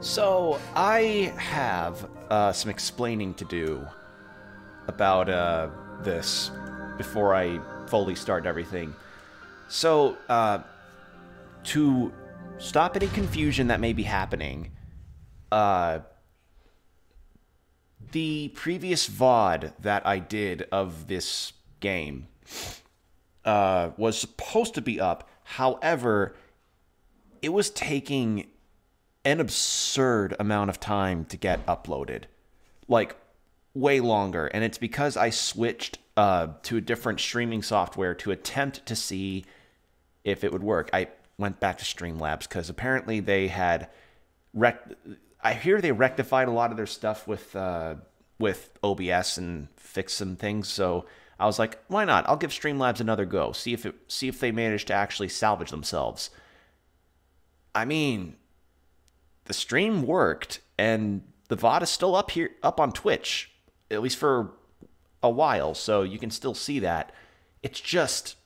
So, I have uh, some explaining to do about uh, this before I fully start everything. So, uh, to stop any confusion that may be happening, uh, the previous VOD that I did of this game uh, was supposed to be up. However, it was taking an absurd amount of time to get uploaded. Like, way longer. And it's because I switched uh, to a different streaming software to attempt to see if it would work. I went back to Streamlabs because apparently they had. Rec- I hear they rectified a lot of their stuff with uh, with OBS and fixed some things. So I was like, why not? I'll give Streamlabs another go. See if it see if they manage to actually salvage themselves. I mean, the stream worked, and the VOD is still up here, up on Twitch, at least for a while, so you can still see that. It's just,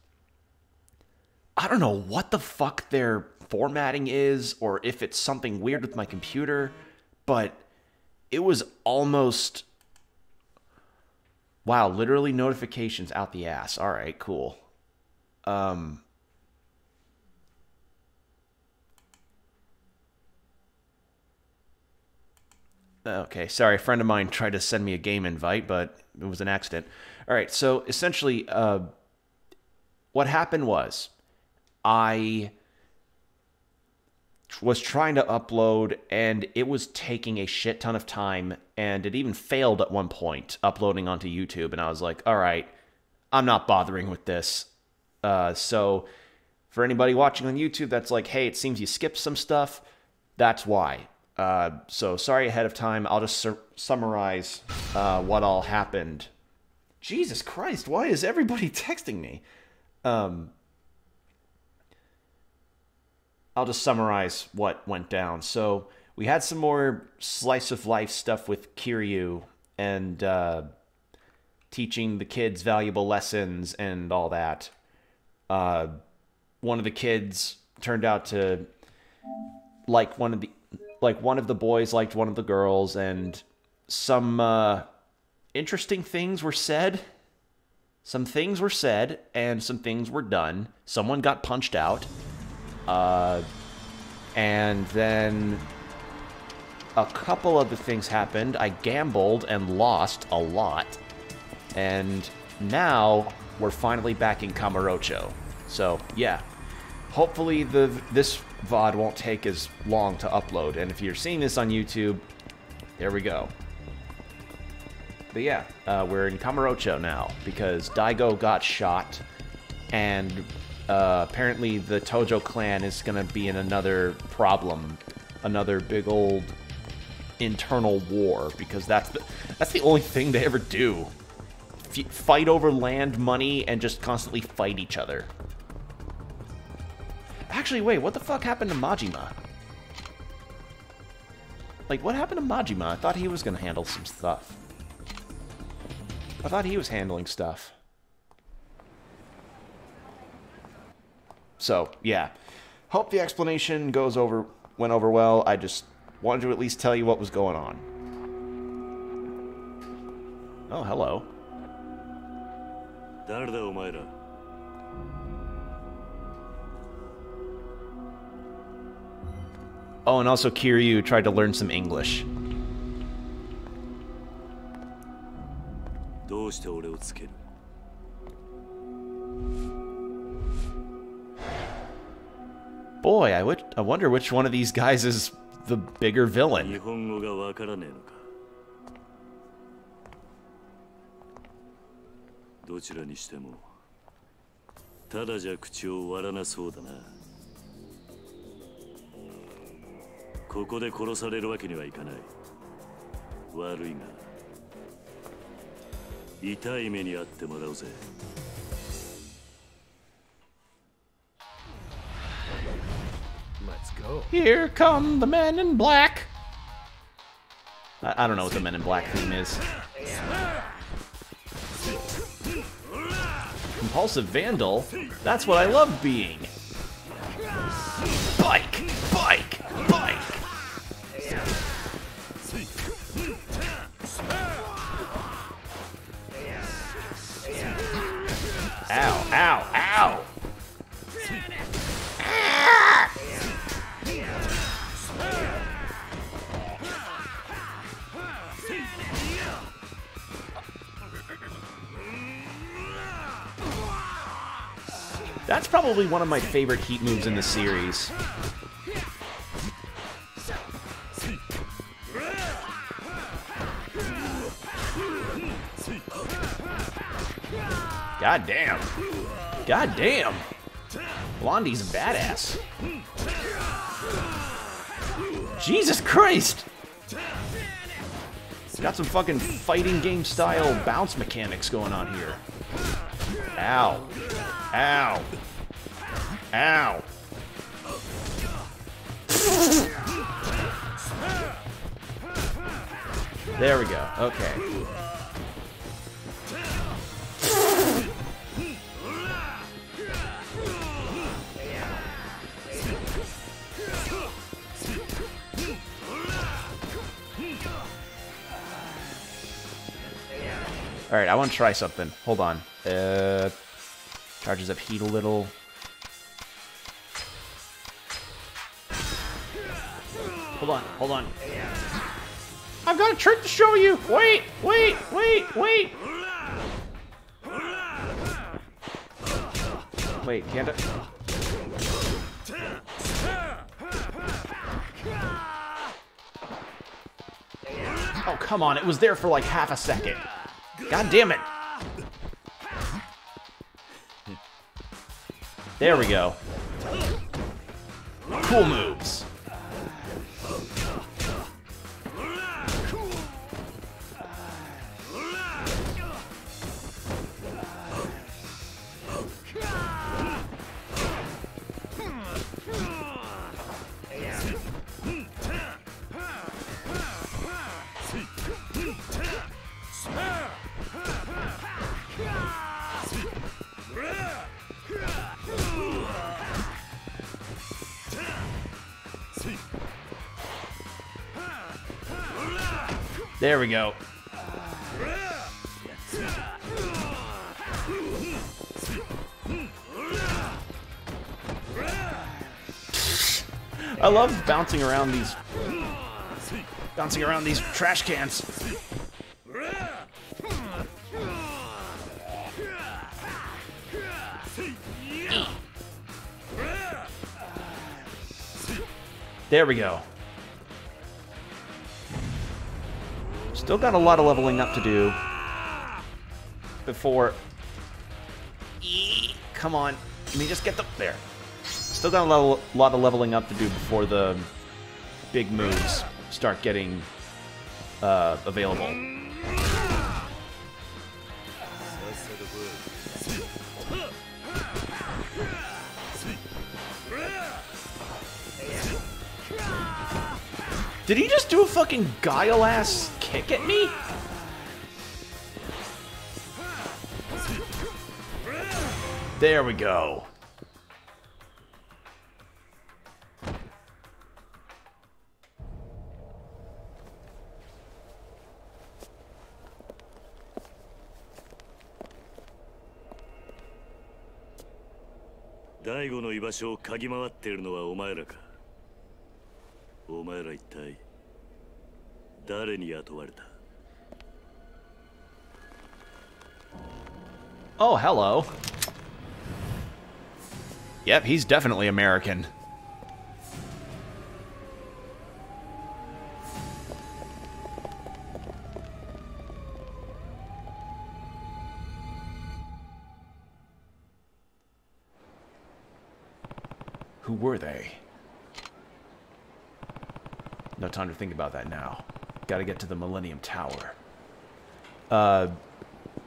I don't know what the fuck their formatting is, or if it's something weird with my computer, but it was almost. Wow, literally notifications out the ass. All right, cool. Um, Okay, sorry. A friend of mine tried to send me a game invite, but it was an accident. All right, so essentially, uh, what happened was I was trying to upload and it was taking a shit ton of time and it even failed at one point uploading onto YouTube and I was like, all right, I'm not bothering with this. Uh, so for anybody watching on YouTube that's like, hey, it seems you skipped some stuff, that's why. Uh, so sorry ahead of time. I'll just summarize uh, what all happened. Jesus Christ, why is everybody texting me? Um, I'll just summarize what went down. So we had some more slice of life stuff with Kiryu and uh, teaching the kids valuable lessons and all that. Uh, one of the kids turned out to like one of the like one of the boys liked one of the girls and some uh, interesting things were said. Some things were said and some things were done. Someone got punched out. Uh, and then a couple other things happened. I gambled and lost a lot. And now we're finally back in Kamurocho. So yeah, hopefully the this VOD won't take as long to upload. And if you're seeing this on YouTube, there we go. But yeah, uh, we're in Kamurocho now because Daigo got shot, and uh, apparently the Tojo clan is gonna be in another problem, another big old internal war because that's the that's the only thing they ever do. F fight over land, money, and just constantly fight each other. Actually, wait, what the fuck happened to Majima? Like, what happened to Majima? I thought he was gonna handle some stuff. I thought he was handling stuff. So, yeah. Hope the explanation goes over went over well. I just wanted to at least tell you what was going on. Oh, hello. Oh, and also Kiryu tried to learn some English. Boy, I, would, I wonder which one of these guys is the bigger villain. ここで殺されるわけにはいかない悪いが痛い目に遭ってもらうぜ Let's go. Here come the men in black. I, I don't know what the men in black theme is. Compulsive vandal? That's what I love being. Probably one of my favorite heat moves in the series. God damn. God damn. Blondie's a badass. Jesus Christ! Got some fucking fighting game style bounce mechanics going on here. Ow. Ow. Ow. There we go. Okay. All right, I want to try something. Hold on. Uh, charges up heat a little. Hold on, hold on. I've got a trick to show you. Wait, wait, wait, wait. Wait, can't I? Oh, come on. It was there for like half a second. God damn it. There we go. Cool moves. There we go. I love bouncing around these bouncing around these trash cans. There we go. Still got a lot of leveling up to do before. Come on, let me just get the there. Still got a lot, of leveling up to do before the big moves start getting uh, available. Did he just do a fucking guile ass kick at me? There we go.「大悟の居場所を嗅ぎ回っているのはお前らかお前ら一体？誰に雇われた Oh, hello. Yep, he's definitely American. Who were they? No time to think about that now. Gotta get to the Millennium Tower. Uh,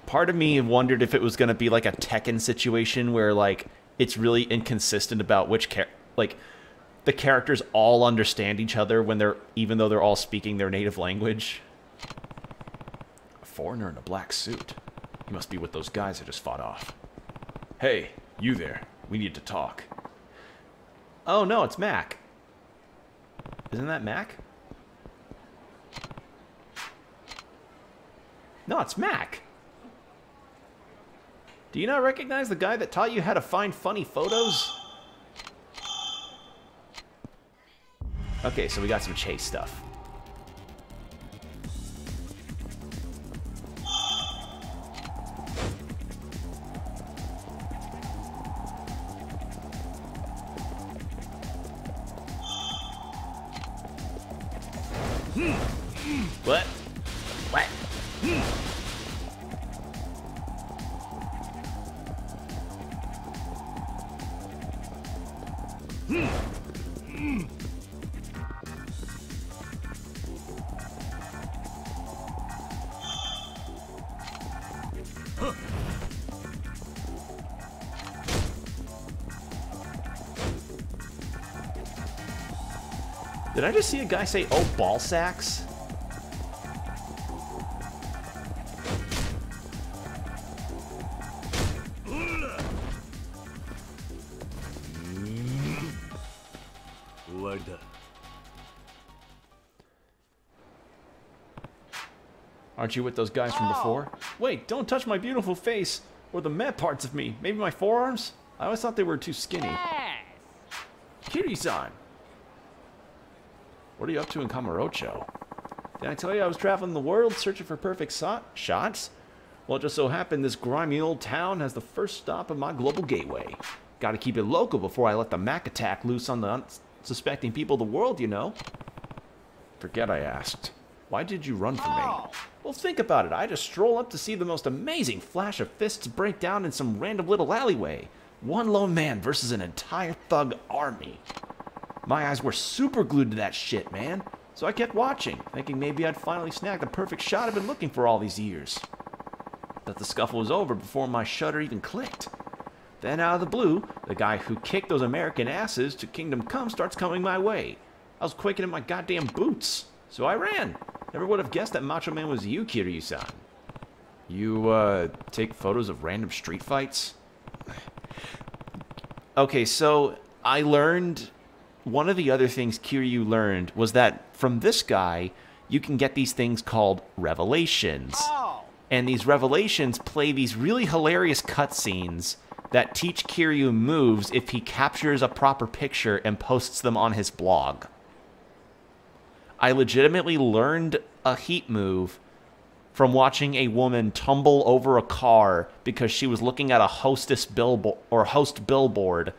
part of me wondered if it was going to be like a Tekken situation where like it's really inconsistent about which char- like the characters all understand each other when they're even though they're all speaking their native language. A foreigner in a black suit. He must be with those guys I just fought off. Hey, you there. We need to talk. Oh no, it's Mac. Isn't that Mac? No, it's Mac. Do you not recognize the guy that taught you how to find funny photos? Okay, so we got some chase stuff. See a guy say, oh, ball sacks? Aren't you with those guys from before? Oh. Wait, don't touch my beautiful face or the meh parts of me. Maybe my forearms? I always thought they were too skinny. Kiryu-san! What are you up to in Kamurocho? Did I tell you I was traveling the world searching for perfect so shots? Well, it just so happened this grimy old town has the first stop of my global gateway. Gotta keep it local before I let the Mac attack loose on the unsuspecting people of the world, you know. Forget I asked. Why did you run from me? Oh. Well, think about it. I just stroll up to see the most amazing flash of fists break down in some random little alleyway. One lone man versus an entire thug army. My eyes were super glued to that shit, man. So I kept watching, thinking maybe I'd finally snag the perfect shot I've been looking for all these years. But the scuffle was over before my shutter even clicked. Then out of the blue, the guy who kicked those American asses to Kingdom Come starts coming my way. I was quaking in my goddamn boots, so I ran. Never would have guessed that Macho Man was you, Kiryu-san. You, uh, take photos of random street fights? okay, so I learned one of the other things Kiryu learned was that from this guy, you can get these things called revelations. Oh. And these revelations play these really hilarious cutscenes that teach Kiryu moves if he captures a proper picture and posts them on his blog. I legitimately learned a heat move from watching a woman tumble over a car because she was looking at a hostess billboard or host billboard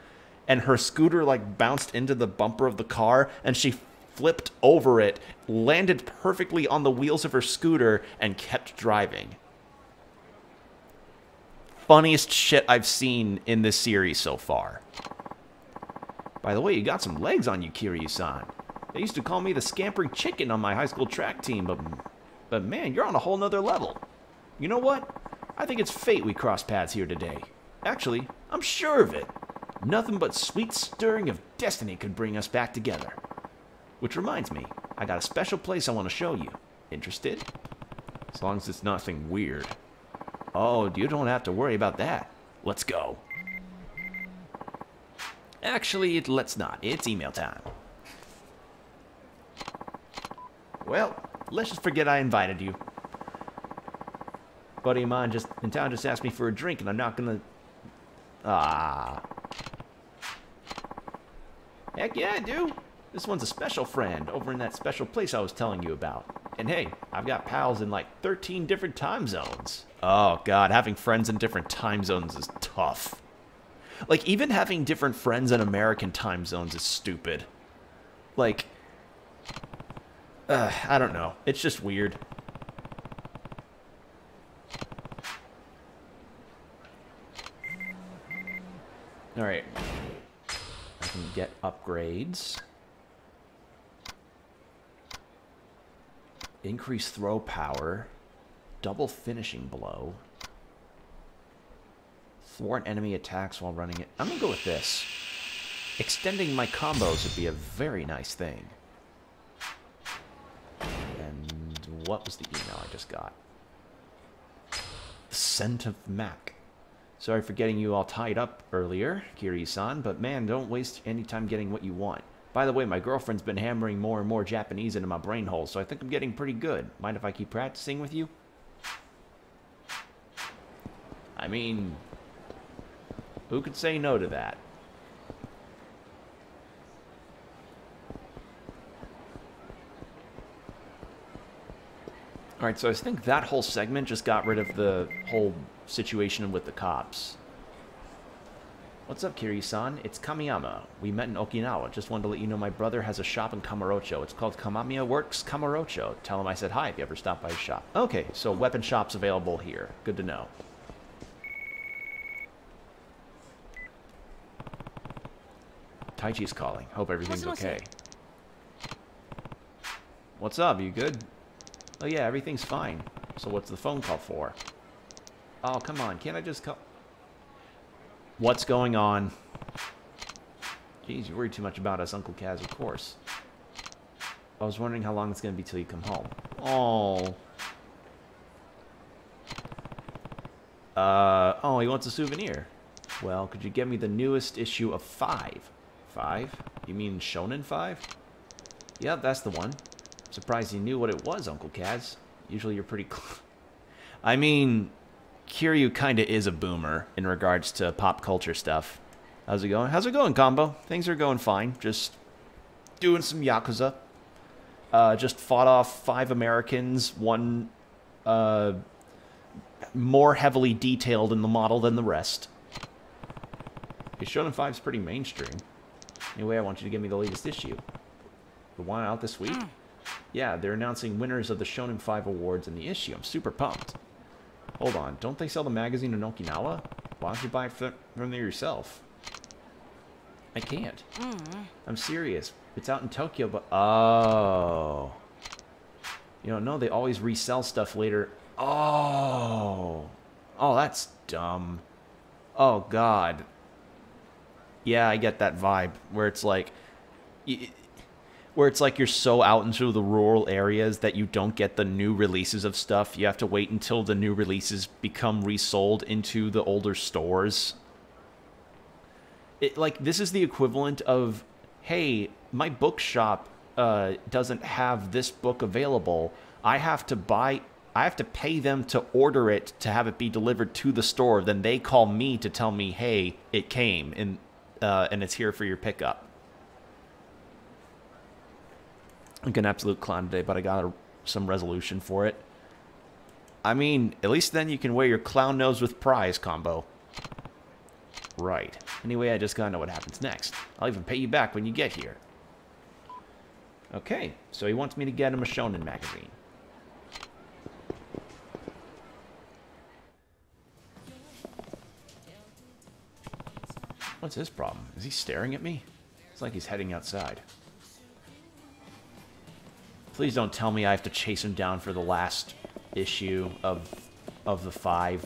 and her scooter like bounced into the bumper of the car and she flipped over it, landed perfectly on the wheels of her scooter and kept driving. Funniest shit I've seen in this series so far. By the way, you got some legs on you, Kiryu-san. They used to call me the scampering chicken on my high school track team, but, but man, you're on a whole nother level. You know what? I think it's fate we crossed paths here today. Actually, I'm sure of it. Nothing but sweet stirring of destiny could bring us back together. Which reminds me, I got a special place I want to show you. Interested? As long as it's nothing weird. Oh, you don't have to worry about that. Let's go. Actually, let's not. It's email time. Well, let's just forget I invited you. Buddy of mine just in town just asked me for a drink, and I'm not gonna. Ah. Heck yeah, I do. This one's a special friend over in that special place I was telling you about. And hey, I've got pals in like 13 different time zones. Oh god, having friends in different time zones is tough. Like, even having different friends in American time zones is stupid. Like, uh, I don't know. It's just weird. Alright. Can get upgrades. Increase throw power. Double finishing blow. Thwart enemy attacks while running it. I'm gonna go with this. Extending my combos would be a very nice thing. And what was the email I just got? The scent of Mac. Sorry for getting you all tied up earlier, Kiryu-san, but man, don't waste any time getting what you want. By the way, my girlfriend's been hammering more and more Japanese into my brain hole, so I think I'm getting pretty good. Mind if I keep practicing with you? I mean, who could say no to that? Alright, so I think that whole segment just got rid of the whole situation with the cops. What's up, Kiryu-san? It's Kamiyama. We met in Okinawa. Just wanted to let you know my brother has a shop in Kamurocho. It's called Kiyama Works Kamurocho. Tell him I said hi if you ever stop by his shop. Okay, so weapon shops available here. Good to know. Taichi's calling. Hope everything's okay. What's up? You good? Oh yeah, everything's fine. So what's the phone call for? Oh, come on. Can't I just call... What's going on? Jeez, you worry too much about us, Uncle Kaz, of course. I was wondering how long it's going to be till you come home. Oh. Uh, oh, he wants a souvenir. Well, could you get me the newest issue of 5? 5? You mean Shonen 5? Yeah, that's the one. Surprised you knew what it was, Uncle Kaz. Usually you're pretty... I mean, Kiryu kind of is a boomer in regards to pop culture stuff. How's it going? How's it going, Combo? Things are going fine. Just doing some Yakuza. Uh, just fought off five Americans, one uh, more heavily detailed in the model than the rest. Okay, Shonen 5 is pretty mainstream. Anyway, I want you to give me the latest issue. The one out this week? Yeah, they're announcing winners of the Shonen 5 awards in the issue. I'm super pumped. Hold on, don't they sell the magazine in Okinawa? Why don't you buy it from there yourself? I can't. Mm. I'm serious. It's out in Tokyo, but... Oh. You don't know, they always resell stuff later. Oh. Oh, that's dumb. Oh, God. Yeah, I get that vibe, where it's like... Where it's like you're so out into the rural areas that you don't get the new releases of stuff. You have to wait until the new releases become resold into the older stores. It, like, this is the equivalent of, hey, my bookshop uh, doesn't have this book available. I have to buy I have to pay them to order it to have it be delivered to the store. Then they call me to tell me, "Hey, it came and uh, and it's here for your pickup." Like an absolute clown today, but I got a, some resolution for it. I mean, at least then you can wear your clown nose with prize combo. Right. Anyway, I just gotta know what happens next. I'll even pay you back when you get here. Okay, so he wants me to get him a Shonen magazine. What's his problem? Is he staring at me? It's like he's heading outside. Please don't tell me I have to chase him down for the last issue of of the five.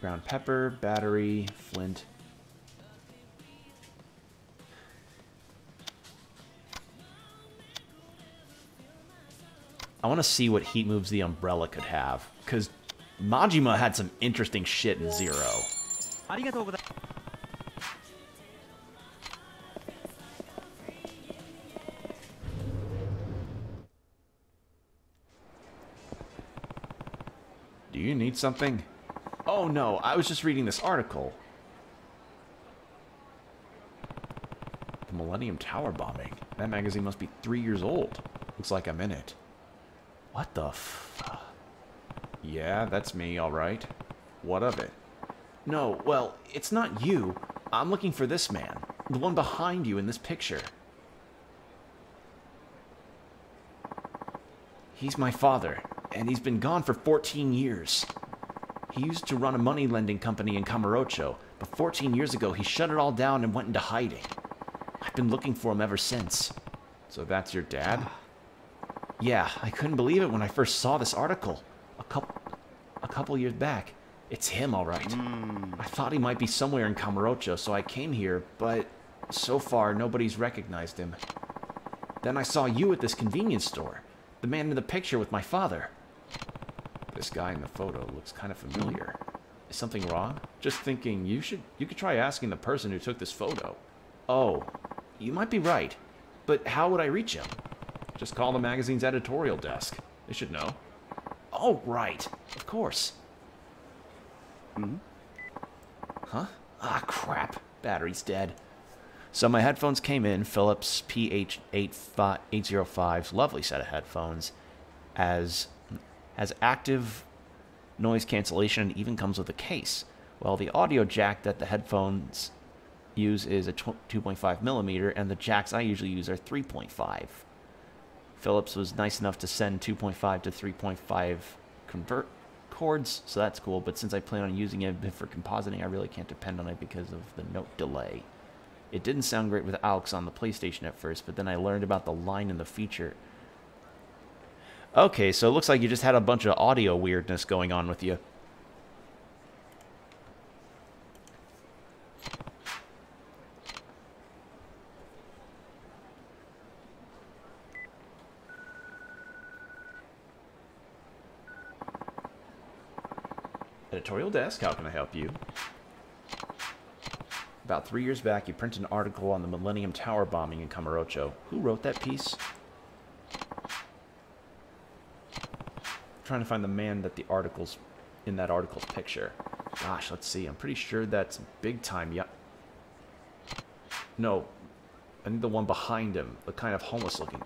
Brown pepper, battery, flint. I want to see what heat moves the umbrella could have, because Majima had some interesting shit in Zero. Do you need something? Oh no, I was just reading this article. The Millennium Tower bombing. That magazine must be three years old. Looks like I'm in it. What the. Yeah, that's me, alright. What of it? No, well, it's not you. I'm looking for this man. The one behind you in this picture. He's my father, and he's been gone for 14 years. He used to run a money lending company in Kamurocho, but 14 years ago he shut it all down and went into hiding. I've been looking for him ever since. So that's your dad? Yeah, I couldn't believe it when I first saw this article. A couple, a couple years back. It's him, all right. Hmm. I thought he might be somewhere in Kamurocho, so I came here, but so far nobody's recognized him. Then I saw you at this convenience store. The man in the picture with my father. This guy in the photo looks kind of familiar. Is something wrong? Just thinking you should you could try asking the person who took this photo. Oh, you might be right. But how would I reach him? Just call the magazine's editorial desk. They should know. Oh, right. Of course. Hmm? Huh? Ah, crap. Battery's dead. So my headphones came in, Philips PH805, lovely set of headphones, as has active noise cancellation, and even comes with a case. Well, the audio jack that the headphones use is a 2.5 millimeter, and the jacks I usually use are 3.5. Philips was nice enough to send 2.5 to 3.5 convert cords, so that's cool. But since I plan on using it for compositing, I really can't depend on it because of the note delay. It didn't sound great with AUX on the PlayStation at first, but then I learned about the line in the feature. Okay, so it looks like you just had a bunch of audio weirdness going on with you. Editorial desk, how can I help you? About three years back, you printed an article on the Millennium Tower bombing in Kamurocho. Who wrote that piece? Trying to find the man that the article's in that article's picture. Gosh, let's see. I'm pretty sure that's big time. Yeah. No, I need the one behind him, the kind of homeless looking.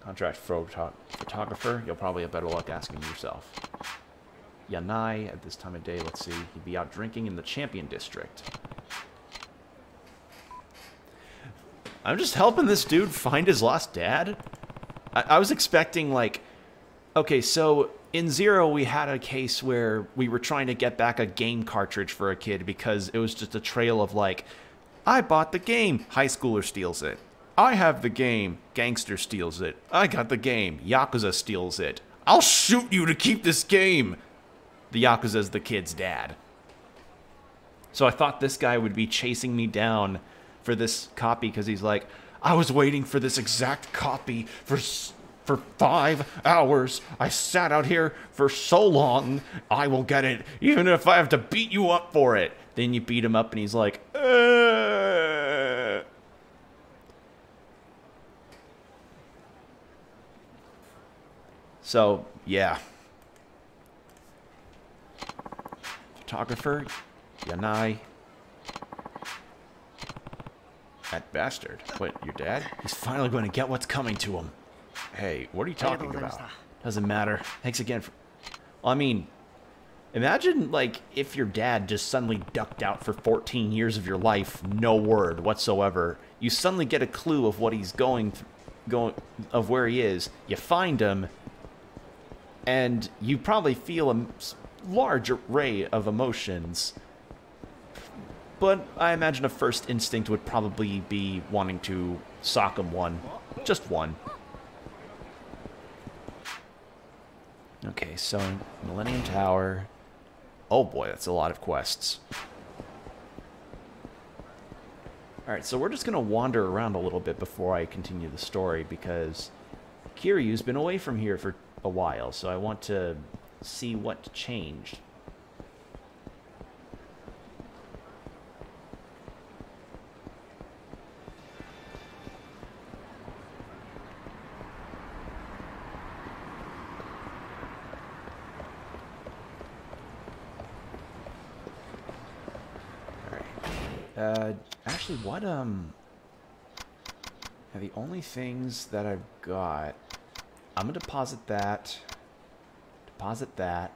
Contract photo photographer. You'll probably have better luck asking yourself. Yanai, at this time of day, let's see, he'd be out drinking in the Champion District. I'm just helping this dude find his lost dad. I, I was expecting, like, okay, so in Zero, we had a case where we were trying to get back a game cartridge for a kid because it was just a trail of, like, I bought the game, high schooler steals it. I have the game, gangster steals it. I got the game, Yakuza steals it. I'll shoot you to keep this game. The Yakuza's the kid's dad. So I thought this guy would be chasing me down for this copy because he's like, I was waiting for this exact copy for for five hours. I sat out here for so long. I will get it, even if I have to beat you up for it. Then you beat him up, and he's like, uh. So, yeah. Photographer, Yanai, that bastard. Wait, your dad? He's finally going to get what's coming to him. Hey, what are you talking about? Doesn't matter. Thanks again for... Well, I mean, imagine, like, if your dad just suddenly ducked out for 14 years of your life, no word whatsoever. You suddenly get a clue of what he's going... going of where he is. You find him, and you probably feel a large array of emotions but I imagine a first instinct would probably be wanting to sock him one. Just one. Okay, so Millennium Tower. Oh boy, that's a lot of quests. Alright, so we're just going to wander around a little bit before I continue the story because Kiryu's been away from here for a while, so I want to see what changed. Uh, actually, what, um... Yeah, the only things that I've got... I'm gonna deposit that. Deposit that.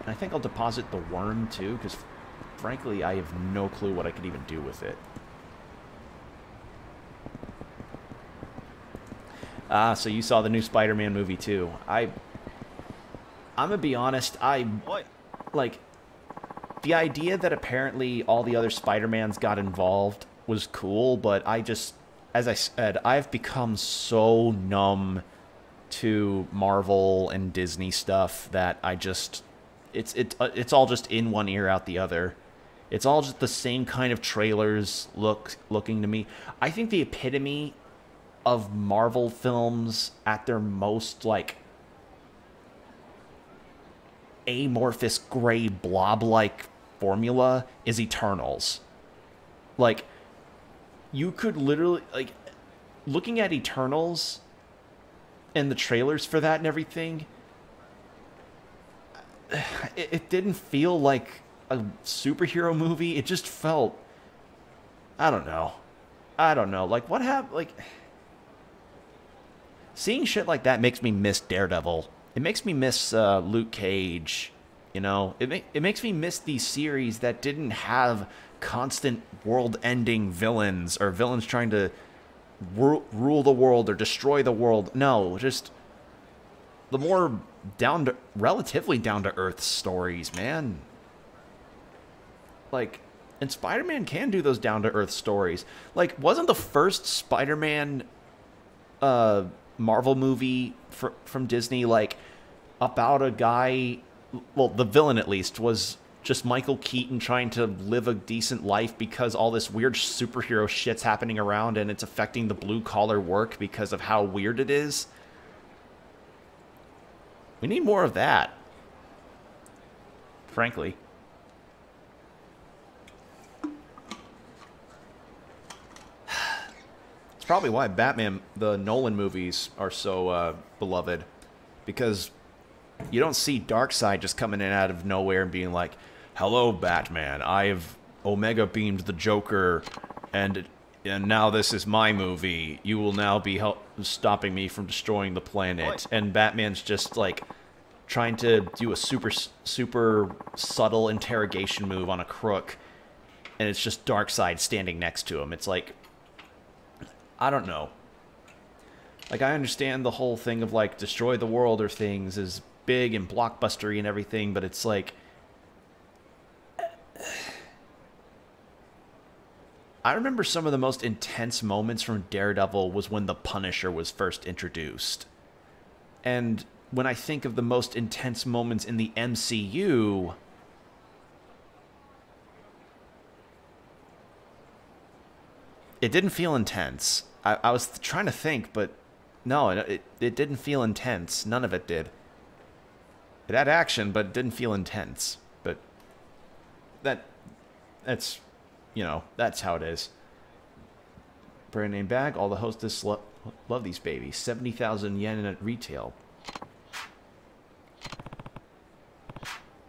And I think I'll deposit the worm, too, because, frankly, I have no clue what I could even do with it. Ah, so you saw the new Spider-Man movie, too. I... I'm gonna be honest, I... What? Like, the idea that apparently all the other Spider-Mans got involved was cool, but I just, as I said, I've become so numb to Marvel and Disney stuff that I just, it's it uh, it's all just in one ear out the other. It's all just the same kind of trailers look looking to me. I think the epitome of Marvel films at their most like amorphous gray blob like formula is Eternals. Like, you could literally, like, looking at Eternals and the trailers for that and everything, it, it didn't feel like a superhero movie. It just felt I don't know. I don't know. Like what happened like seeing shit like that makes me miss Daredevil. It makes me miss uh, Luke Cage. You know, it ma- it makes me miss these series that didn't have constant world-ending villains or villains trying to ru- rule the world or destroy the world. No, just the more down to relatively down to earth stories, man. Like and Spider-Man can do those down to earth stories. Like wasn't the first Spider-Man uh Marvel movie fr- from Disney like about a guy well the villain at least was just Michael Keaton trying to live a decent life because all this weird superhero shit's happening around and it's affecting the blue collar work because of how weird it is. We need more of that. Frankly. Probably why Batman, the Nolan movies, are so uh, beloved. Because you don't see Darkseid just coming in out of nowhere and being like, "Hello, Batman. I have Omega beamed the Joker, and and now this is my movie. You will now be help- stopping me from destroying the planet." And Batman's just like trying to do a super super subtle interrogation move on a crook, and it's just Darkseid standing next to him. It's like, I don't know. Like I understand the whole thing of like destroy the world or things is big and blockbustery and everything, but it's like I remember some of the most intense moments from Daredevil was when the Punisher was first introduced. And when I think of the most intense moments in the MCU, it didn't feel intense. I, I was trying to think, but no, it, it didn't feel intense. None of it did. It had action, but it didn't feel intense. But that that's you know, that's how it is. Brand name bag, all the hostess lo- love these babies. 70,000 yen at retail.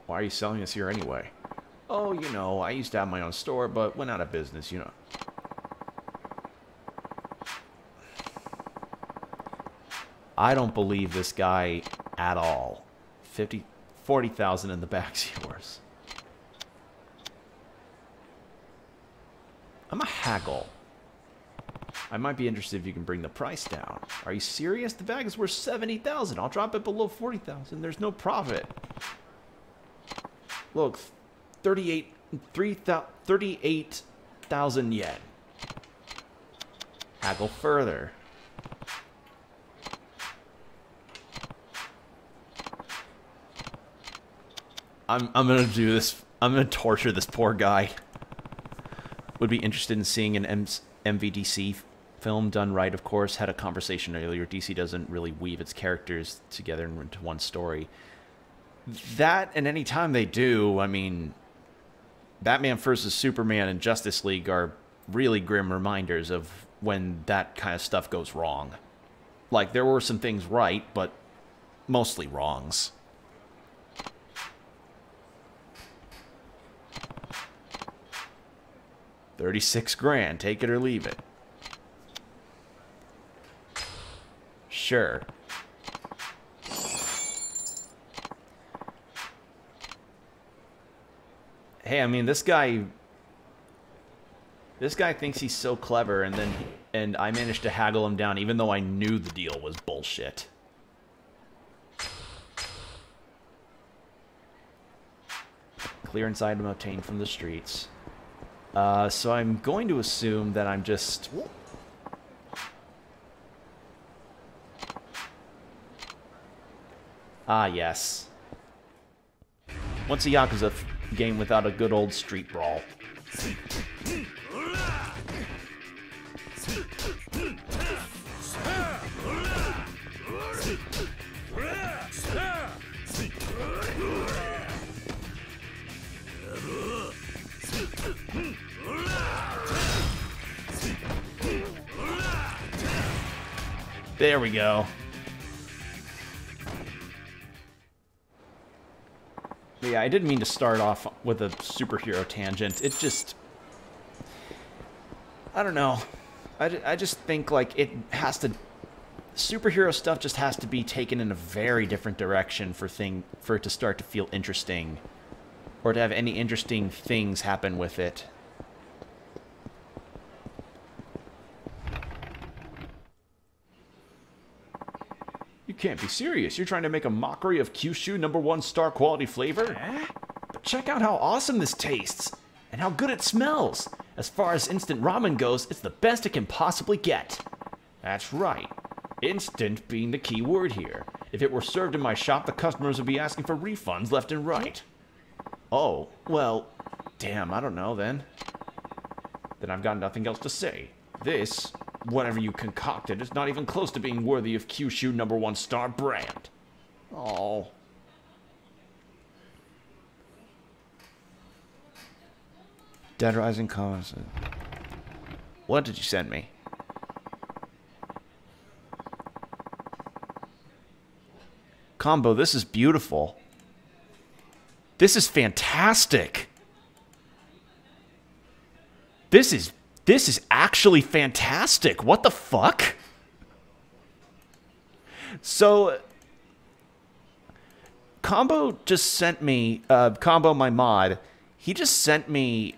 Why are you selling this here anyway? Oh, you know, I used to have my own store, but went out of business, you know. I don't believe this guy at all. 50, 40,000 in the back's yours. I'm a haggle. I might be interested if you can bring the price down. Are you serious? The bag is worth 70,000. I'll drop it below 40,000. There's no profit. Look, 38 38,000 yen. Haggle further. I'm I'm gonna do this. I'm gonna torture this poor guy. Would be interested in seeing an M- MVDC film done right. Of course, had a conversation earlier. DC doesn't really weave its characters together into one story. That and any time they do, I mean, Batman versus Superman and Justice League are really grim reminders of when that kind of stuff goes wrong. Like there were some things right, but mostly wrongs. Thirty-six grand, take it or leave it. Sure. Hey, I mean, this guy this guy thinks he's so clever and then and I managed to haggle him down even though I knew the deal was bullshit. Clearance item obtained from the streets. Uh, so I'm going to assume that I'm just... Ah, yes. What's a Yakuza game without a good old street brawl? There we go. Yeah, I didn't mean to start off with a superhero tangent. It just... I don't know. I, I just think, like, it has to... Superhero stuff just has to be taken in a very different direction for thing for it to start to feel interesting. Or to have any interesting things happen with it. Can't be serious. You're trying to make a mockery of Kyushu number one star quality flavor? Eh? But check out how awesome this tastes and how good it smells. As far as instant ramen goes, it's the best it can possibly get. That's right. Instant being the key word here. If it were served in my shop, the customers would be asking for refunds left and right. Oh, well, damn, I don't know then. Then I've got nothing else to say. This whatever you concocted is not even close to being worthy of Kyushu number one star brand. Oh. Dead Rising comments. What did you send me? Combo, this is beautiful. This is fantastic. This is this is actually fantastic. What the fuck? So, Combo just sent me, uh, Combo, my mod, he just sent me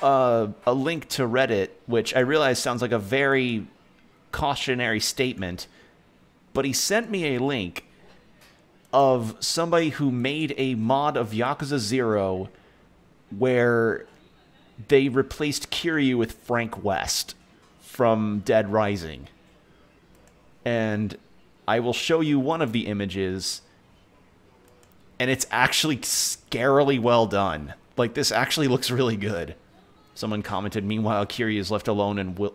uh, a link to Reddit, which I realize sounds like a very cautionary statement, but he sent me a link of somebody who made a mod of Yakuza 0 where they replaced Kiryu with Frank West from Dead Rising. And I will show you one of the images, and it's actually scarily well done. Like, this actually looks really good. Someone commented, meanwhile, Kiryu is left alone and Will-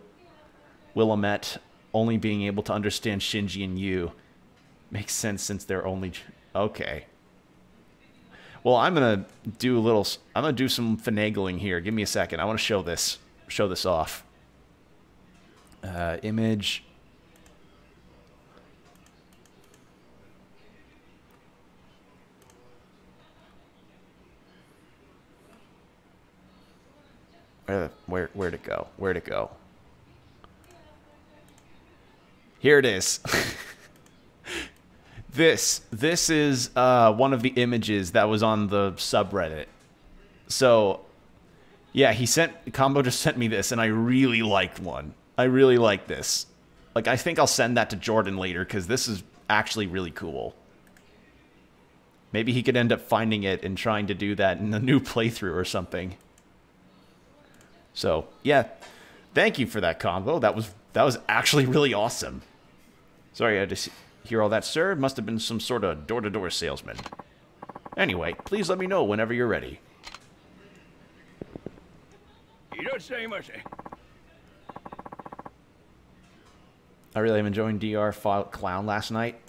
Willamette only being able to understand Shinji and you. Makes sense since they're only... Okay. Well, I'm gonna do a little. I'm gonna do some finagling here. Give me a second. I want to show this. Show this off. Uh, image. Where, where, where'd it go? Where'd it go? Here it is. This this is uh, one of the images that was on the subreddit. So, yeah, he sent Combo just sent me this, and I really liked one. I really like this. Like, I think I'll send that to Jordan later because this is actually really cool. Maybe he could end up finding it and trying to do that in a new playthrough or something. So, yeah, thank you for that combo. That was that was actually really awesome. Sorry, I to hear all that, sir? Must have been some sort of door-to-door -door salesman. Anyway, please let me know whenever you're ready. I really am enjoying DR Clown last night.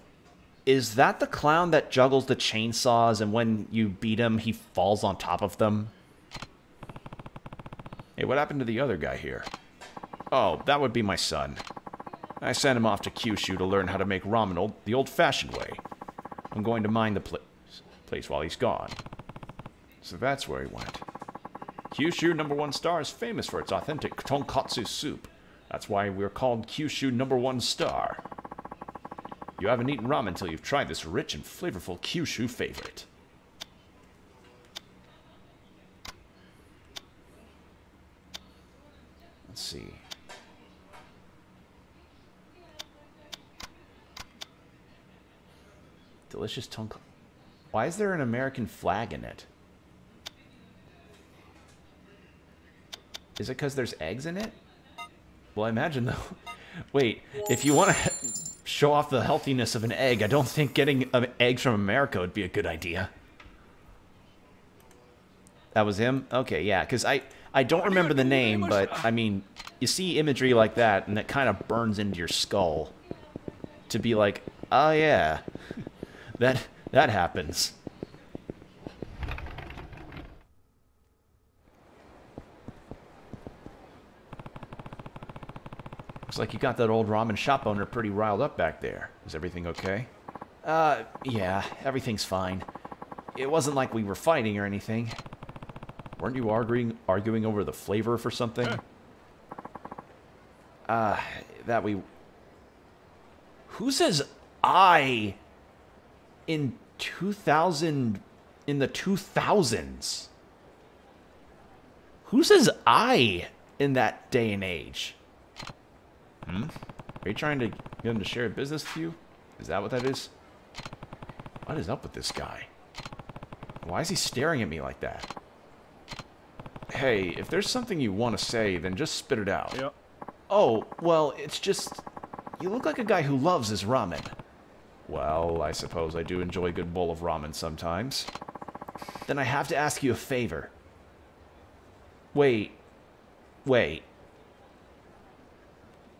Is that the clown that juggles the chainsaws and when you beat him, he falls on top of them? Hey, what happened to the other guy here? Oh, that would be my son. I sent him off to Kyushu to learn how to make ramen old, the old-fashioned way. I'm going to mine the pl place while he's gone. So that's where he went. Kyushu number one star is famous for its authentic tonkotsu soup. That's why we're called Kyushu number one star. You haven't eaten ramen until you've tried this rich and flavorful Kyushu favorite. Let's see. Delicious tongue. Why is there an American flag in it? Is it because there's eggs in it? Well, I imagine though. Wait, if you want to show off the healthiness of an egg, I don't think getting eggs from America would be a good idea. That was him? Okay, yeah, because I, I don't remember the name, but, I mean, you see imagery like that, and it kind of burns into your skull. To be like, oh yeah, that that happens. Looks like you got that old ramen shop owner pretty riled up back there. Is everything okay? Uh, yeah, everything's fine. it wasn't like we were fighting or anything. Weren't you arguing arguing over the flavor for something? Uh, that we... Who says I in 2000... in the 2000s? Who says I in that day and age? Hmm? Are you trying to get him to share a business with you? Is that what that is? What is up with this guy? Why is he staring at me like that? Hey, if there's something you want to say, then just spit it out. Yep. Oh, well, it's just... You look like a guy who loves his ramen. Well, I suppose I do enjoy a good bowl of ramen sometimes. Then I have to ask you a favor. Wait. Wait.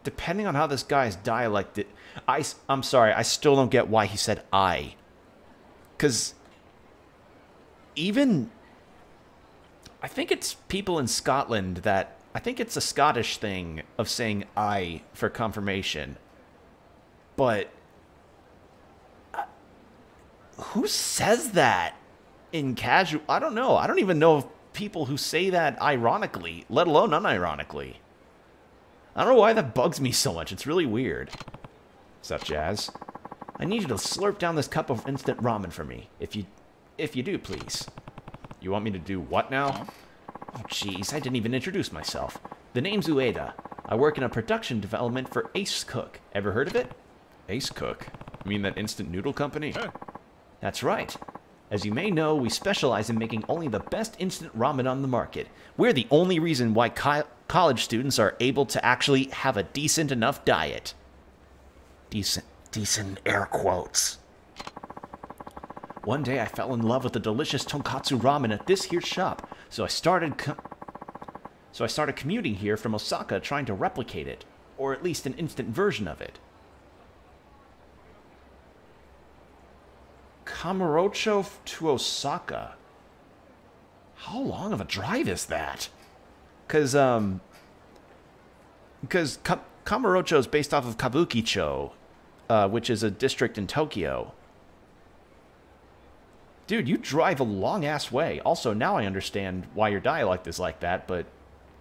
Depending on how this guy's dialect... I, I'm sorry, I still don't get why he said I. Because... Even... I think it's people in Scotland that I think it's a Scottish thing of saying I for confirmation. But who says that in casual? I don't know. I don't even know of people who say that ironically, let alone unironically. I don't know why that bugs me so much. It's really weird. Such Jazz? I need you to slurp down this cup of instant ramen for me. If you if you do, please. You want me to do what now? Oh, jeez, I didn't even introduce myself. The name's Ueda. I work in a production development for Ace Cook. Ever heard of it? Ace Cook? You mean that instant noodle company? That's right. As you may know, we specialize in making only the best instant ramen on the market. We're the only reason why co college students are able to actually have a decent enough diet. Decent, decent air quotes. One day I fell in love with the delicious tonkotsu ramen at this here shop, so I started so I started commuting here from Osaka trying to replicate it, or at least an instant version of it. Kamurocho to Osaka. How long of a drive is that? Cause um, because Ka Kamurocho is based off of Kabukicho, uh, which is a district in Tokyo. Dude, you drive a long ass way. Also, now I understand why your dialect is like that, but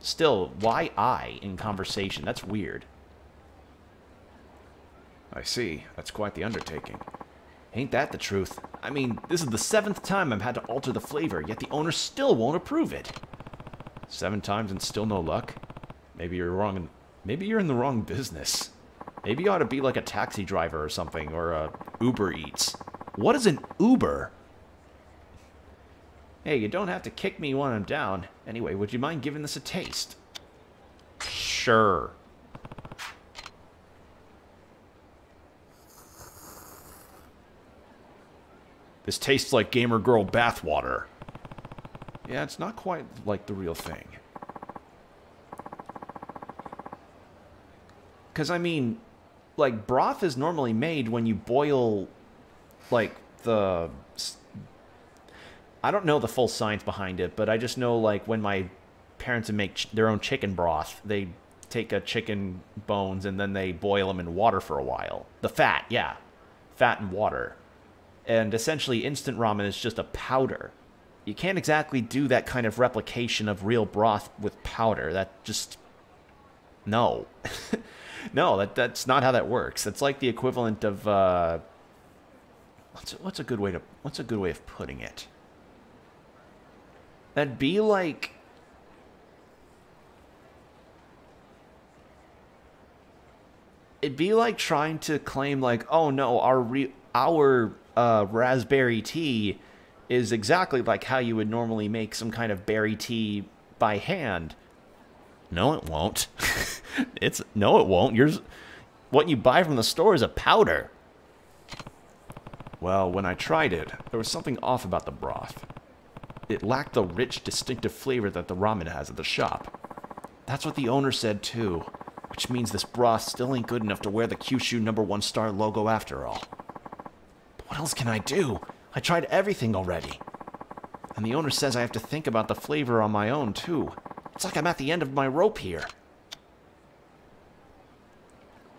still, why I in conversation? That's weird. I see. That's quite the undertaking. Ain't that the truth? I mean, this is the seventh time I've had to alter the flavor, yet the owner still won't approve it. Seven times and still no luck? Maybe you're wrong. In, maybe you're in the wrong business. Maybe you ought to be like a taxi driver or something, or a Uber Eats. What is an Uber? Hey, you don't have to kick me when I'm down. Anyway, would you mind giving this a taste? Sure. This tastes like Gamer Girl bathwater. Yeah, it's not quite like the real thing. Because, I mean, like, broth is normally made when you boil, like, the... I don't know the full science behind it, but I just know, like, when my parents would make their own chicken broth, they take a chicken bones and then they boil them in water for a while. The fat, yeah. Fat and water. And essentially, instant ramen is just a powder. You can't exactly do that kind of replication of real broth with powder. That just... No. no, that that's not how that works. It's like the equivalent of, uh... What's a, what's a good way to... What's a good way of putting it? That'd be like... It'd be like trying to claim, like, oh no, our re our uh, raspberry tea is exactly like how you would normally make some kind of berry tea by hand. No, it won't. it's no, it won't. Yours, what you buy from the store is a powder. Well, when I tried it, there was something off about the broth. It lacked the rich, distinctive flavor that the ramen has at the shop. That's what the owner said too, which means this broth still ain't good enough to wear the Kyushu number one star logo after all. What else can I do? I tried everything already. And the owner says I have to think about the flavor on my own, too. It's like I'm at the end of my rope here.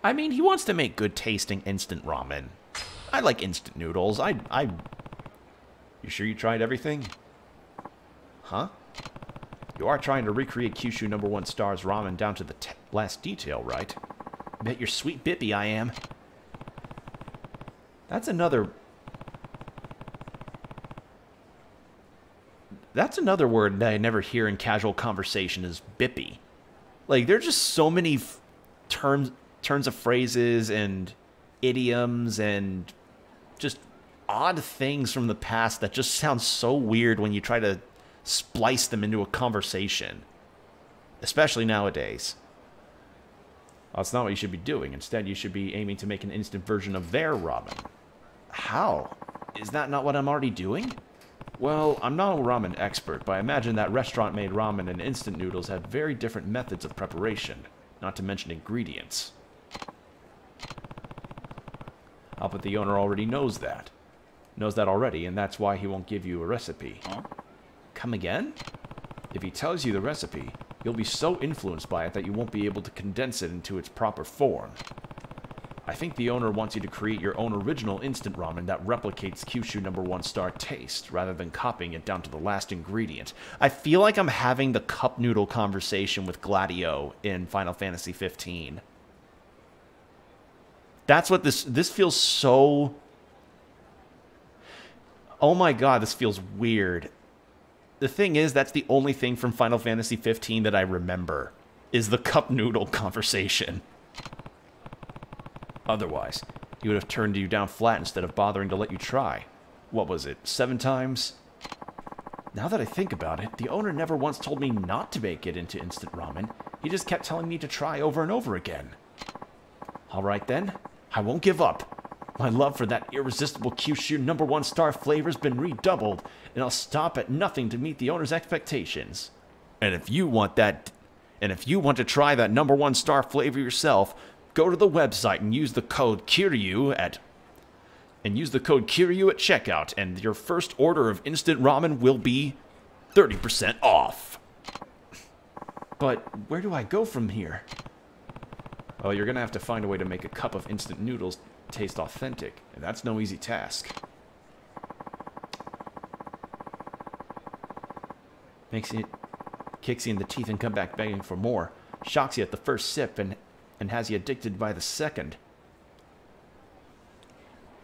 I mean, he wants to make good tasting instant ramen. I like instant noodles. I, I, You sure you tried everything? Huh? You are trying to recreate Kyushu number one star's ramen down to the last detail, right? Bet you're sweet bippy I am. That's another... That's another word that I never hear in casual conversation is bippy. Like, there's just so many terms, turns of phrases and idioms and just odd things from the past that just sound so weird when you try to splice them into a conversation, especially nowadays. Well, that's not what you should be doing. Instead, you should be aiming to make an instant version of their Robin. How? Is that not what I'm already doing? Well, I'm not a ramen expert, but I imagine that restaurant-made ramen and instant noodles have very different methods of preparation, not to mention ingredients. I'll bet the owner already knows that. Knows that already, and that's why he won't give you a recipe. Huh? Come again? If he tells you the recipe, you'll be so influenced by it that you won't be able to condense it into its proper form. I think the owner wants you to create your own original instant ramen that replicates Kyushu number one star taste, rather than copying it down to the last ingredient. I feel like I'm having the cup noodle conversation with Gladio in Final Fantasy 15. That's what this this feels so Oh my god, this feels weird the thing is, that's the only thing from Final Fantasy 15 that I remember is the cup noodle conversation. Otherwise, he would have turned you down flat instead of bothering to let you try. What was it, seven times? Now that I think about it, the owner never once told me not to make it into instant ramen. He just kept telling me to try over and over again. Alright then, I won't give up. My love for that irresistible Kyushu number one star flavor's been redoubled, and I'll stop at nothing to meet the owner's expectations. And if you want that, and if you want to try that number one star flavor yourself, go to the website and use the code KIRYU at and use the code KIRYU at checkout, and your first order of instant ramen will be 30% off. But where do I go from here? Well, you're gonna have to find a way to make a cup of instant noodles taste authentic, and that's no easy task. Makes it kicks you in the teeth and come back begging for more. Shocks you at the first sip and and has you addicted by the second.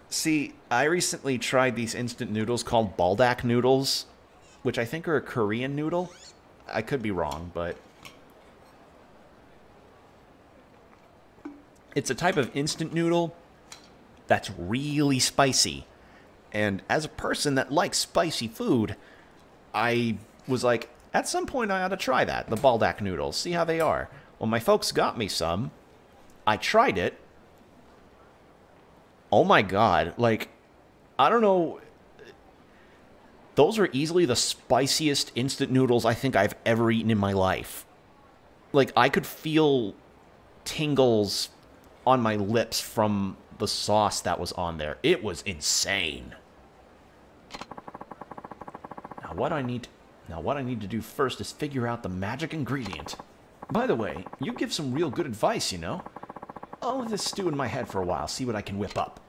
See, I recently tried these instant noodles called Buldak noodles, which I think are a Korean noodle. I could be wrong, but it's a type of instant noodle that's really spicy. And as a person that likes spicy food, I was like, at some point I ought to try that, the Buldak noodles, see how they are. Well, my folks got me some. I tried it. Oh my god, like, I don't know. Those are easily the spiciest instant noodles I think I've ever eaten in my life. Like, I could feel tingles on my lips from the sauce that was on there. It was insane. Now what I need now what I need to do first is figure out the magic ingredient. By the way, you give some real good advice, you know. I'll let this stew in my head for a while, see what I can whip up.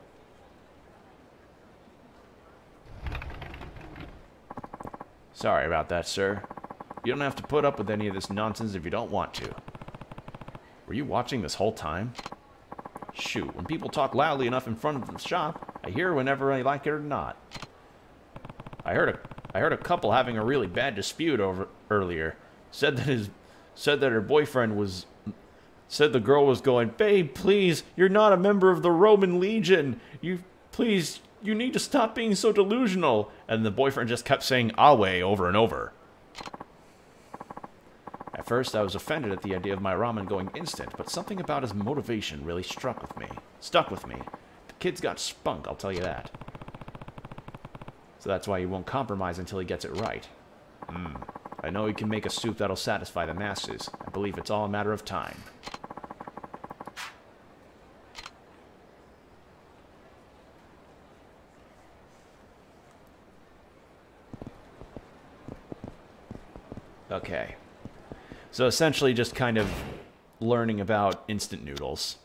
Sorry about that, sir. You don't have to put up with any of this nonsense if you don't want to. Were you watching this whole time? Shoot, when people talk loudly enough in front of the shop, I hear whenever I like it or not. I heard a I heard a couple having a really bad dispute over earlier. Said that his said that her boyfriend was said the girl was going, "Babe, please, you're not a member of the Roman Legion. You please, you need to stop being so delusional." And the boyfriend just kept saying "Awe" over and over. At first, I was offended at the idea of my ramen going instant, but something about his motivation really struck with me. Stuck with me. The kid's got spunk, I'll tell you that. So that's why he won't compromise until he gets it right. Hmm. I know he can make a soup that'll satisfy the masses. I believe it's all a matter of time. Okay. So essentially just kind of learning about instant noodles.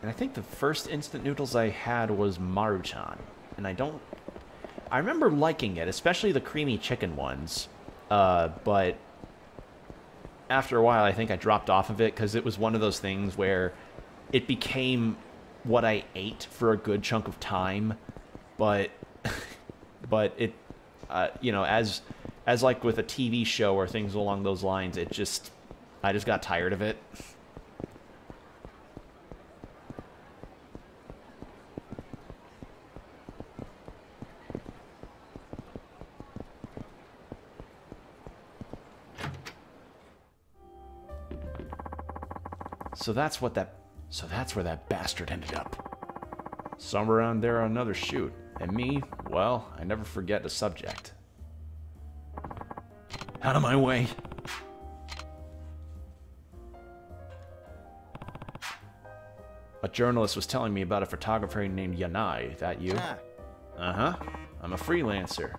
And I think the first instant noodles I had was Maruchan. And I don't... I remember liking it, especially the creamy chicken ones. Uh, but after a while, I think I dropped off of it because it was one of those things where it became what I ate for a good chunk of time. But, but it, uh, you know, as, as like with a TV show or things along those lines, it just, I just got tired of it. So that's what that so that's where that bastard ended up. Somewhere around there on another shoot. And me, well, I never forget the subject. Out of my way. A journalist was telling me about a photographer named Yanai. Is that you? Ah, Uh-huh. I'm a freelancer.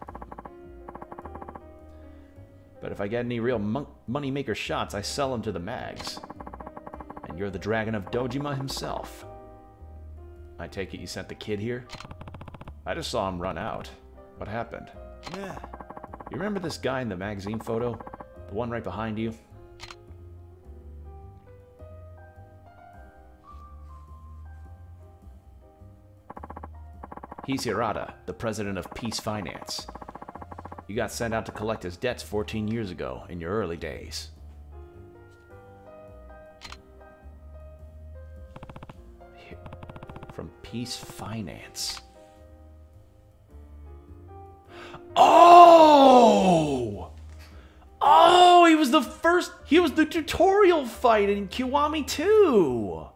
But if I get any real mon money maker shots, I sell them to the mags. You're the dragon of Dojima himself. I take it you sent the kid here? I just saw him run out. What happened? yeah. You remember this guy in the magazine photo? The one right behind you? He's Hirata, the president of Peace Finance. You got sent out to collect his debts 14 years ago, in your early days. Peace Finance. Oh! Oh, he was the first. He was the tutorial fight in Kiwami 2.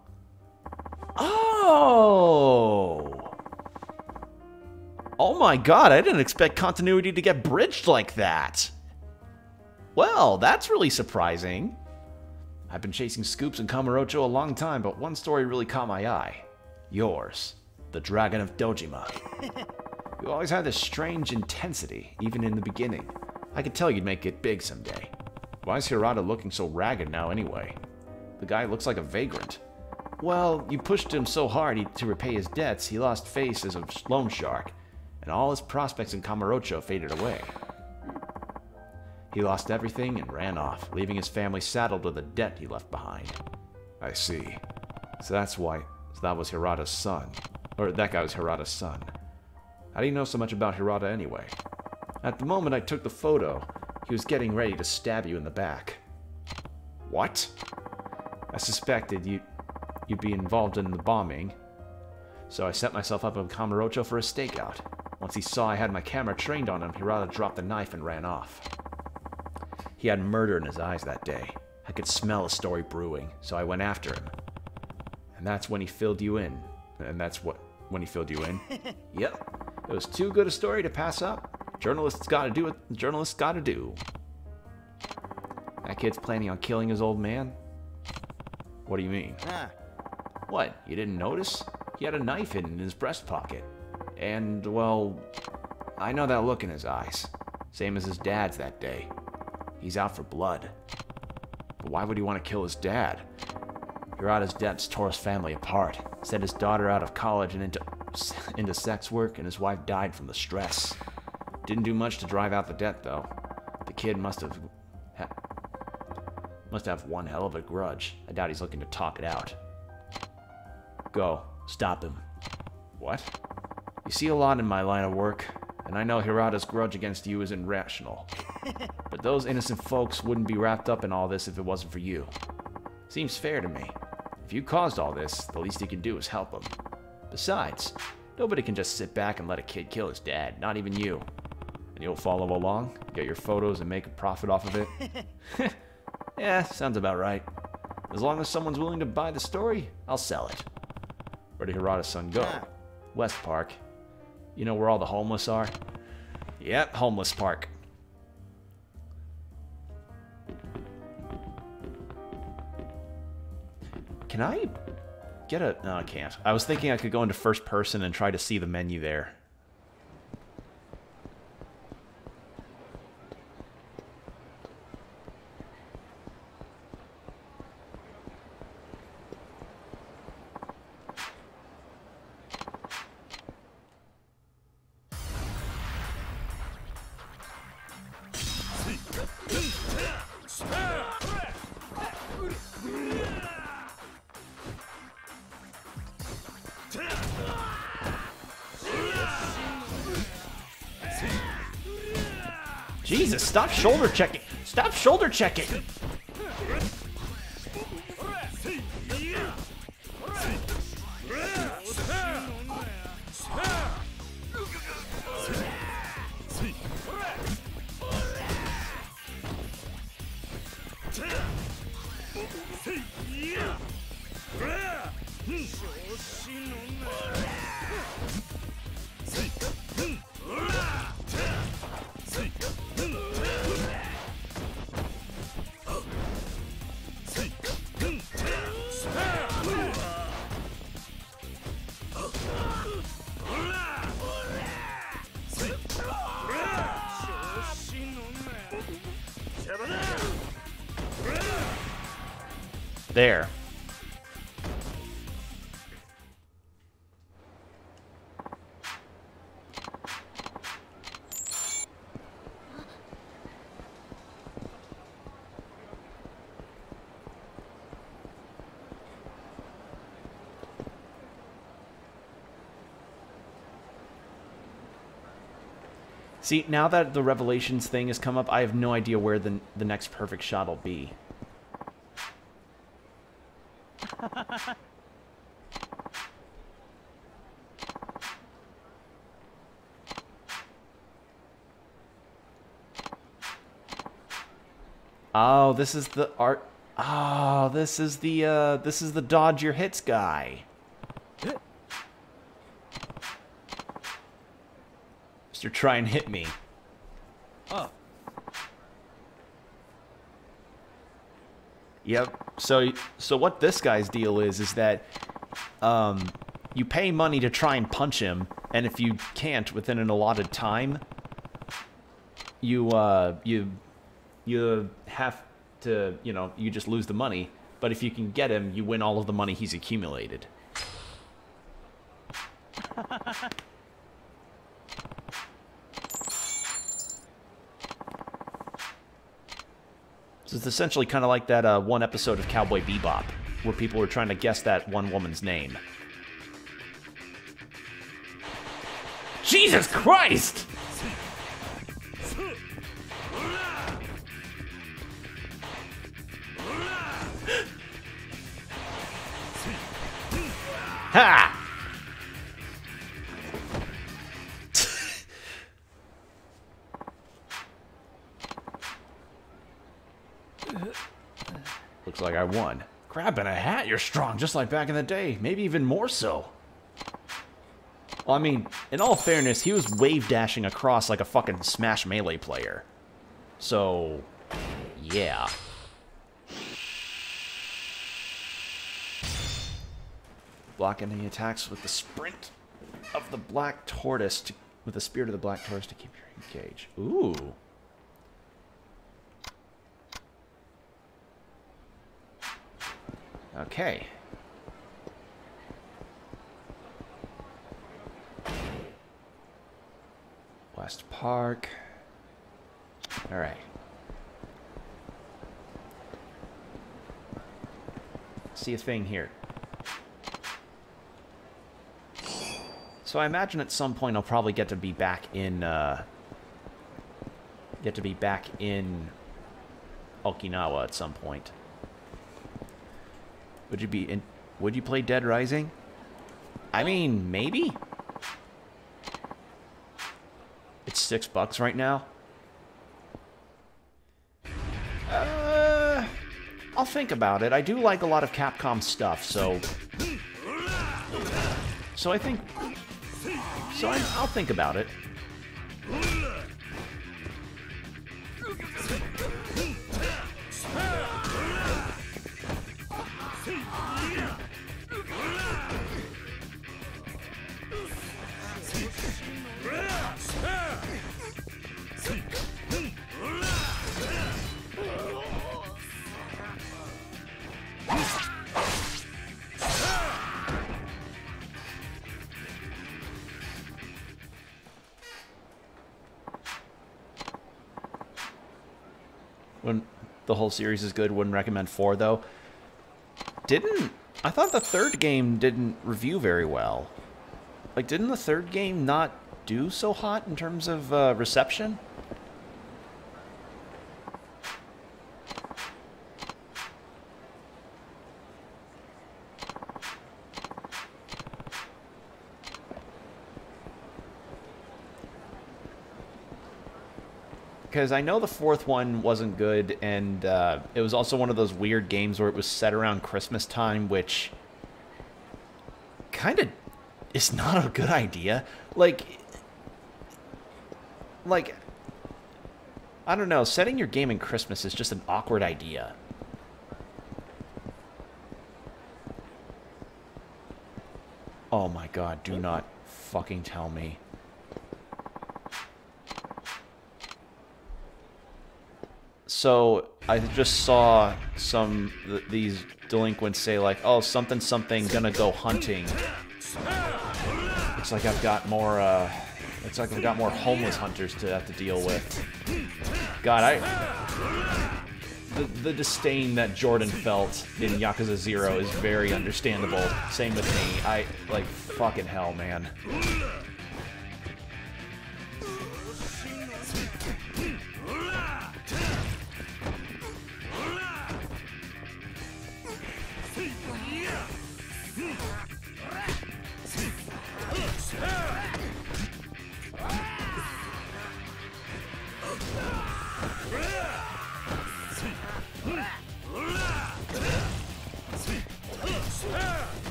Oh. Oh my god, I didn't expect continuity to get bridged like that. Well, that's really surprising. I've been chasing scoops in Kamurocho a long time, but one story really caught my eye. Yours, the Dragon of Dojima. You always had this strange intensity, even in the beginning. I could tell you'd make it big someday. Why is Hirata looking so ragged now anyway? The guy looks like a vagrant. Well, you pushed him so hard he, to repay his debts, he lost face as a loan shark, and all his prospects in Kamurocho faded away. He lost everything and ran off, leaving his family saddled with the debt he left behind. I see. So that's why. So that was Hirata's son. Or that guy was Hirata's son. How do you know so much about Hirata anyway? At the moment I took the photo, he was getting ready to stab you in the back. What? I suspected you, you'd be involved in the bombing, so I set myself up in Kamurocho for a stakeout. Once he saw I had my camera trained on him, Hirata dropped the knife and ran off. He had murder in his eyes that day. I could smell a story brewing, so I went after him. And that's when he filled you in. And that's what when he filled you in. yep. It was too good a story to pass up. Journalists gotta do what journalists gotta do. That kid's planning on killing his old man? What do you mean? Ah, What, you didn't notice? He had a knife hidden in his breast pocket. And, well, I know that look in his eyes. Same as his dad's that day. He's out for blood. But why would he want to kill his dad? Hirata's debts tore his family apart, sent his daughter out of college and into, into sex work, and his wife died from the stress. Didn't do much to drive out the debt, though. The kid must have ha- must have one hell of a grudge. I doubt he's looking to talk it out. Go. Stop him. What? You see a lot in my line of work, and I know Hirata's grudge against you is irrational. but those innocent folks wouldn't be wrapped up in all this if it wasn't for you. Seems fair to me. If you caused all this, the least you can do is help him. Besides, nobody can just sit back and let a kid kill his dad, not even you. And you'll follow along, get your photos, and make a profit off of it? yeah, sounds about right. As long as someone's willing to buy the story, I'll sell it. Where did Hirata's son go? Ah. West Park. You know where all the homeless are? Yep, homeless park. Can I get a... No, I can't. I was thinking I could go into first person and try to see the menu there. Stop shoulder checking. Stop shoulder checking. There. See, now that the Revelations thing has come up, I have no idea where the, the next perfect shot will be. Oh, this is the art. Oh, this is the uh, this is the dodge your hits guy. Mister, try and hit me. Oh, Yep. So so what this guy's deal is is that um, you pay money to try and punch him, and if you can't within an allotted time, you uh, you you have to you know you just lose the money. But if you can get him, you win all of the money he's accumulated. So it's essentially kind of like that uh, one episode of Cowboy Bebop, where people were trying to guess that one woman's name. Jesus Christ! Won. Crab in a hat, you're strong, just like back in the day. Maybe even more so. Well, I mean, in all fairness, he was wave dashing across like a fucking Smash Melee player. So, yeah. Block any attacks with the sprint of the Black Tortoise, to, with the spirit of the Black Tortoise to keep you engaged. Ooh. Okay. West Park. All right. See a thing here. So I imagine at some point I'll probably get to be back in, uh, get to be back in Okinawa at some point. Would you be in? Would you play Dead Rising? I mean, maybe. It's six bucks right now. Uh, I'll think about it. I do like a lot of Capcom stuff, so. So I think. So I, I'll think about it. The whole series is good. Wouldn't recommend four though. Didn't I thought the third game didn't review very well? Like, didn't the third game not do so hot in terms of uh, reception? Because I know the fourth one wasn't good, and uh, it was also one of those weird games where it was set around Christmas time, which kind of is not a good idea. Like, like, I don't know, setting your game in Christmas is just an awkward idea. Oh my god, do not fucking tell me. So, I just saw some, th these delinquents say like, oh, something something gonna go hunting. Looks like I've got more, uh, looks like I've got more homeless hunters to have to deal with. God, I, the, the disdain that Jordan felt in Yakuza 0 is very understandable. Same with me. I, like, fucking hell, man.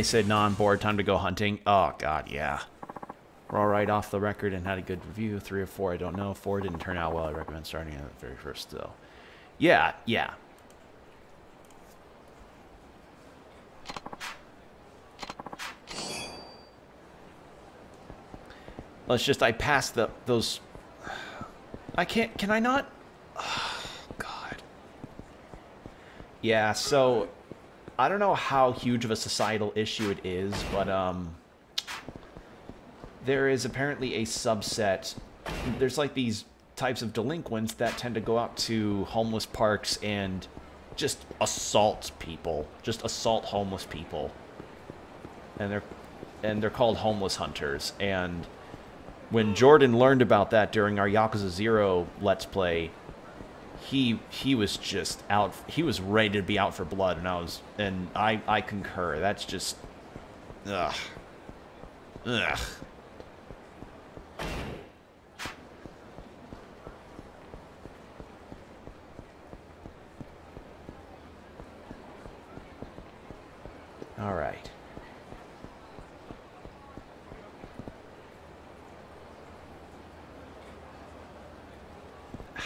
They said, no, I'm bored, time to go hunting. Oh, God, yeah. We're all right off the record and had a good review. Three or four, I don't know. Four didn't turn out well. I recommend starting at the very first, though. Yeah, yeah. Let's just I passed the those. I can't. Can I not? Oh, God. Yeah. So I don't know how huge of a societal issue it is, but um, there is apparently a subset. There's like these types of delinquents that tend to go out to homeless parks and just assault people, just assault homeless people, and they're and they're called homeless hunters. And when Jordan learned about that during our Yakuza Zero Let's Play, he he was just out. He was ready to be out for blood, and I was, and I I concur. That's just, ugh, ugh. All right.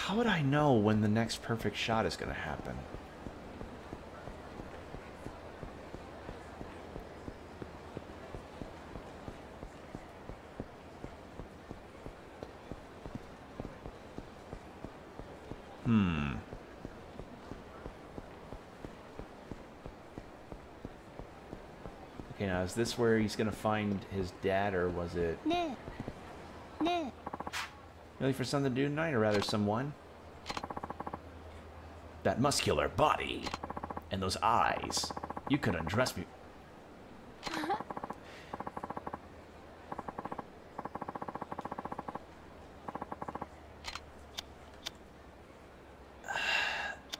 How would I know when the next perfect shot is going to happen? Hmm. Okay, now is this where he's gonna find his dad, or was it? Nah. Nah. Really for something to do tonight, or rather someone? That muscular body and those eyes. You could undress me.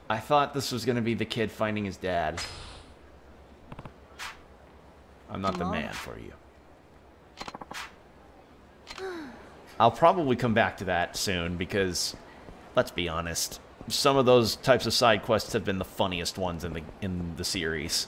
I thought this was going to be the kid finding his dad. I'm not the man for you. I'll probably come back to that soon because, let's be honest, some of those types of side quests have been the funniest ones in the in the series.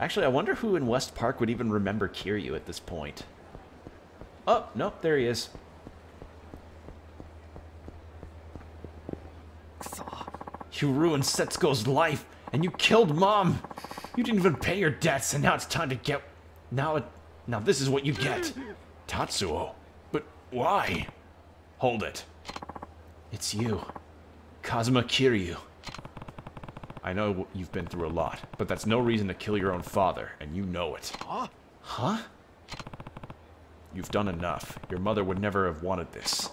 Actually, I wonder who in West Park would even remember Kiryu at this point. Oh, nope, there he is. You ruined Setsuko's life, and you killed Mom. You didn't even pay your debts, and now it's time to get... Now it... Now this is what you get. Tatsuo. But why? Hold it. It's you. Kazuma Kiryu. I know you've been through a lot, but that's no reason to kill your own father, and you know it. Huh? Huh? You've done enough. Your mother would never have wanted this.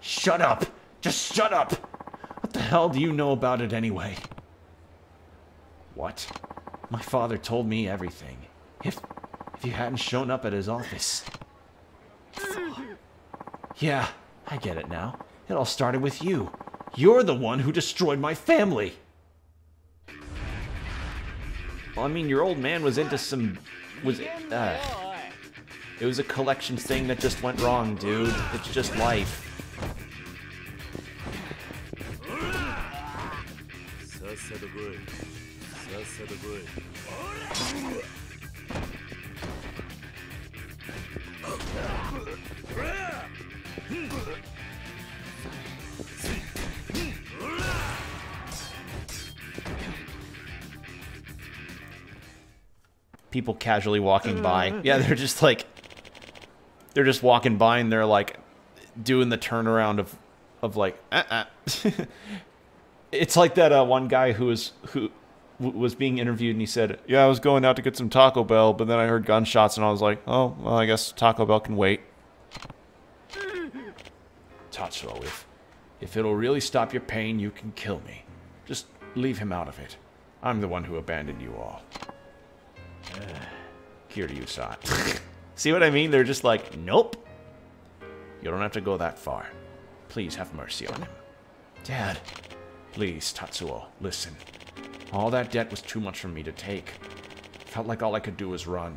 Shut up! Just shut up! Hell do you know about it anyway? What? My father told me everything. If if you hadn't shown up at his office. Yeah, I get it now. It all started with you. You're the one who destroyed my family. Well, I mean, your old man was into some was uh it was a collection thing that just went wrong, dude. It's just life. People casually walking by. Mm. Yeah, they're just like, they're just walking by and they're like doing the turnaround of, of like, uh-uh. it's like that uh, one guy who is who was being interviewed and he said, "Yeah, I was going out to get some Taco Bell, but then I heard gunshots and I was like, "Oh, well, I guess Taco Bell can wait." Tatsuo, if if it'll really stop your pain, you can kill me. Just leave him out of it. I'm the one who abandoned you all. Kiryu-san. See what I mean? They're just like, nope. You don't have to go that far. Please have mercy on him. Dad. Please, Tatsuo, listen. All that debt was too much for me to take. Felt like all I could do was run.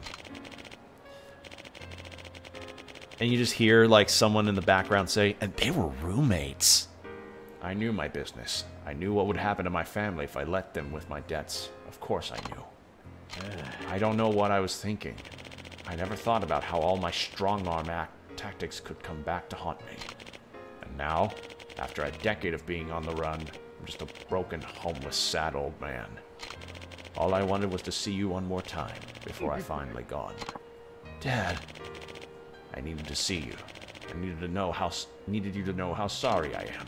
And you just hear like someone in the background say, and they were roommates. I knew my business. I knew what would happen to my family if I let them with my debts. Of course I knew. I don't know what I was thinking. I never thought about how all my strong arm act tactics could come back to haunt me. And now, after a decade of being on the run, just a broken, homeless, sad old man. All I wanted was to see you one more time before I finally gone. Dad, I needed to see you. I needed to know how needed you to know how sorry I am.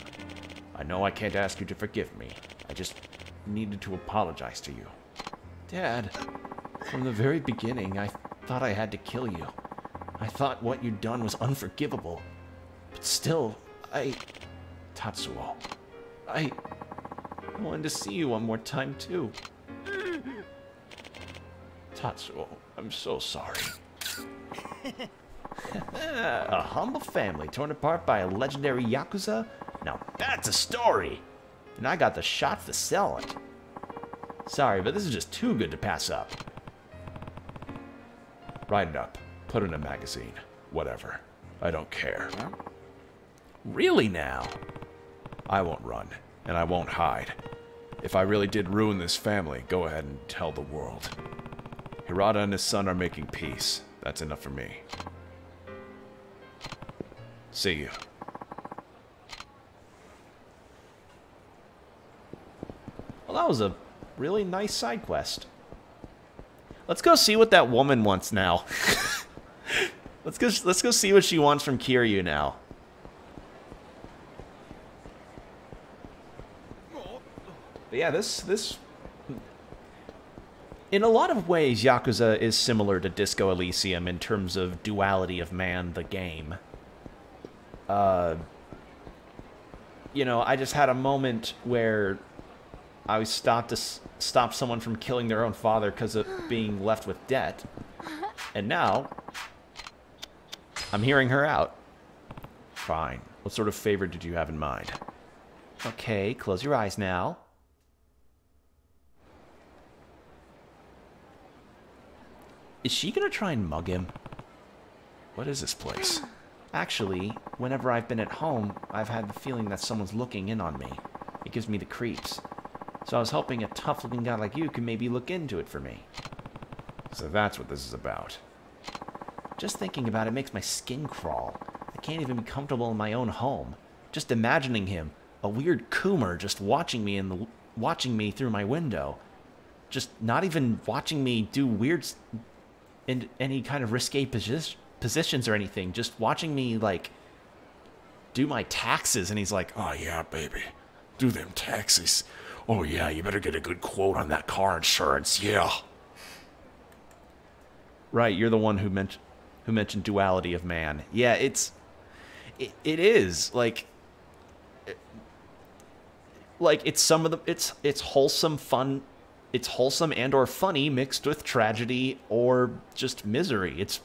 I know I can't ask you to forgive me. I just needed to apologize to you. Dad, from the very beginning, I thought I had to kill you. I thought what you'd done was unforgivable. But still, I. Tatsuo. I. I wanted to see you one more time, too. Tatsuo, I'm so sorry. a humble family torn apart by a legendary Yakuza? Now that's a story! And I got the shots to sell it. Sorry, but this is just too good to pass up. Write it up. Put it in a magazine. Whatever. I don't care. Really now? I won't run, and I won't hide. If I really did ruin this family, go ahead and tell the world. Hirata and his son are making peace. That's enough for me. See you. Well, that was a really nice side quest. Let's go see what that woman wants now. let's go. Let's go see what she wants from Kiryu now. But yeah, this this. In a lot of ways, Yakuza is similar to Disco Elysium in terms of duality of man, the game. Uh, you know, I just had a moment where I was stopped to stop someone from killing their own father because of being left with debt. And now, I'm hearing her out. Fine. What sort of favor did you have in mind? Okay, close your eyes now. Is she gonna try and mug him? What is this place? Actually, whenever I've been at home, I've had the feeling that someone's looking in on me. It gives me the creeps. So I was hoping a tough looking guy like you could maybe look into it for me. So that's what this is about. Just thinking about it makes my skin crawl. I can't even be comfortable in my own home. Just imagining him, a weird coomer just watching me in the watching me through my window. Just not even watching me do weird in any kind of risque posi- positions or anything. Just watching me like do my taxes and he's like, Oh, yeah, baby. Do them taxes. Oh, yeah, you better get a good quote on that car insurance. Yeah. Right, you're the one who meant who mentioned duality of man. Yeah, it's it, it is like it- like it's some of the it's it's wholesome fun it's wholesome and or funny mixed with tragedy or just misery. It's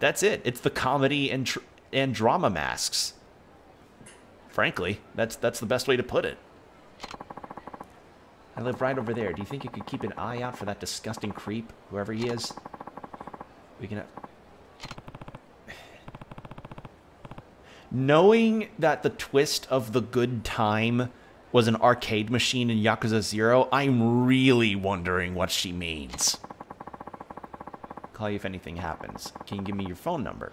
that's it. It's the comedy and tr- and drama masks. Frankly, that's that's the best way to put it. I live right over there. Do you think you could keep an eye out for that disgusting creep, whoever he is? We can. Uh, Knowing that the twist of the good time was an arcade machine in Yakuza 0, I'm really wondering what she means. Call you if anything happens. Can you give me your phone number?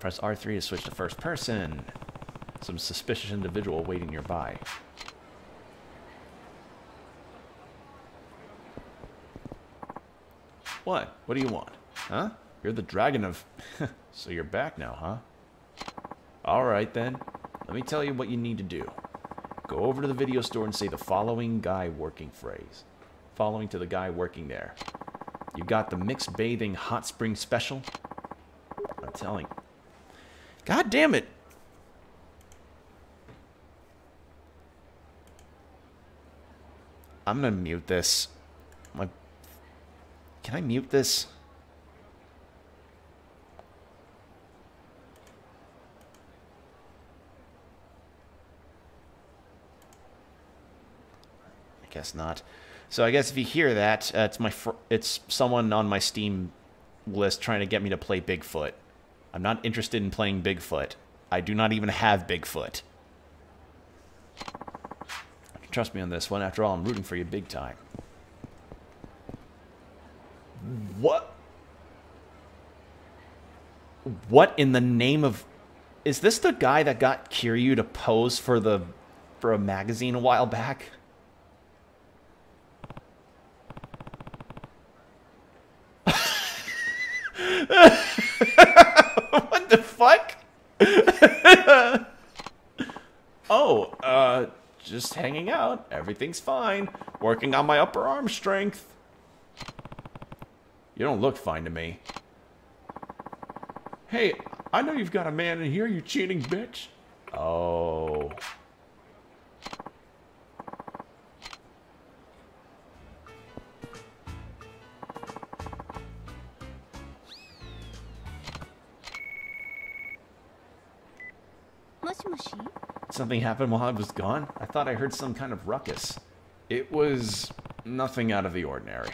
Press R3 to switch to first person. Some suspicious individual waiting nearby. What? What do you want? Huh? You're the dragon of... so you're back now, huh? Alright then. Let me tell you what you need to do. Go over to the video store and say the following guy working phrase. Following to the guy working there. You got the mixed bathing hot spring special? I'm telling. God damn it! I'm gonna mute this. My, can I mute this? Guess not. So I guess if you hear that, uh, it's my it's someone on my Steam list trying to get me to play Bigfoot. I'm not interested in playing Bigfoot. I do not even have Bigfoot. Trust me on this one. After all, I'm rooting for you big time. What? What in the name of... Is this the guy that got Kiryu to pose for the for a magazine a while back? what the fuck? oh, uh, just hanging out. Everything's fine. Working on my upper arm strength. You don't look fine to me. Hey, I know you've got a man in here, you cheating bitch. Oh. Something happened while I was gone? I thought I heard some kind of ruckus. It was nothing out of the ordinary.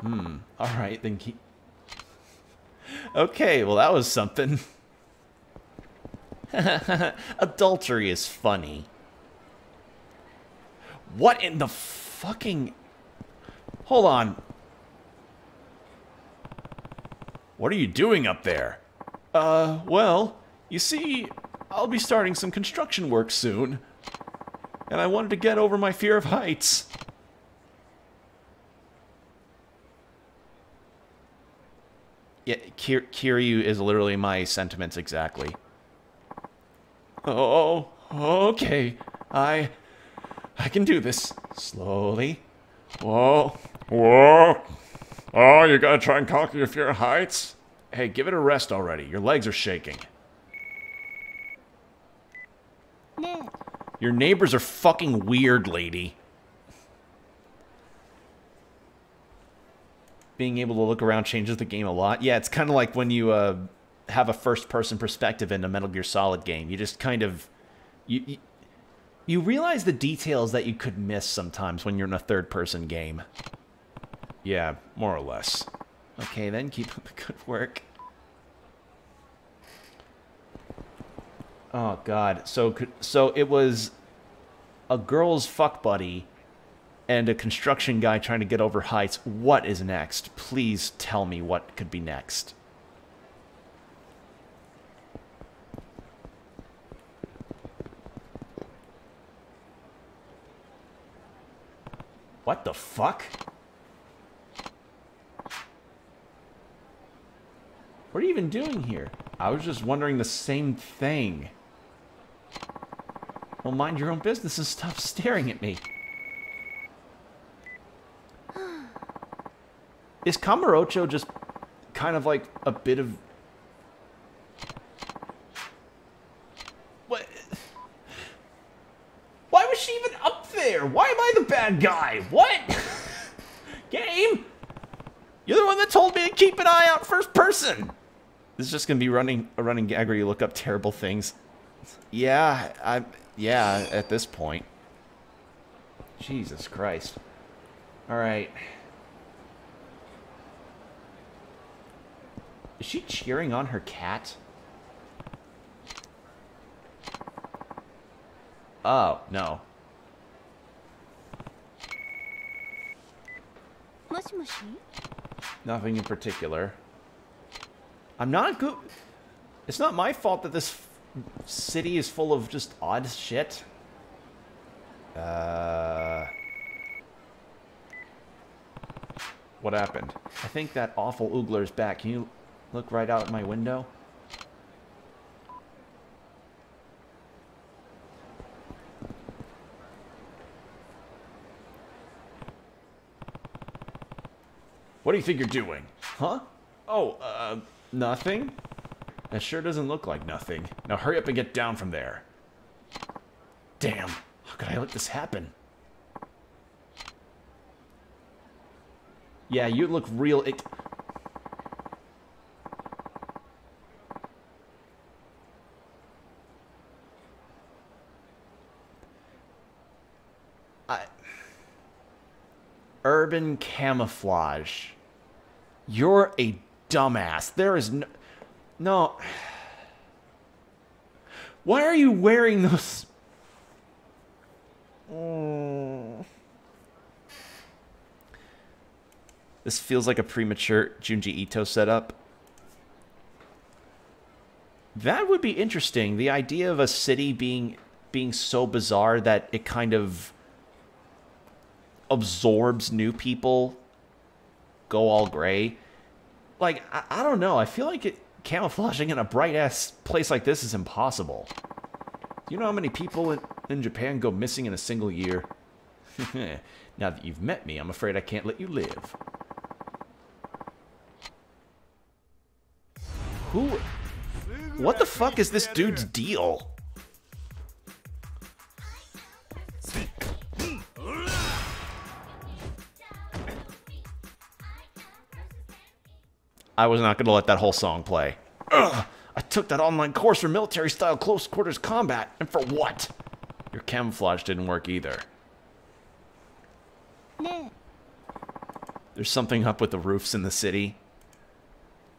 Hmm. Alright, then keep... Okay, well that was something. Adultery is funny. What in the fucking... Hold on. What are you doing up there? Uh, well, you see, I'll be starting some construction work soon. And I wanted to get over my fear of heights. Yeah, Kir Kiryu is literally my sentiments exactly. Oh, okay. I I can do this. Slowly. Whoa. Whoa. Oh, you gotta try and conquer your fear of heights? Hey, give it a rest already. Your legs are shaking. Your neighbors are fucking weird, lady. Being able to look around changes the game a lot. Yeah, it's kind of like when you uh, have a first-person perspective in a Metal Gear Solid game. You just kind of you, you you realize the details that you could miss sometimes when you're in a third-person game. Yeah, more or less. Okay, then keep up the good work. Oh God! So so it was a girl's fuck buddy and a construction guy trying to get over heights. What is next? Please tell me what could be next. What the fuck? What are you even doing here? I was just wondering the same thing. Well, mind your own business and stop staring at me. Is Kamurocho just kind of like a bit of what? Why was she even up there? Why am I the bad guy? What? Game? You're the one that told me to keep an eye out first person. This is just gonna be running a running gag where you look up terrible things. Yeah, I yeah, at this point. Jesus Christ. All right. Is she cheering on her cat? Oh, no. Nothing in particular. I'm not good. It's not my fault that this city is full of just odd shit. Uh. What happened? I think that awful Oogler's back. Can you look right out my window? What do you think you're doing? Huh? Oh, uh, nothing? That sure doesn't look like nothing. Now hurry up and get down from there. Damn, how could I let this happen? Yeah, you look real... It... I... Urban camouflage. You're a dumbass. There is no... No. Why are you wearing those... Mm. This feels like a premature Junji Ito setup. That would be interesting. The idea of a city being being so bizarre that it kind of absorbs new people, go all gray. Like I, I don't know. I feel like it, camouflaging in a bright ass place like this is impossible. Do you know how many people in, in Japan go missing in a single year? now that you've met me, I'm afraid I can't let you live. Who? What the fuck is this dude's deal? I was not going to let that whole song play. Ugh, I took that online course for military style close quarters combat, and for what? Your camouflage didn't work either. ね There's something up with the roofs in the city.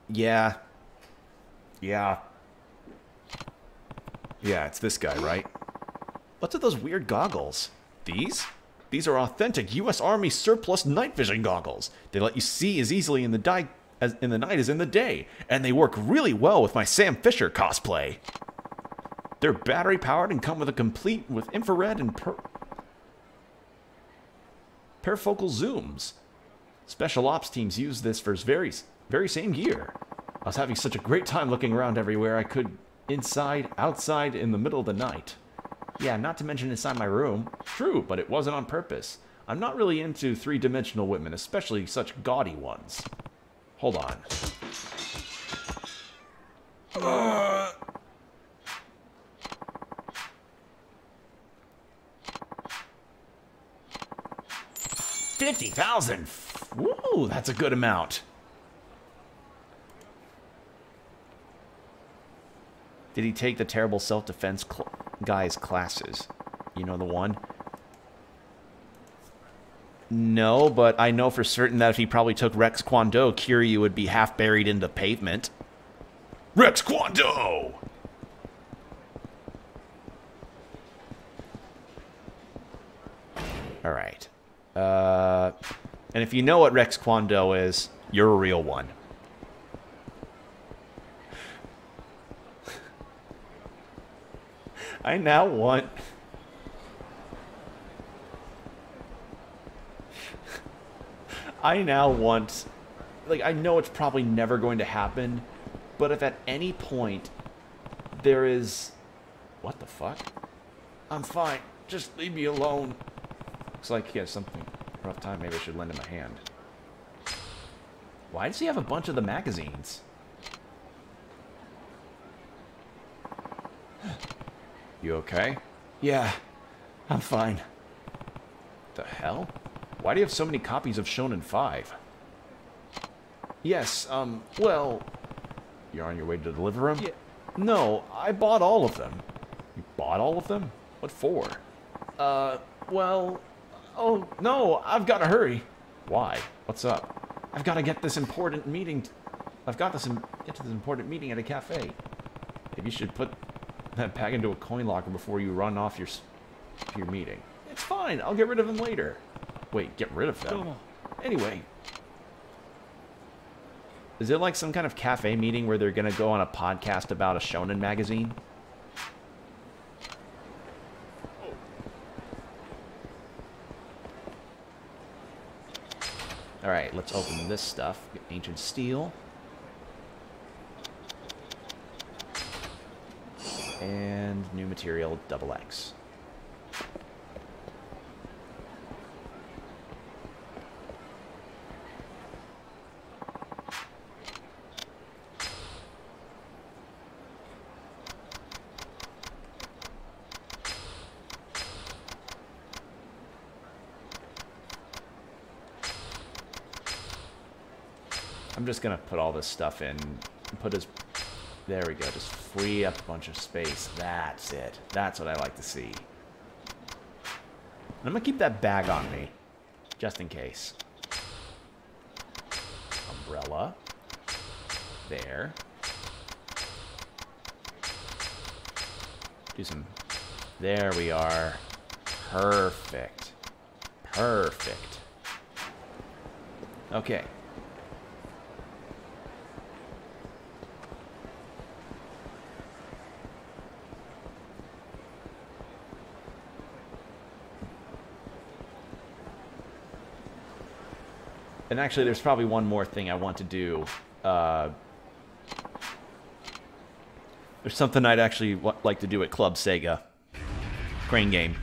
Yeah. Yeah. Yeah, it's this guy, right? What's with those weird goggles? These? These are authentic U.S. Army surplus night vision goggles. They let you see as easily in the di- as in the night as in the day, and they work really well with my Sam Fisher cosplay. They're battery powered and come with a complete with infrared and per- parafocal zooms. Special ops teams use this for very, very same gear. I was having such a great time looking around everywhere I could, inside, outside, in the middle of the night. Yeah, not to mention inside my room. True, but it wasn't on purpose. I'm not really into three-dimensional women, especially such gaudy ones. Hold on. Fifty thousand. Ooh, that's a good amount. Did he take the terrible self-defense cl- guy's classes? You know the one. No, but I know for certain that if he probably took Rex Kwon Do, Kiryu would be half buried in the pavement. Rex Kwon Do! All right. Uh, and if you know what Rex Kwon Do is, you're a real one. I now want. I now want. Like, I know it's probably never going to happen, but if at any point there is. What the fuck? I'm fine. Just leave me alone. Looks like he has something rough time. Maybe I should lend him a hand. Why does he have a bunch of the magazines? You okay? Yeah, I'm fine. The hell? Why do you have so many copies of Shonen 5? Yes, um, well... You're on your way to deliver them? Yeah. No, I bought all of them. You bought all of them? What for? Uh, well... Oh, no, I've got to hurry. Why? What's up? I've got to get this important meeting... T- I've got this... Get to this important meeting at a cafe. Maybe you should put that bag into a coin locker before you run off your... your meeting. It's fine, I'll get rid of them later. Wait, get rid of them? Anyway, is it like some kind of cafe meeting where they're gonna go on a podcast about a shonen magazine? All right, let's open this stuff. Ancient steel. And new material, double X. Just gonna put all this stuff in. Put his. There we go. Just free up a bunch of space. That's it. That's what I like to see. And I'm gonna keep that bag on me, just in case. Umbrella. There. Do some. There we are. Perfect. Perfect. Okay. And actually, there's probably one more thing I want to do. Uh, there's something I'd actually like to do at Club Sega. Crane game.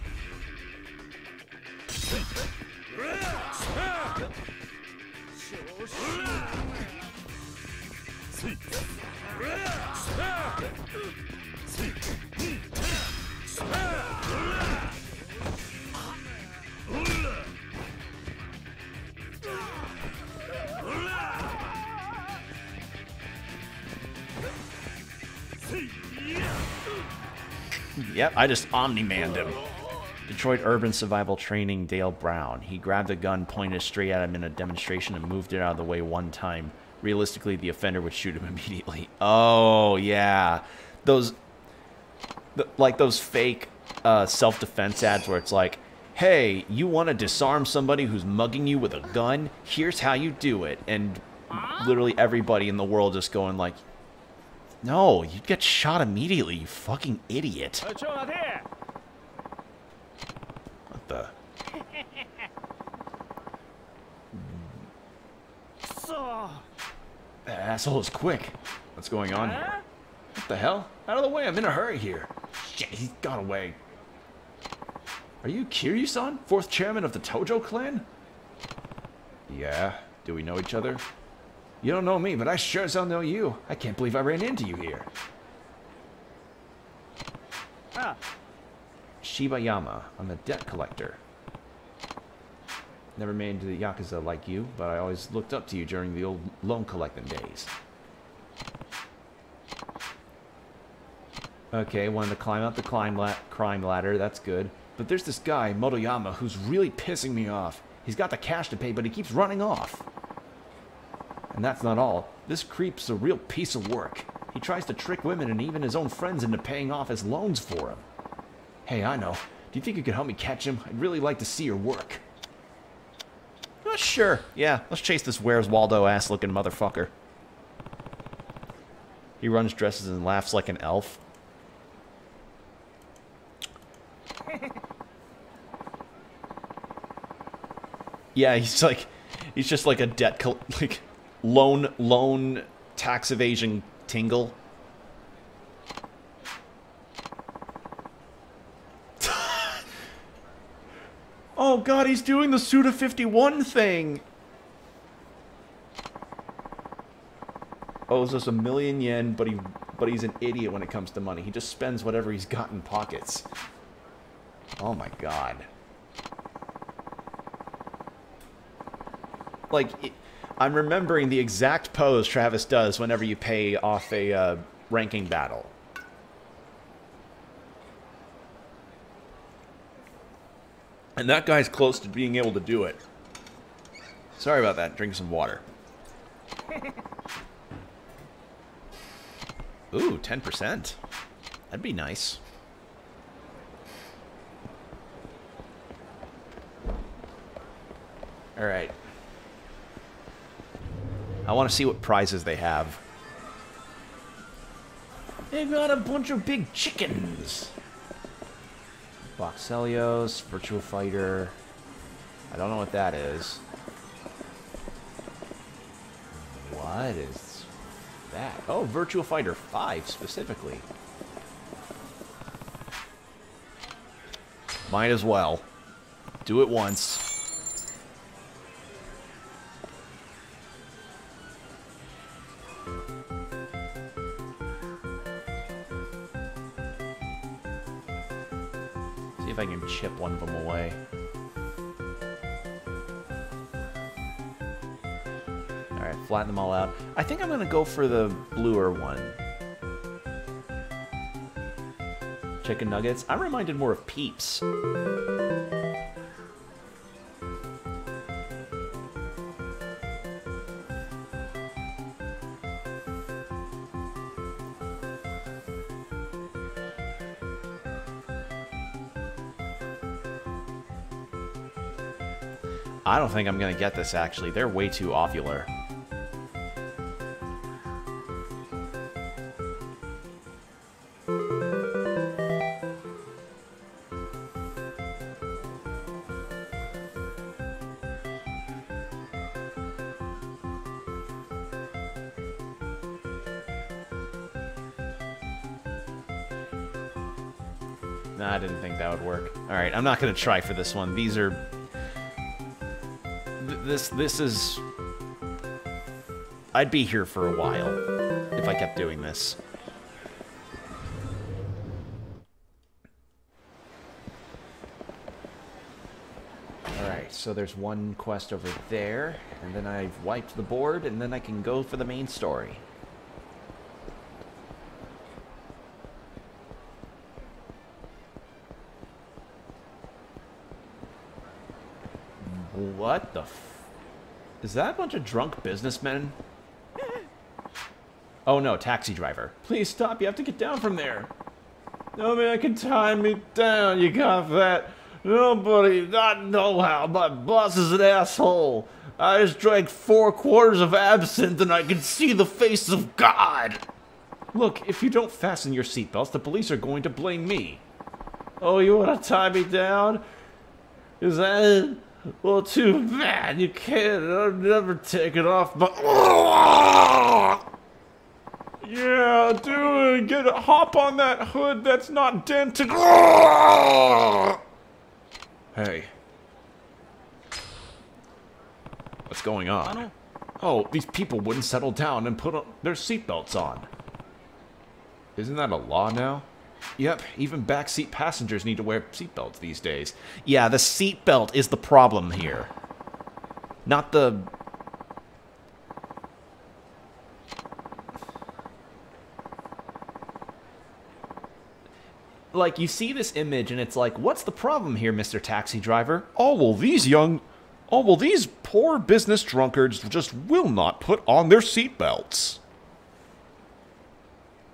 Yep, I just Omni-manned him. Detroit Urban Survival Training, Dale Brown. He grabbed a gun, pointed straight at him in a demonstration, and moved it out of the way one time. Realistically, the offender would shoot him immediately. Oh, yeah. Those, th- like those fake uh, self-defense ads where it's like, hey, you want to disarm somebody who's mugging you with a gun? Here's how you do it. And literally everybody in the world just going like, no, you'd get shot immediately, you fucking idiot. What the? That asshole is quick. What's going on here? What the hell? Out of the way, I'm in a hurry here. Shit, he got away. Are you Kiryu-san? Fourth chairman of the Tojo clan? Yeah. Do we know each other? You don't know me, but I sure as hell know you. I can't believe I ran into you here. Ah. Shibayama. I'm a debt collector. Never made into the Yakuza like you, but I always looked up to you during the old loan collecting days. Okay, wanted to climb up the climb la crime ladder, that's good. But there's this guy, Motoyama, who's really pissing me off. He's got the cash to pay, but he keeps running off. And that's not all. This creep's a real piece of work. He tries to trick women and even his own friends into paying off his loans for him. Hey, I know. Do you think you could help me catch him? I'd really like to see your work. Uh, sure. Yeah, let's chase this Where's Waldo ass looking motherfucker. He runs, dresses, and laughs like an elf. yeah, he's like, he's just like a debt, like, loan, loan tax evasion tingle. Oh god, he's doing the Suda 51 thing. owes us a million yen, but he but he's an idiot when it comes to money. He just spends whatever he's got in pockets. Oh my god. Like, it, I'm remembering the exact pose Travis does whenever you pay off a uh, ranking battle. And that guy's close to being able to do it. Sorry about that. Drink some water. Ooh, 10%. That'd be nice. Alright. I want to see what prizes they have. They've got a bunch of big chickens. Boxelios, Virtua Fighter. I don't know what that is. What is that? Oh, Virtua Fighter 5 specifically. Might as well. Do it once. Chip one of them away. Alright, flatten them all out. I think I'm gonna go for the bluer one. Chicken nuggets. I'm reminded more of Peeps. Don't think I'm gonna get this actually. They're way too ovular. Nah, I didn't think that would work. All right, I'm not gonna try for this one. These are this this is I'd be here for a while if I kept doing this. Alright, so there's one quest over there, and then I've wiped the board, and then I can go for the main story. What the f... Is that a bunch of drunk businessmen? Oh no, taxi driver. Please stop, you have to get down from there. No man can tie me down, you got that? Nobody not know how. My boss is an asshole. I just drank four quarters of absinthe and I can see the face of God. Look, if you don't fasten your seatbelts, the police are going to blame me. Oh, you want to tie me down? Is that it? Well, too bad. You can't. I'll never take it off. But yeah, do it. Get a hop on that hood. That's not dented. Hey, what's going on? Oh, these people wouldn't settle down and put their seatbelts on. Isn't that a law now? Yep, even backseat passengers need to wear seatbelts these days. Yeah, the seatbelt is the problem here. Not the... Like, you see this image and it's like, what's the problem here, Mr. Taxi Driver? Oh, well, these young... Oh, well, these poor business drunkards just will not put on their seatbelts.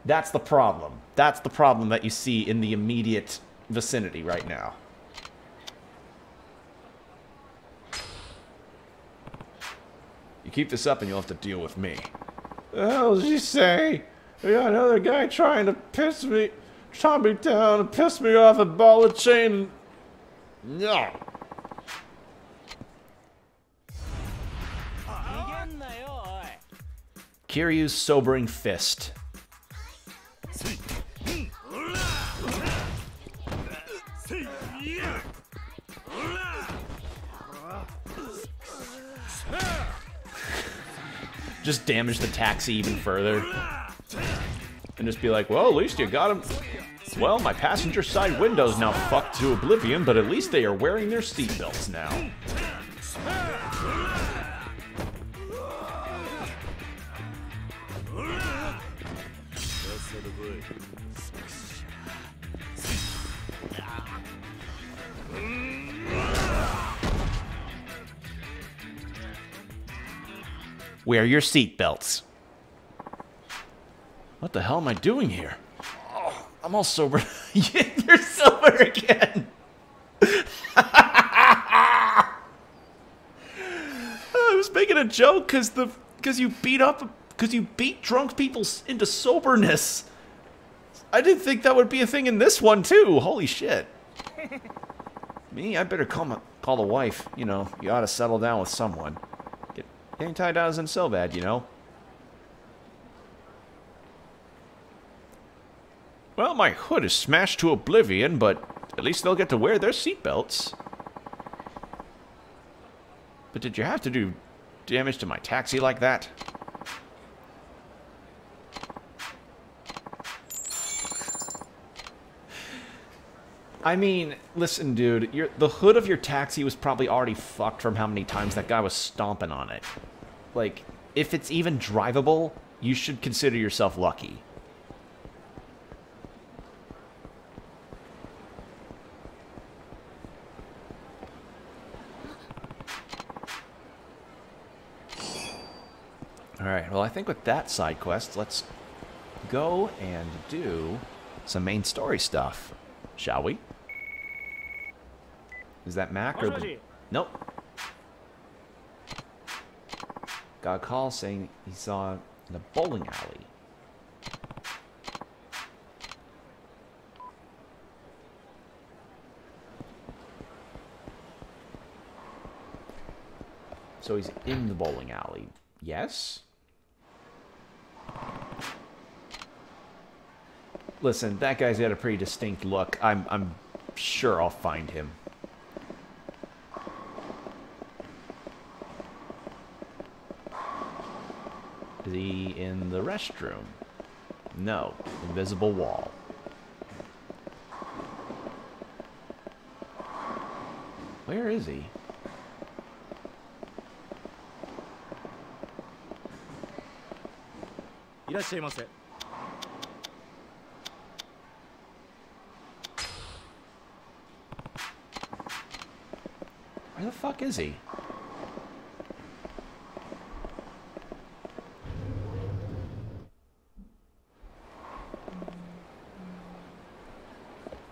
That's the problem. That's the problem that you see in the immediate vicinity right now. You keep this up and you'll have to deal with me. The hell did you say? We got another guy trying to piss me, chop me down, and piss me off a ball of chain. No. Kiryu's sobering fist. Just damage the taxi even further. And just be like, well, at least you got him. Well, my passenger side window's now fucked to oblivion, but at least they are wearing their seatbelts now. Wear your seatbelts. What the hell am I doing here? Oh, I'm all sober. You're sober again. I was making a joke because the because you beat up because you beat drunk people into soberness. I didn't think that would be a thing in this one too. Holy shit. Me, I better call my, call the wife. You know, you ought to settle down with someone. Get, getting tied down isn't so bad, you know. Well, my hood is smashed to oblivion, but at least they'll get to wear their seatbelts. But did you have to do damage to my taxi like that? I mean, listen, dude, the hood of your taxi was probably already fucked from how many times that guy was stomping on it. Like, if it's even drivable, you should consider yourself lucky. Alright, well, I think with that side quest, let's go and do some main story stuff, shall we? Is that Mac or the... Nope. Got a call saying he saw in a bowling alley. So he's in the bowling alley. Yes? Listen, that guy's got a pretty distinct look. I'm I'm sure I'll find him. Is he in the restroom? No. Invisible wall. Where is he? Where the fuck is he?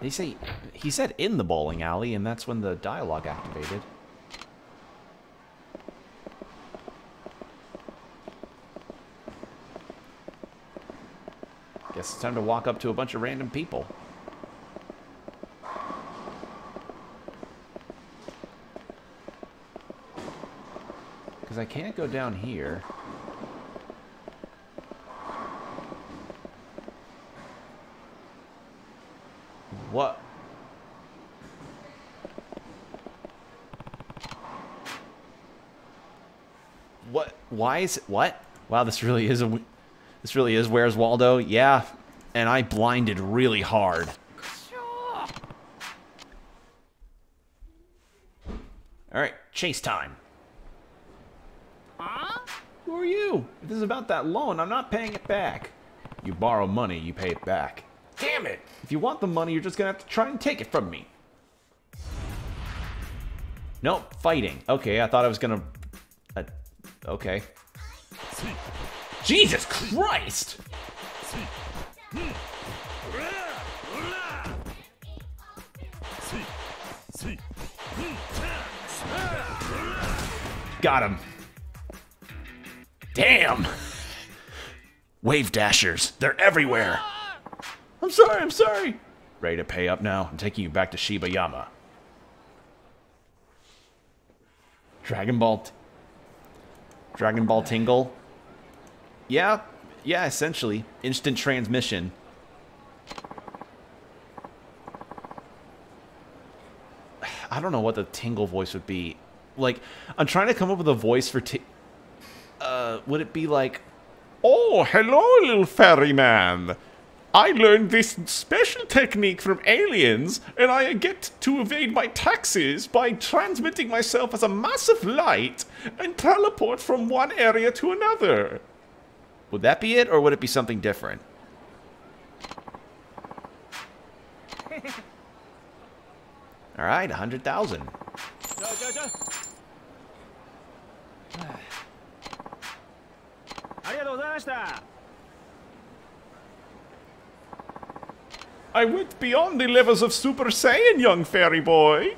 They say he said in the bowling alley, and that's when the dialogue activated. Guess it's time to walk up to a bunch of random people. Because I can't go down here. What? What? Why is it? What? Wow, this really is a. This really is Where's Waldo? Yeah, and I blinded really hard. All right, chase time. Who are you? If this is about that loan, I'm not paying it back. You borrow money, you pay it back. Damn it! If you want the money, you're just gonna have to try and take it from me. Nope, fighting. Okay, I thought I was gonna. Okay. Jesus Christ! Got him. Damn! Wave dashers, they're everywhere. I'm sorry, I'm sorry. Ready to pay up now? I'm taking you back to Shibayama. Dragon Ball. Dragon Ball Tingle? Yeah, yeah, essentially. Instant transmission. I don't know what the Tingle voice would be. Like, I'm trying to come up with a voice for. Uh, would it be like, Oh, hello, little ferryman. I learned this special technique from aliens, and I get to evade my taxes by transmitting myself as a mass of light and teleport from one area to another. Would that be it, or would it be something different? All right, 100,000. I went beyond the levels of Super Saiyan, young fairy boy.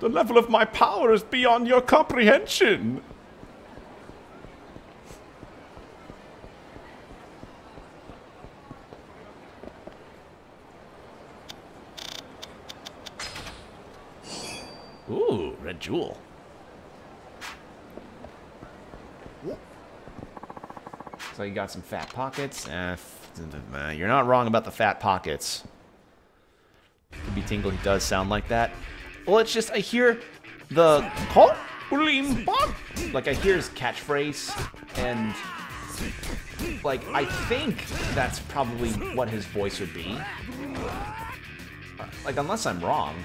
The level of my power is beyond your comprehension. Ooh, red jewel. So you got some fat pockets. Eh, uh, you're not wrong about the fat pockets. Could be Tingle. He does sound like that. Well, it's just I hear the "Huh? Like I hear his catchphrase, and like I think that's probably what his voice would be. Like unless I'm wrong.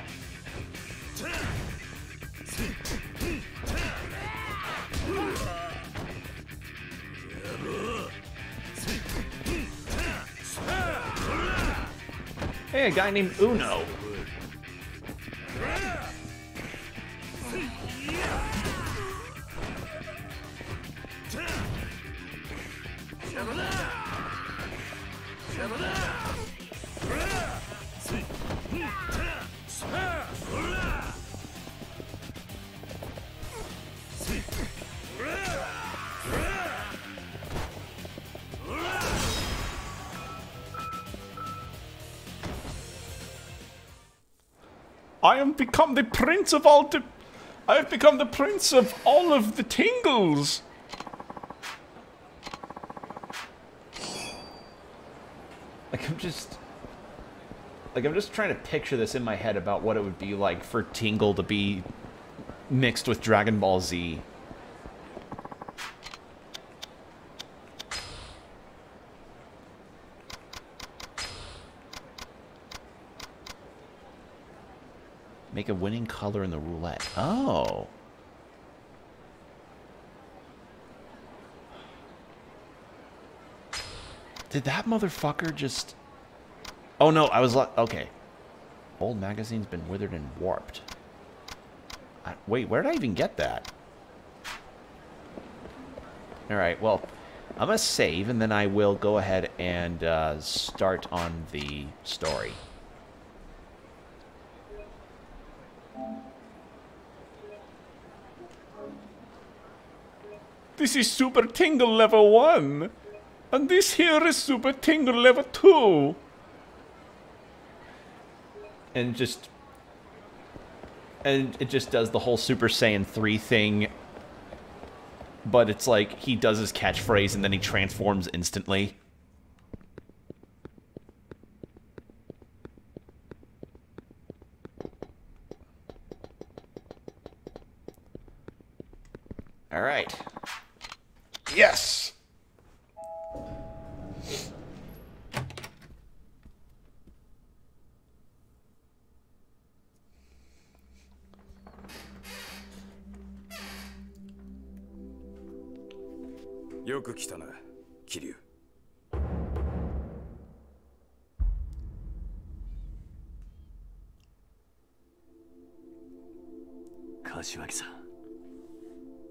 Hey, a guy named Uno. I have become the prince of all the. I have become the prince of all of the tingles. Like I'm just like I'm just trying to picture this in my head about what it would be like for Tingle to be mixed with Dragon Ball Z. Make a winning color in the roulette. Oh. Did that motherfucker just... Oh no, I was like... Okay. Old magazine's been withered and warped. I, wait, where did I even get that? Alright, well, I'm going to save, and then I will go ahead and uh, start on the story. This is Super Tingle level 1. And this here is Super Tingle level 2. and just and it just does the whole Super Saiyan 3 thing but it's like he does his catchphrase and then he transforms instantly. All right. Yes.「よく来たな桐生。柏木さん。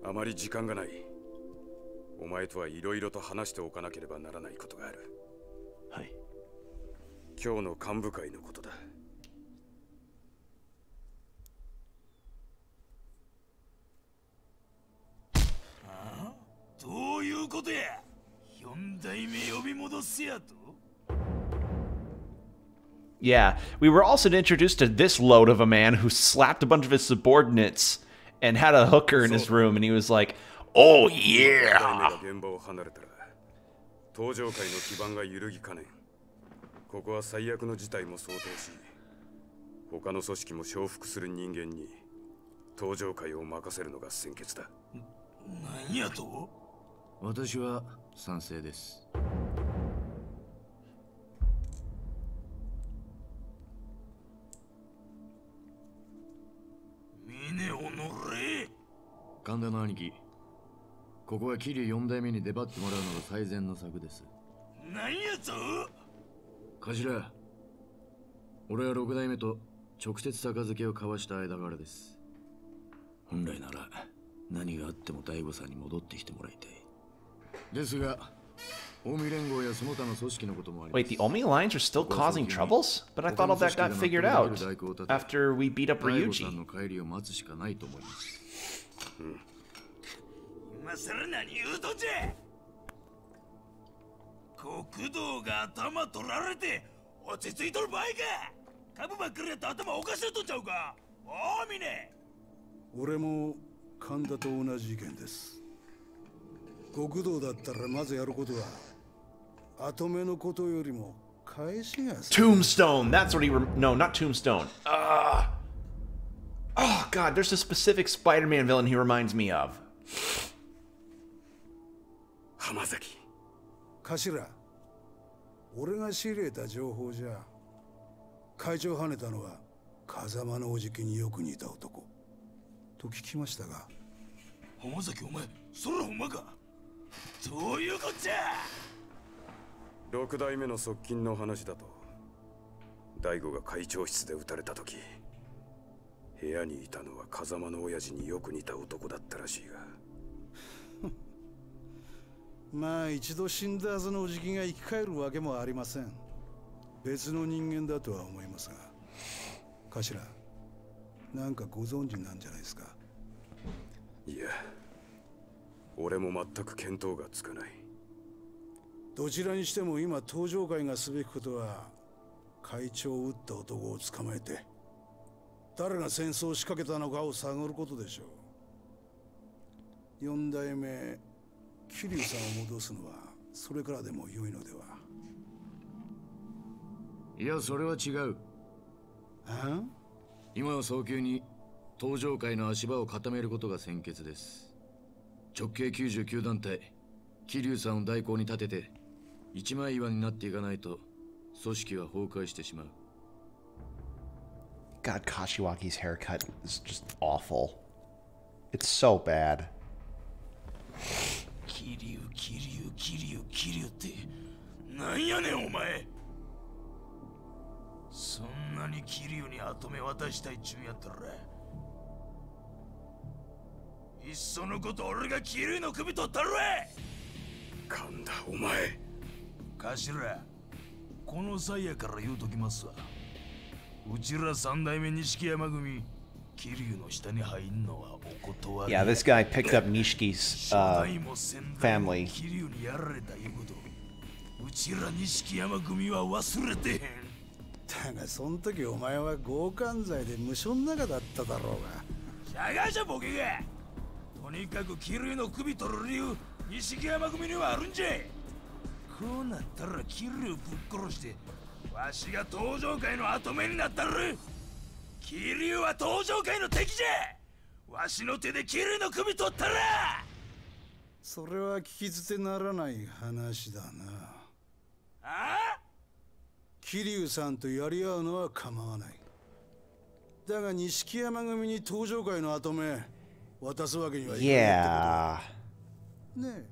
あまり時間がないお前とはいろいろと話しておかなければならないことがあるはい今日の幹部会のことだどういうことや四代目呼び戻すやと Yeah, we were also introduced to this load of a man who slapped a bunch of his subordinates and had a hooker in his room, and he was like, "Oh 二代目 yeah." が現場を離れたら登場界の基盤が揺るぎかねん。ここは最悪の事態も想定し他の組織も承服する人間に登場会を任せるのが先決だ。何やと私は賛成です。峰おのれ。神田の兄貴ここは桐生4代目に出張ってもらうのが最善の策です。何やと頭俺は6代目と直接杯を交わした間柄です。本来なら何があっても大悟さんに戻ってきてもらいたい。ですが近江連合やその他の組織のこともあります。Wait, the Omi Alliance are still causing troubles? But I thought all that got figured out after we beat up 大悟さん Ryuji. 今さら何言うとんじゃ国道が頭取られて落ち着いとる場合か株ばっかりやったら頭おかしいとんちゃうかおお峰俺も神田と同じ意見です極道だったらまずやることは後目のことよりも返しがす Tombstone. That's what he. Rem- no, not Tombstone. Uh, oh God, there's a specific Spider-Man villain he reminds me of. 浜崎。頭俺が仕入れた情報じゃ会長跳ねたのは風間のおじきによく似た男。と聞きましたが浜崎お前それほんまか？どういうこっちゃ！6代目の側近の話だと大悟が会長室で撃たれた時部屋にいたのは風間の親父によく似た男だったらしいがまあ一度死んだはずのおじきが生き返るわけもありません。別の人間だとは思いますが。頭なんかご存知なんじゃないですか？いや俺も全く見当がつかない。どちらにしても今登場会がすべきことは会長を撃った男を捕まえて誰が戦争を仕掛けたのかを探ることでしょう。四代目桐生さんを戻すのはそれからでも良いのでは？いやそれは違う。あ今は早急に登場会の足場を固めることが先決です。直径99団体桐生さんを代行に立てて一枚岩になっていかないと組織は崩壊してしまう。God, Kashiwaki's haircut is just awful. It's so bad. 桐生桐生桐生桐生って。なんやねんお前。そんなに桐生に後目渡したいっちゅうんやったらいっそのこと俺が桐生の首取ったるわ神田お前。頭この際やから言うときますわ。うちら三代目錦山組桐生の下に入んのはお断り。Yeah, this guy picked up Nishki's 初 uh, family. 桐生にやられたいうことうちら錦山組は忘れてへんだがその時お前は強姦罪で無所の中だっただろうが。社外者ボケが。とにかく桐生の首取る理由錦山組にはあるんじゃこうなったら桐生ぶっ殺してわしが登場界の後目になったる桐生は登場界の敵じゃ。わしの手で桐生の首取ったら。それは聞き捨てならない話だな。あ？桐生さんとやり合うのは構わない。だが錦山組に登場会の後目渡すわけにはいかないって.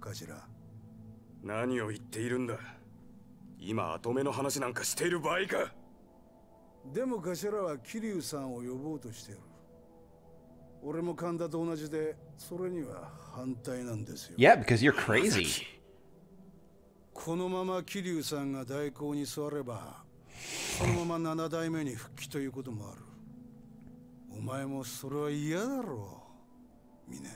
ことねえ頭。何を言っているんだ。今後目の話なんかしている場合かでも頭は桐生さんを呼ぼうとしてる。俺も神田と同じでそれには反対なんですよ。Yeah, because you're crazy. このまま桐生さんが代行に座ればそのまま7代目に復帰ということもある。お前もそれは嫌だろう峰。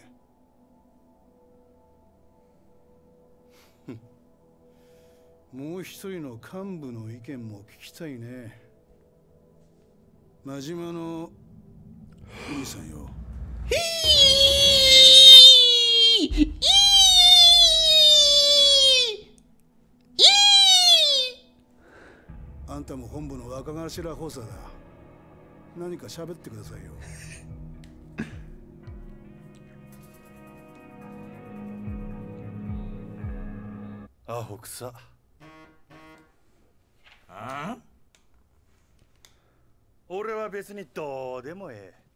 もう一人の幹部の意見も聞きたいね真島の兄さんよ。あんたも本部の若頭補佐だ何か喋ってくださいよアホくさあん俺は別にどうでもええ。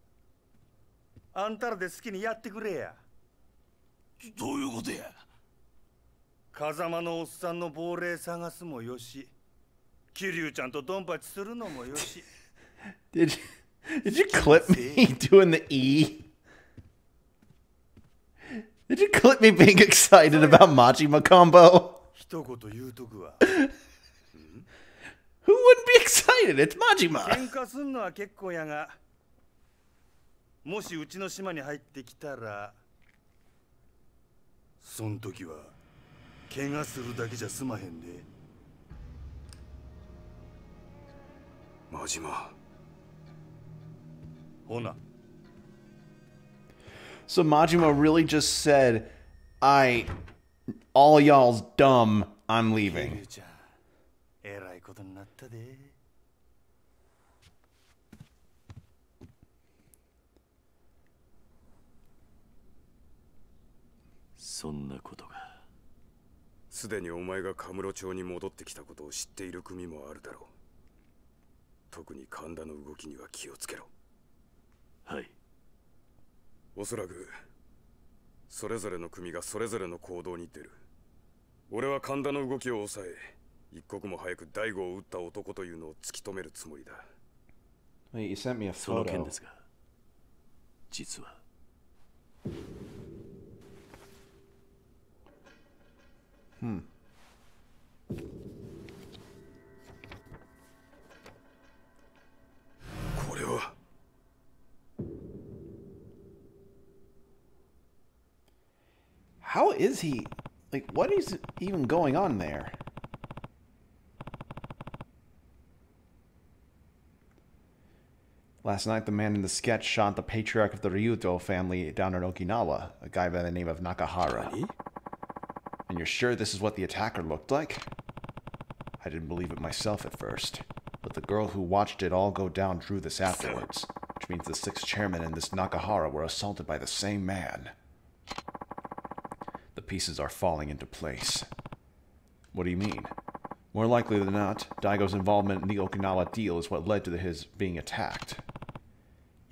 あんたらで好きにやってくれや。どういうことや。風間のおっさんの亡霊探すもよし。桐生ちゃんとドンパチするのもよし。Did did you clip me doing the E? Did you clip me being excited about Majima combo? 一言言うとくわ Who wouldn't be excited? It's Majima. 喧嘩すんのは結構やがもしうちの島に入ってきたらそん時は怪我するだけじゃ済まへんで真島ほな So Majima really just said, "I, all y'all's dumb. I'm 桐 leaving." ことになったで。そんなことが。すでにお前がカムロ町に戻ってきたことを知っている組もあるだろう。特に神田の動きには気をつけろ。はい。おそらくそれぞれの組がそれぞれの行動に出る。俺は神田の動きを抑え一刻も早く大悟を撃った男というのを突き止めるつもりだ。そのですが、実は。うん。これは。How is he? Like, what is even going on there? Last night, the man in the sketch shot the patriarch of the Ryudo family down in Okinawa, a guy by the name of Nakahara. And you're sure this is what the attacker looked like? I didn't believe it myself at first, but the girl who watched it all go down drew this afterwards, which means the six chairmen and this Nakahara were assaulted by the same man. The pieces are falling into place. What do you mean? More likely than not, Daigo's involvement in the Okinawa deal is what led to his being attacked.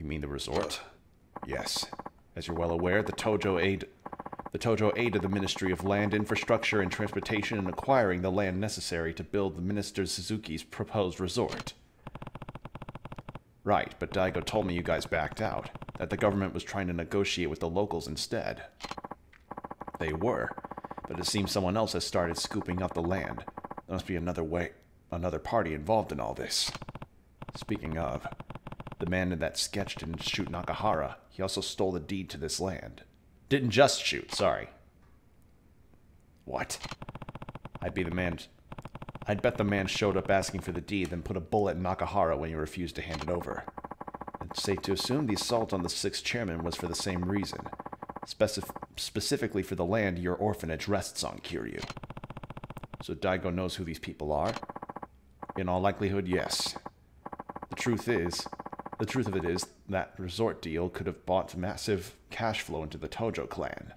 You mean the resort? Yes. As you're well aware, the Tojo aid the Tojo aided the Ministry of Land Infrastructure and Transportation in acquiring the land necessary to build the Minister Suzuki's proposed resort. Right, but Daigo told me you guys backed out, that the government was trying to negotiate with the locals instead. They were, but it seems someone else has started scooping up the land. There must be another way, another party involved in all this. Speaking of, the man in that sketch didn't shoot Nakahara. He also stole the deed to this land. Didn't just shoot, sorry. What? I'd be the man. I'd bet the man showed up asking for the deed, then put a bullet in Nakahara when he refused to hand it over. It's safe to assume the assault on the sixth chairman was for the same reason. Specif- specifically for the land your orphanage rests on, Kiryu. So Daigo knows who these people are? In all likelihood, yes. The truth is, the truth of it is, that resort deal could have brought massive cash flow into the Tojo clan.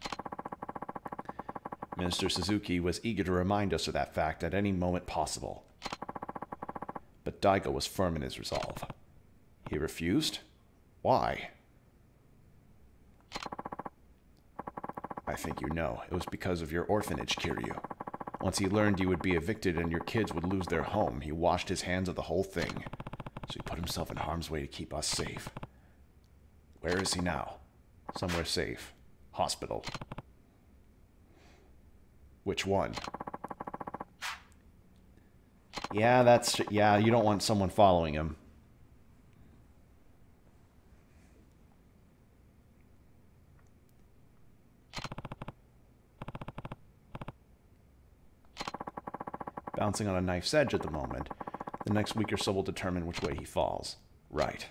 Minister Suzuki was eager to remind us of that fact at any moment possible. But Daigo was firm in his resolve. He refused? Why? I think you know. It was because of your orphanage, Kiryu. Once he learned you would be evicted and your kids would lose their home, he washed his hands of the whole thing. So he put himself in harm's way to keep us safe. Where is he now? Somewhere safe. Hospital. Which one? Yeah, that's. Yeah, you don't want someone following him. Bouncing on a knife's edge at the moment. The next week or so will determine which way he falls. Right.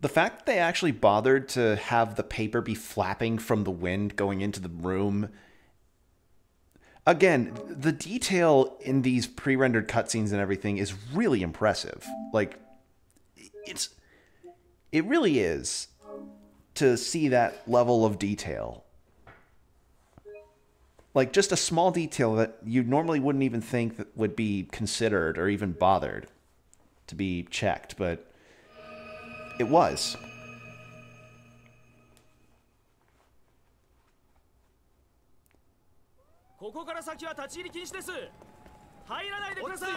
The fact that they actually bothered to have the paper be flapping from the wind going into the room. again, the detail in these pre-rendered cutscenes and everything is really impressive. Like it's it really is to see that level of detail Like just a small detail that you normally wouldn't even think that would be considered or even bothered to be checked, but it was. ここから先は立ち入り禁止です入らないでください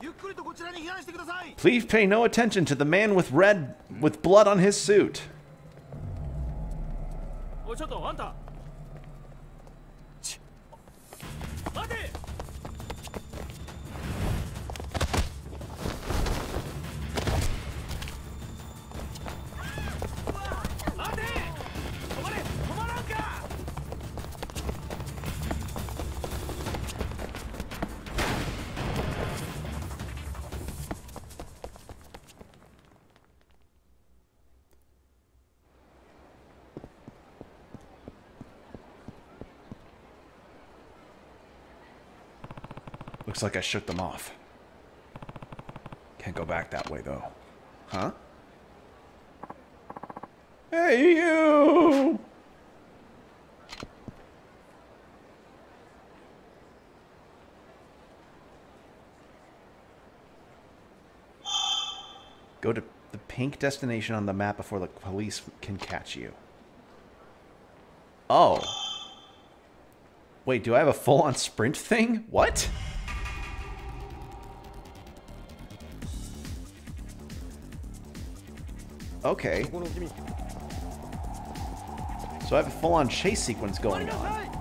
ゆっくりとこちらに避難してください Please pay no attention to the man with red with blood on his suit. おいちょっとあんた Looks like I shook them off. Can't go back that way though. Huh? Hey you! Go to the pink destination on the map before the police can catch you. Oh. Wait, do I have a full-on sprint thing? What? Okay. So I have a full-on chase sequence going on.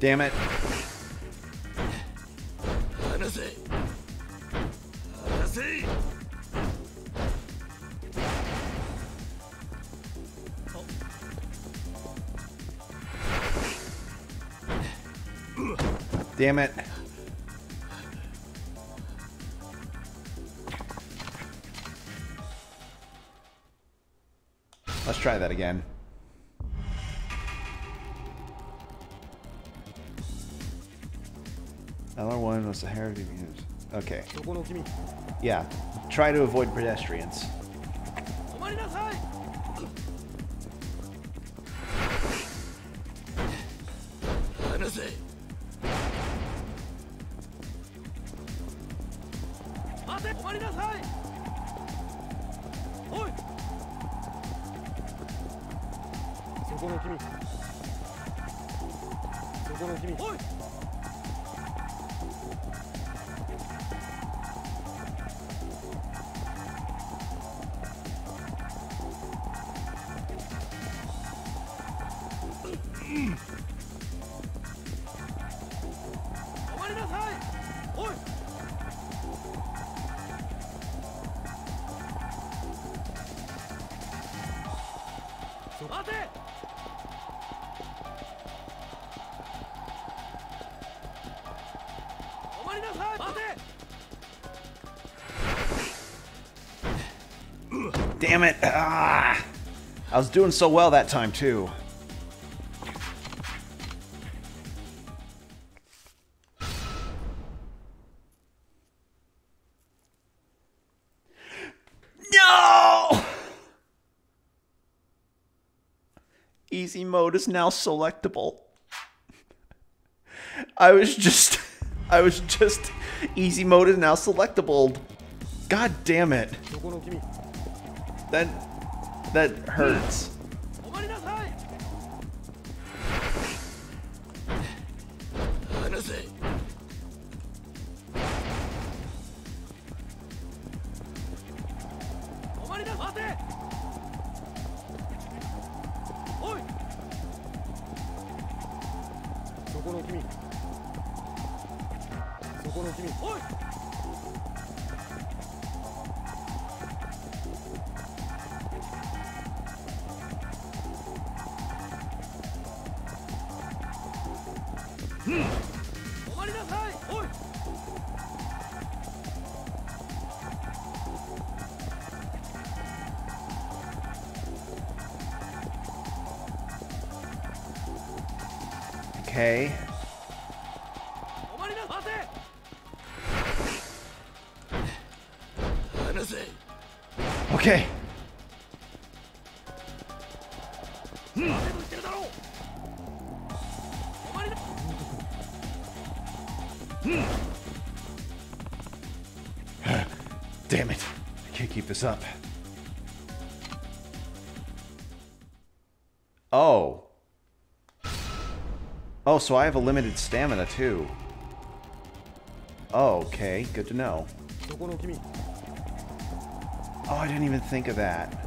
Damn it. Damn it. Let's try that again. L1 was the heritage. Okay. Yeah. Try to avoid pedestrians. was doing so well that time, too. No! Easy mode is now selectable. I was just... I was just... Easy mode is now selectable. God damn it. Then... That hurts. so I have a limited stamina too. Okay, good to know. Oh, I didn't even think of that.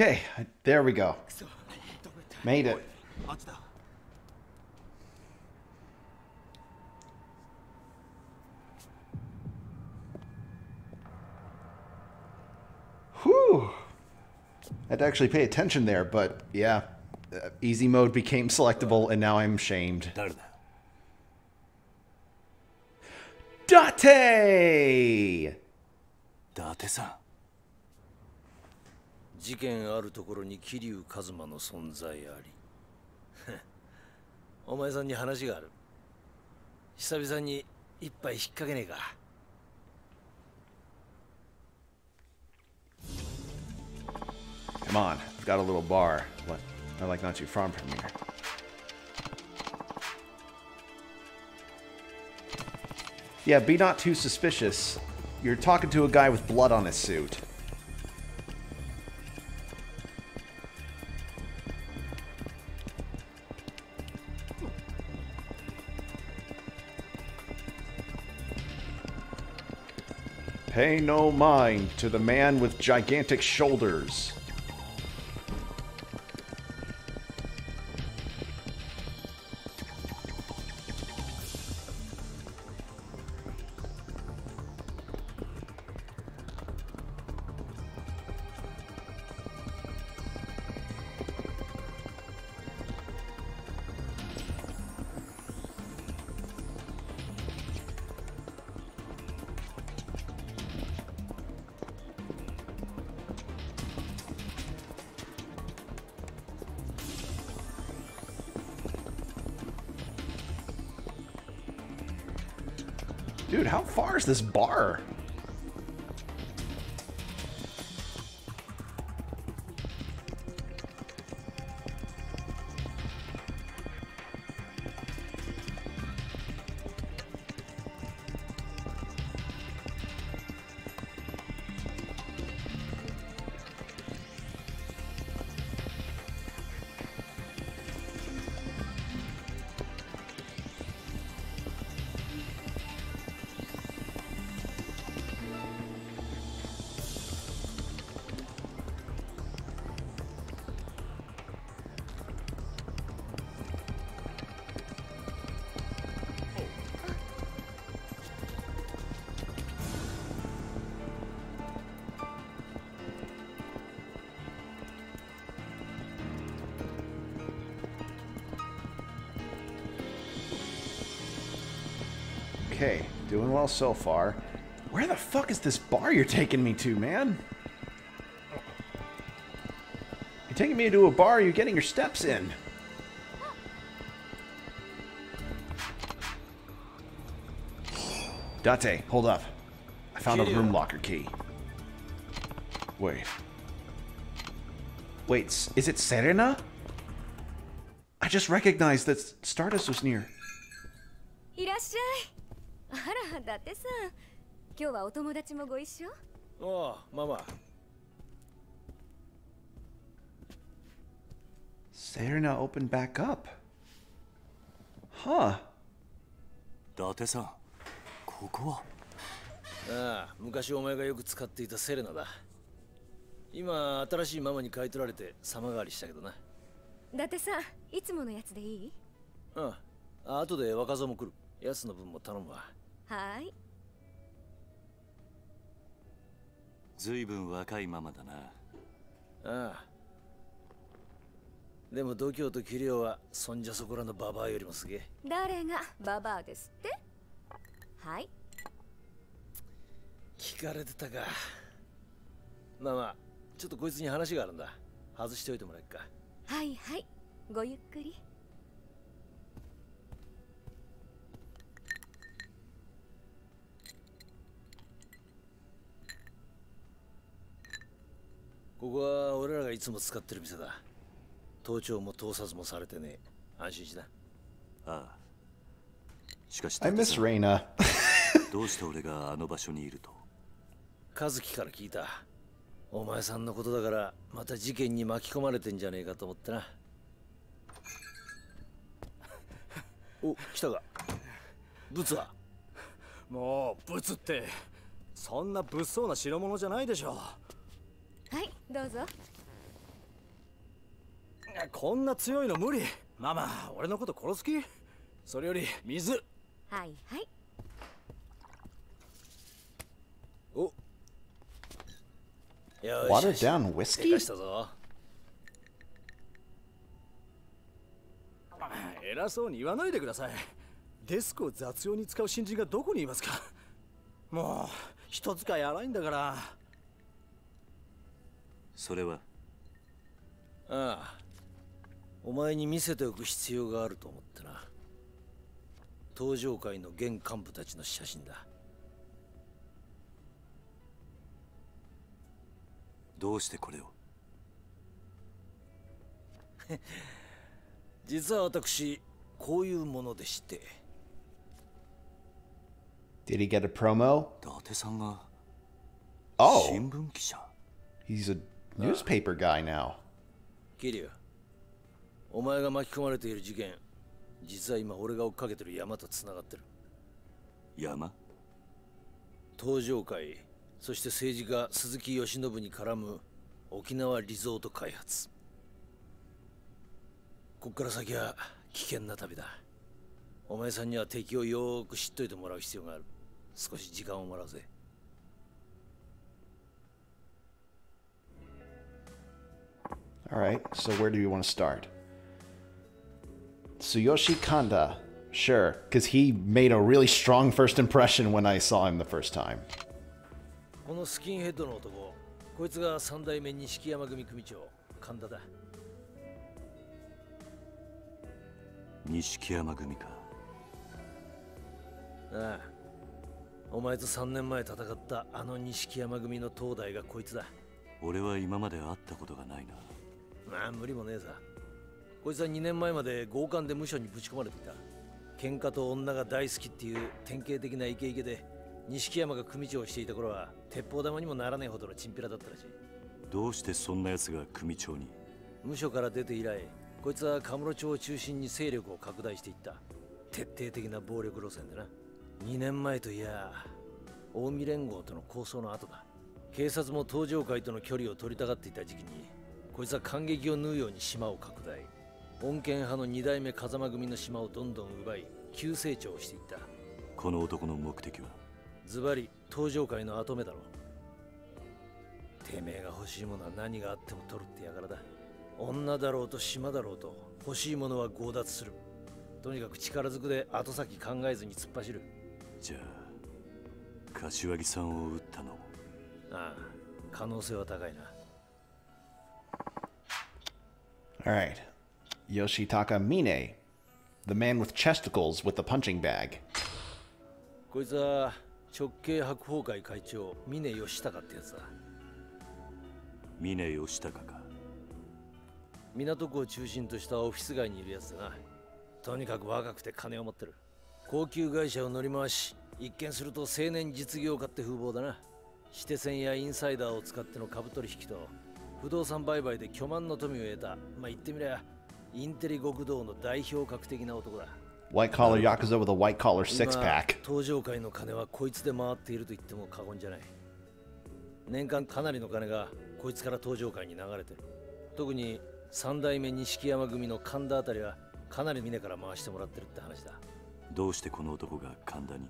Okay, there we go. Made it. Whew. I had to actually pay attention there, but yeah. Uh, easy mode became selectable, and now I'm shamed. Date! るところに桐生一馬の存在ありお前さんに話がある久々に一杯引っ掛けねえか Come on, I've got a little bar. What? I like not too far from here. Yeah, be not too suspicious. You're talking to a guy with blood on his suit. Pay no mind to the man with gigantic shoulders. This bar? Doing well so far. Where the fuck is this bar you're taking me to, man? You're taking me to a bar, you're getting your steps in. Date, hold up. I found a room locker key. Wait. Wait, is it Serena? I just recognized that Stardust was near. 今日はお友達もご一緒？おうママ。Serena opened back up. Huh. 伊達さんここは？ああ昔お前がよく使っていたセレナだ。今新しいママに買い取られて様変わりしたけどな。伊達さんいつものやつでいい？うん。あ後で若造も来る。奴の分も頼むわ。はーいずいぶん若いママだな。ああ。でも度胸と器量はそんじゃそこらのババアよりもすげえ。誰がババアですって？はい。聞かれてたか。まあまあちょっとこいつに話があるんだ。外しておいてもらえっか。はいはい。ごゆっくりここは俺らがいつも使ってる店だ。盗聴も通さずもされてね安心しな。ああ。しかし I miss Reina. どうして俺があの場所にいると？和樹から聞いた。お前さんのことだからまた事件に巻き込まれてんじゃねえかと思ってな。お来たか。ブツは？もうブツってそんな物騒な代物じゃないでしょはいどうぞ。こんな強いの無理。ママ俺のこと殺す気？それより水。はいはい。お。よ Water し down で whiskey? かしたぞ。偉そうに言わないでください。デスクを雑用に使う新人がどこにいますか？もう人使い荒いんだからそれは？ああ。お前に見せておく必要があると思ってな。登場会の現幹部たちの写真だ。どうしてこれを？実は私こういうものでして。Did he get a promo? 伊達さんが Oh, 新聞記者。He's a newspaper guy now. キリュウお前が巻き込まれている事件実は今俺が追っかけてる山と繋がってる。山？登場会そして政治家鈴木義信に絡む沖縄リゾート開発。こっから先は危険な旅だ。お前さんには敵をよーく知っといてもらう必要がある。少し時間をもらうぜ All right, so where do you want to start? Tsuyoshi Kanda. Sure, because he made a really strong first impression when I saw him the first time. このスキンヘッドの男こいつが三代目錦山組組長神田だ錦山組かああお前と3年前戦ったあの錦山組の東大がこいつだ俺は今まで会ったことがないなまあ無理もねえさ。こいつは2年前まで強姦で無所にぶち込まれていた。喧嘩と女が大好きっていう典型的なイケイケで錦山が組長をしていた頃は鉄砲玉にもならねえほどのチンピラだったらしい。どうしてそんな奴が組長に？無所から出て以来こいつはカムロ町を中心に勢力を拡大していった。徹底的な暴力路線でな。2年前といや近江連合との抗争の後だ。警察も登場会との距離を取りたがっていた時期にこいつは感激を縫うように島を拡大。穏健派の二代目風間組の島をどんどん奪い急成長していった。この男の目的は？ズバリ登場会の後目だろてめえが欲しいものは何があっても取るってやからだ。女だろうと島だろうと欲しいものは強奪する。とにかく力ずくで後先考えずに突っ走る。じゃあ柏木さんを撃ったのも？ああ可能性は高いな Alright. Yoshitaka Mine. The man with chesticles with the punching bag. こいつは直系白鵬会会長峰義孝ってやつだ峰義孝か港区を中心としたオフィス街にいるやつだなとにかく若くて金を持ってる高級会社を乗り回し一見すると青年実業家って風貌だな指定線やインサイダーを使っての株取引と不動産売買で巨万の富を得た。まあ言ってみりゃインテリ極道の代表格的な男だ。White collar Yakuza with a white collar six 今 pack. 登場界の金はこいつで回っていると言っても過言じゃない。年間かなりの金がこいつから登場界に流れてる。特に三代目錦山組の神田あたりはかなり峰から回してもらってるって話だ。どうしてこの男が神田に？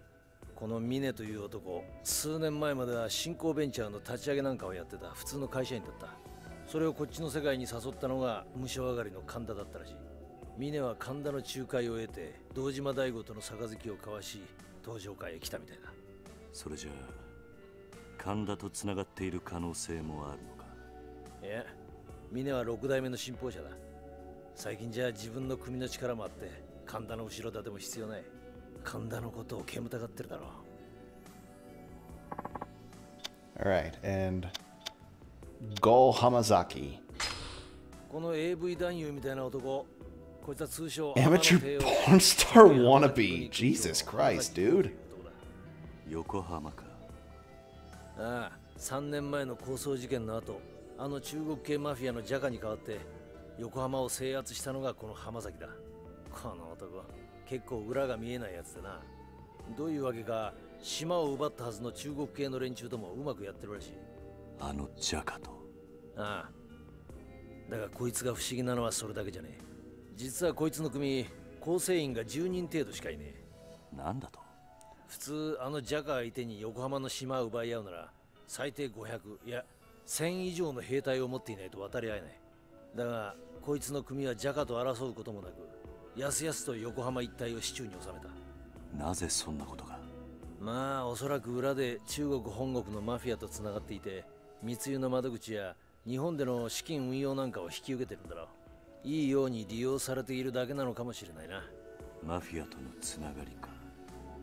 この峰という男数年前までは新興ベンチャーの立ち上げなんかをやってた普通の会社員だったそれをこっちの世界に誘ったのが無償上がりの神田だったらしい。峰は神田の仲介を得て堂島大吾との杯を交わし登場界へ来たみたいだ。それじゃあ神田とつながっている可能性もあるのか？いや峰は六代目の信奉者だ。最近じゃ自分の組の力もあって神田の後ろ盾も必要ない。神田のことを煙たがってるだろう。Alright, and Go Hamazaki. この AV 男優みたいな男こいつは通称 Amateur porn star wannabe. Jesus Christ, dude. 横浜かああ3年前の抗争事件の後あの中国系マフィアのジャカに代わって横浜を制圧したのがこの浜崎だこの男結構裏が見えないやつでなどういうわけか島を奪ったはずの中国系の連中ともうまくやってるらしいあのジャカと。ああ。だがこいつが不思議なのはそれだけじゃねえ。実はこいつの組構成員が10人程度しかいねえ。なんだと？普通あのジャカ相手に横浜の島を奪い合うなら最低500いや1000以上の兵隊を持っていないと渡り合えない。だがこいつの組はジャカと争うこともなくやすやすと横浜一帯を手中に収めた。なぜそんなことが？まあおそらく裏で中国本国のマフィアとつながっていて密輸の窓口や日本での資金運用なんかを引き受けてるんだろう。いいように利用されているだけなのかもしれないな。マフィアとのつながりか。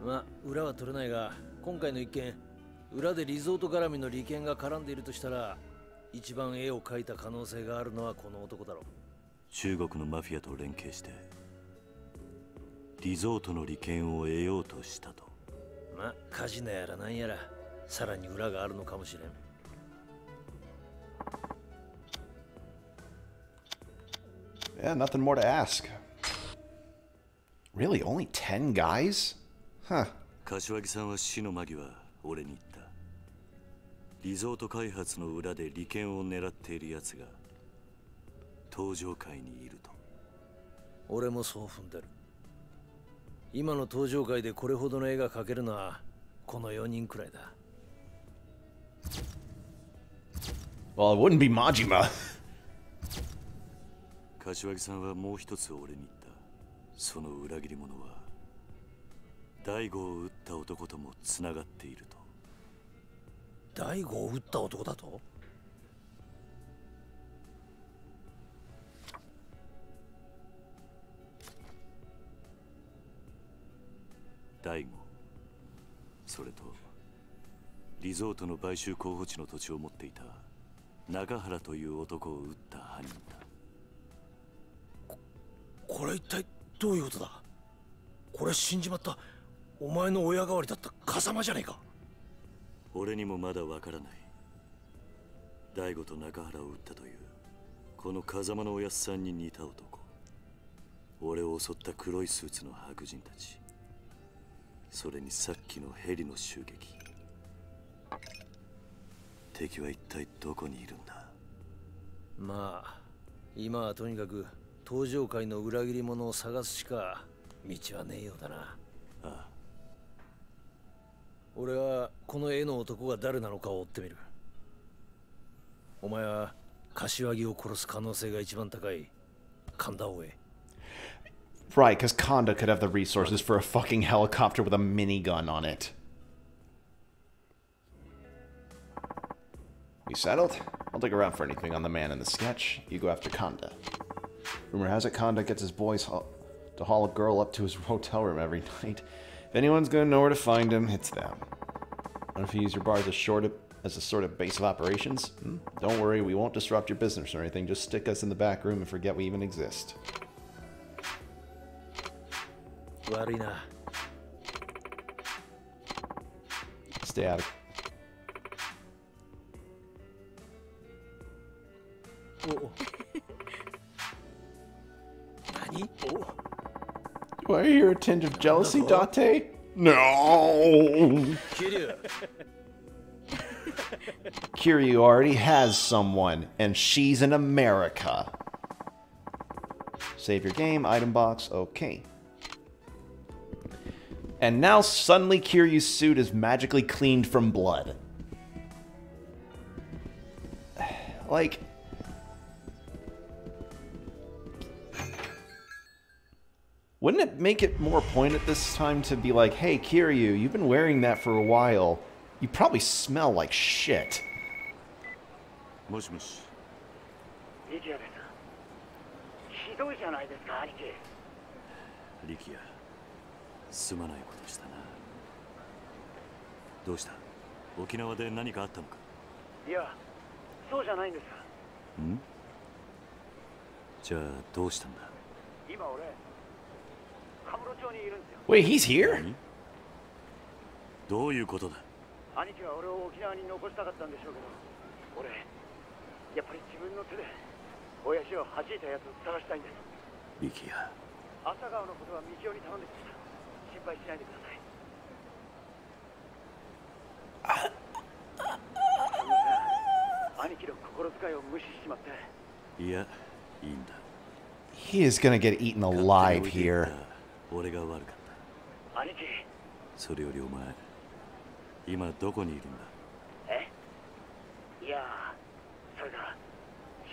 まあ裏は取れないが今回の一件裏でリゾート絡みの利権が絡んでいるとしたら一番絵を描いた可能性があるのはこの男だろう。中国のマフィアと連携してリゾートの利権を得ようとしたと。まあカジノやらなんやらさらに裏があるのかもしれん Yeah, nothing more to ask. Really, only 10 guys? Huh. 柏木さんは死の間際俺に言ったリゾート開発の裏で利権を狙っている奴が登場界にいると俺もそう踏んでる今の登場界でこれほどの絵が描けるのはこの4人くらいだ Well, it wouldn't be Majima. 柏木さんはもう一つ俺に言った。その裏切り者は大悟を撃った男ともつながっていると。大悟を撃った男だと？大悟それとリゾートの買収候補地の土地を持っていた中原という男を撃った犯人だこれ一体どういうことだ？これ死んじまったお前の親代わりだった風間じゃねえか。俺にもまだわからない。大悟と中原を撃ったというこの風間のおやっさんに似た男。俺を襲った黒いスーツの白人たち。それにさっきのヘリの襲撃。敵は一体どこにいるんだ？まあ今はとにかく登場界の裏切り者を探すしか道はねえようだなああ俺はこの絵の男が誰なのかを追ってみるお前は柏木を殺す可能性が一番高い神田を追え Right, because Konda could have the resources for a fucking helicopter with a minigun on it. You settled? I'll dig around for anything on the man in the sketch. You go after Konda. Rumor has it Kanda gets his boys to haul a girl up to his hotel room every night. If anyone's going to know where to find him, it's them. And if you use your bar as a, short of, as a sort of base of operations, hmm? don't worry, we won't disrupt your business or anything. Just stick us in the back room and forget we even exist. Warina. Stay out of Oh. Do I hear a tinge of jealousy, Date? No! 桐生 Kiryu already has someone, and she's in America. Save your game, item box, okay. And now suddenly Kiryu's suit is magically cleaned from blood. Like. Wouldn't it make it more pointed this time to be like, hey, Kiryu, you've been wearing that for a while. You probably smell like shit. Mosmos. Rikiya. Wait, he's here? 何どういうことだ兄貴は俺を沖縄に残したかったんでしょうけど俺やっぱり自分の手で親父を弾いたやつを探したいんです力也朝顔のことはみきおに頼んできました心配しないでくださいすみません兄貴の心遣いを無視しちまっていやいいんだ He is gonna get eaten alive here. 俺が悪かった。兄貴。それよりお前今どこにいるんだ？え？いやそれが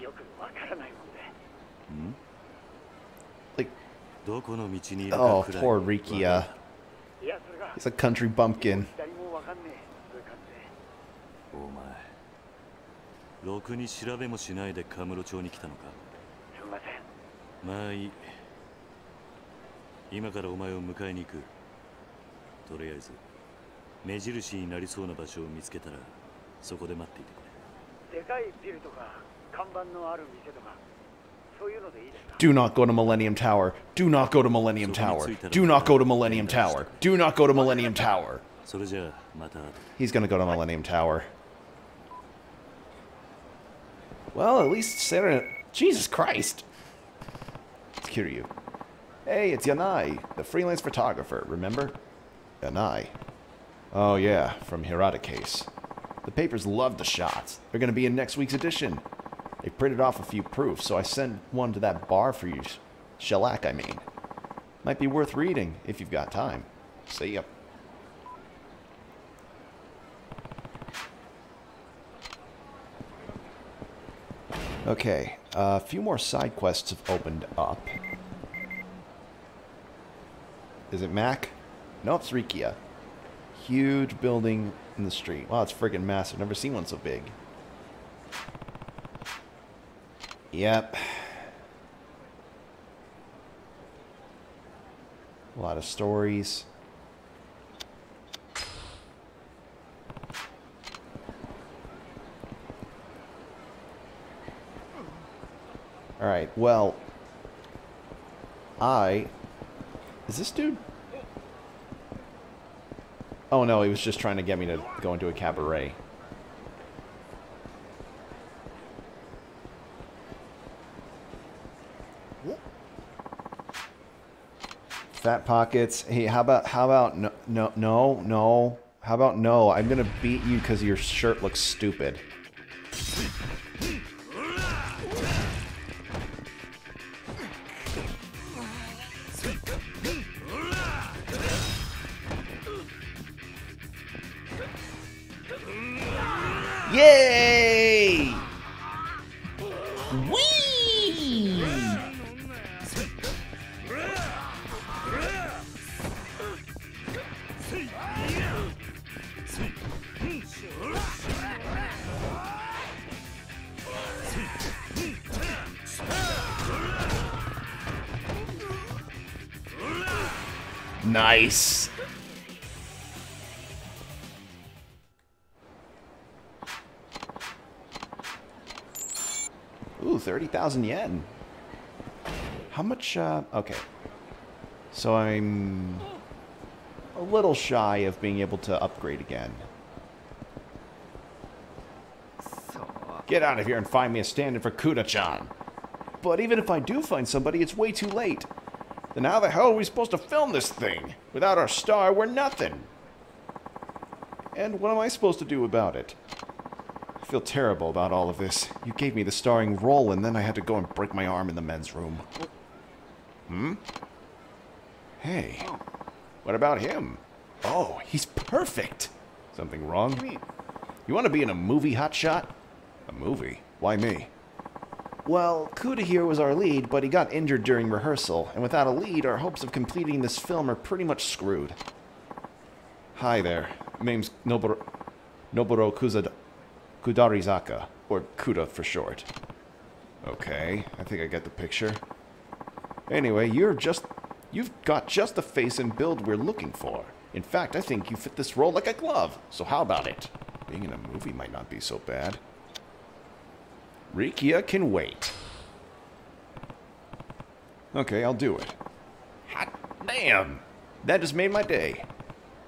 よくわからないもんで。ん？Like, どこの道にいるか oh, くらい poor わ Rikia. いやそれが。He's a country bumpkin. お前ろくに調べもしないでカムロ町に来たのか？すみません。まあいい今からお前を迎えに行くとりあえず目印になりそうな場所を見つけたらそこで待っていてくれでかいビルとか看板のある店とかそういうのでいいですか Do not go to Millennium Tower. Do not go to Millennium Tower. Do not go to Millennium Tower. Do not go to Millennium Tower. それじゃあまた後で He's gonna go to Millennium Tower. Well, at least Sarah. Jesus Christ! It's Kiryu. Hey, it's Yanai, the freelance photographer, remember? Yanai. Oh, yeah, from Hirata Case. The papers love the shots. They're gonna be in next week's edition. They printed off a few proofs, so I sent one to that bar for you. Shellac, I mean. Might be worth reading if you've got time. See ya. Okay, uh, a few more side quests have opened up. Is it Mac? No, it's Rikiya. Huge building in the street. Wow, it's friggin' massive. Never seen one so big. Yep. A lot of stories. Alright, well. I. Is this dude? Oh no, he was just trying to get me to go into a cabaret. Fat pockets. Hey, how about how about no no no no? How about no? I'm gonna beat you because your shirt looks stupid. Okay. So I'm a little shy of being able to upgrade again. Uh, Get out of here and find me a stand-in for Kuda-chan. But even if I do find somebody, it's way too late. Then how the hell are we supposed to film this thing? Without our star, we're nothing. And what am I supposed to do about it? I feel terrible about all of this. You gave me the starring role, and then I had to go and break my arm in the men's room. Hmm? Hey. What about him? Oh, he's perfect. Something wrong? You want to be in a movie, Hotshot? A movie? Why me? Well, Kuda here was our lead, but he got injured during rehearsal, and without a lead, our hopes of completing this film are pretty much screwed. Hi there. Name's Noboru Kuzad, Kudarizaka, or Kuda for short. Okay, I think I get the picture. Anyway, you're just... You've got just the face and build we're looking for. In fact, I think you fit this role like a glove. So how about it? Being in a movie might not be so bad. Rikiya can wait. Okay, I'll do it. Hot damn! That just made my day.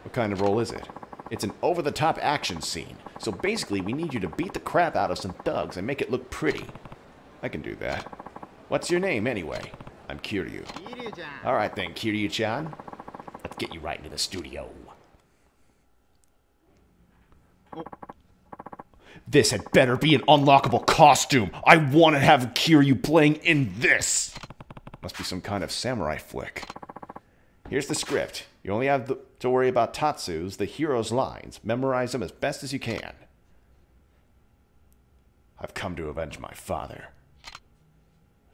What kind of role is it? It's an over-the-top action scene. So basically, we need you to beat the crap out of some thugs and make it look pretty. I can do that. What's your name, anyway? I'm Kiryu. Alright then, Kiryu-chan. Let's get you right into the studio. This had better be an unlockable costume. I want to have Kiryu playing in this. Must be some kind of samurai flick. Here's the script. You only have the, to worry about Tatsu's, the hero's lines. Memorize them as best as you can. I've come to avenge my father.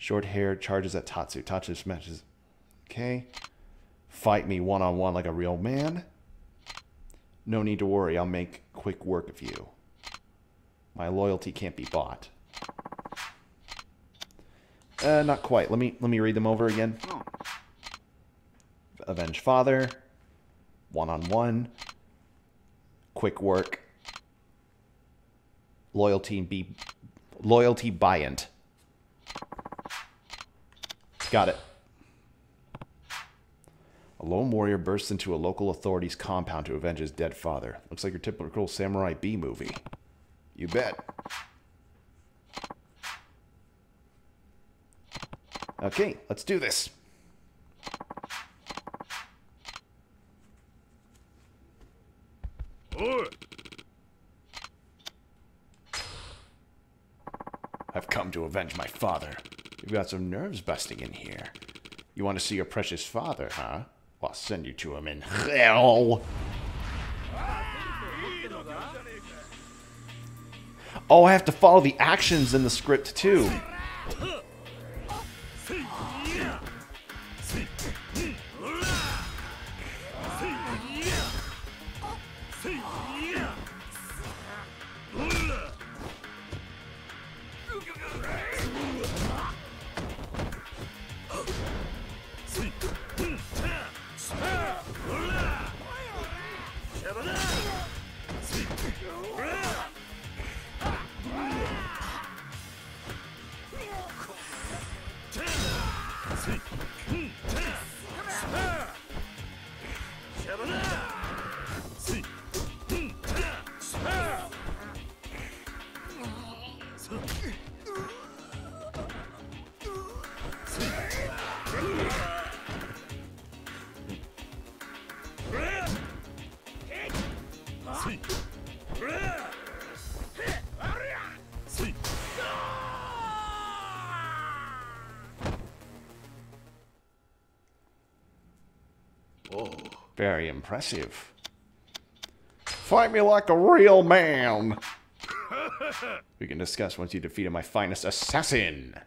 Short hair charges at Tatsu. Tatsu smashes. Okay. Fight me one on one like a real man. No need to worry, I'll make quick work of you. My loyalty can't be bought. Uh, not quite. Let me let me read them over again. Avenge father. One on one. Quick work. Loyalty be loyalty buy-in. Got it. A lone warrior bursts into a local authority's compound to avenge his dead father. Looks like your typical samurai B movie. You bet. Okay, let's do this. I've come to avenge my father. You've got some nerves busting in here. You want to see your precious father, huh? Well, I'll send you to him in hell. Oh, I have to follow the actions in the script too. ない Very impressive. Fight me like a real man. we can discuss once you defeated my finest assassin.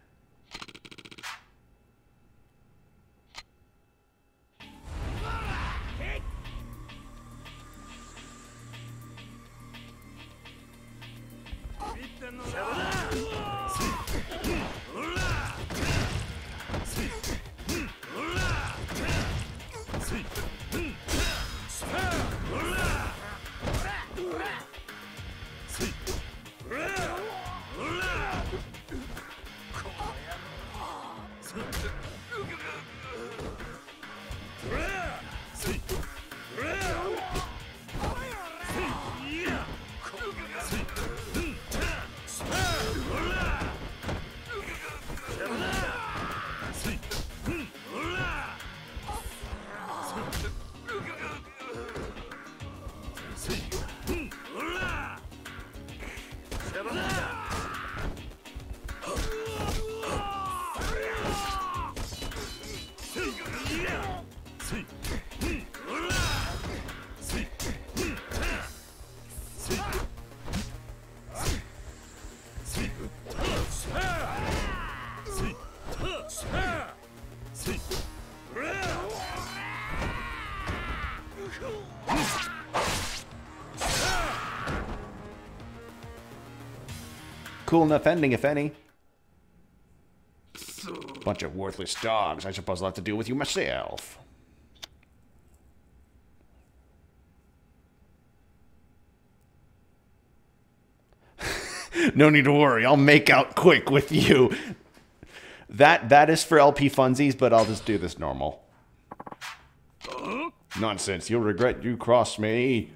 Cool enough ending, if any. Bunch of worthless dogs. I suppose I'll have to deal with you myself. no need to worry. I'll make out quick with you. That that is for LP funsies, but I'll just do this normal. Nonsense. You'll regret you crossed me.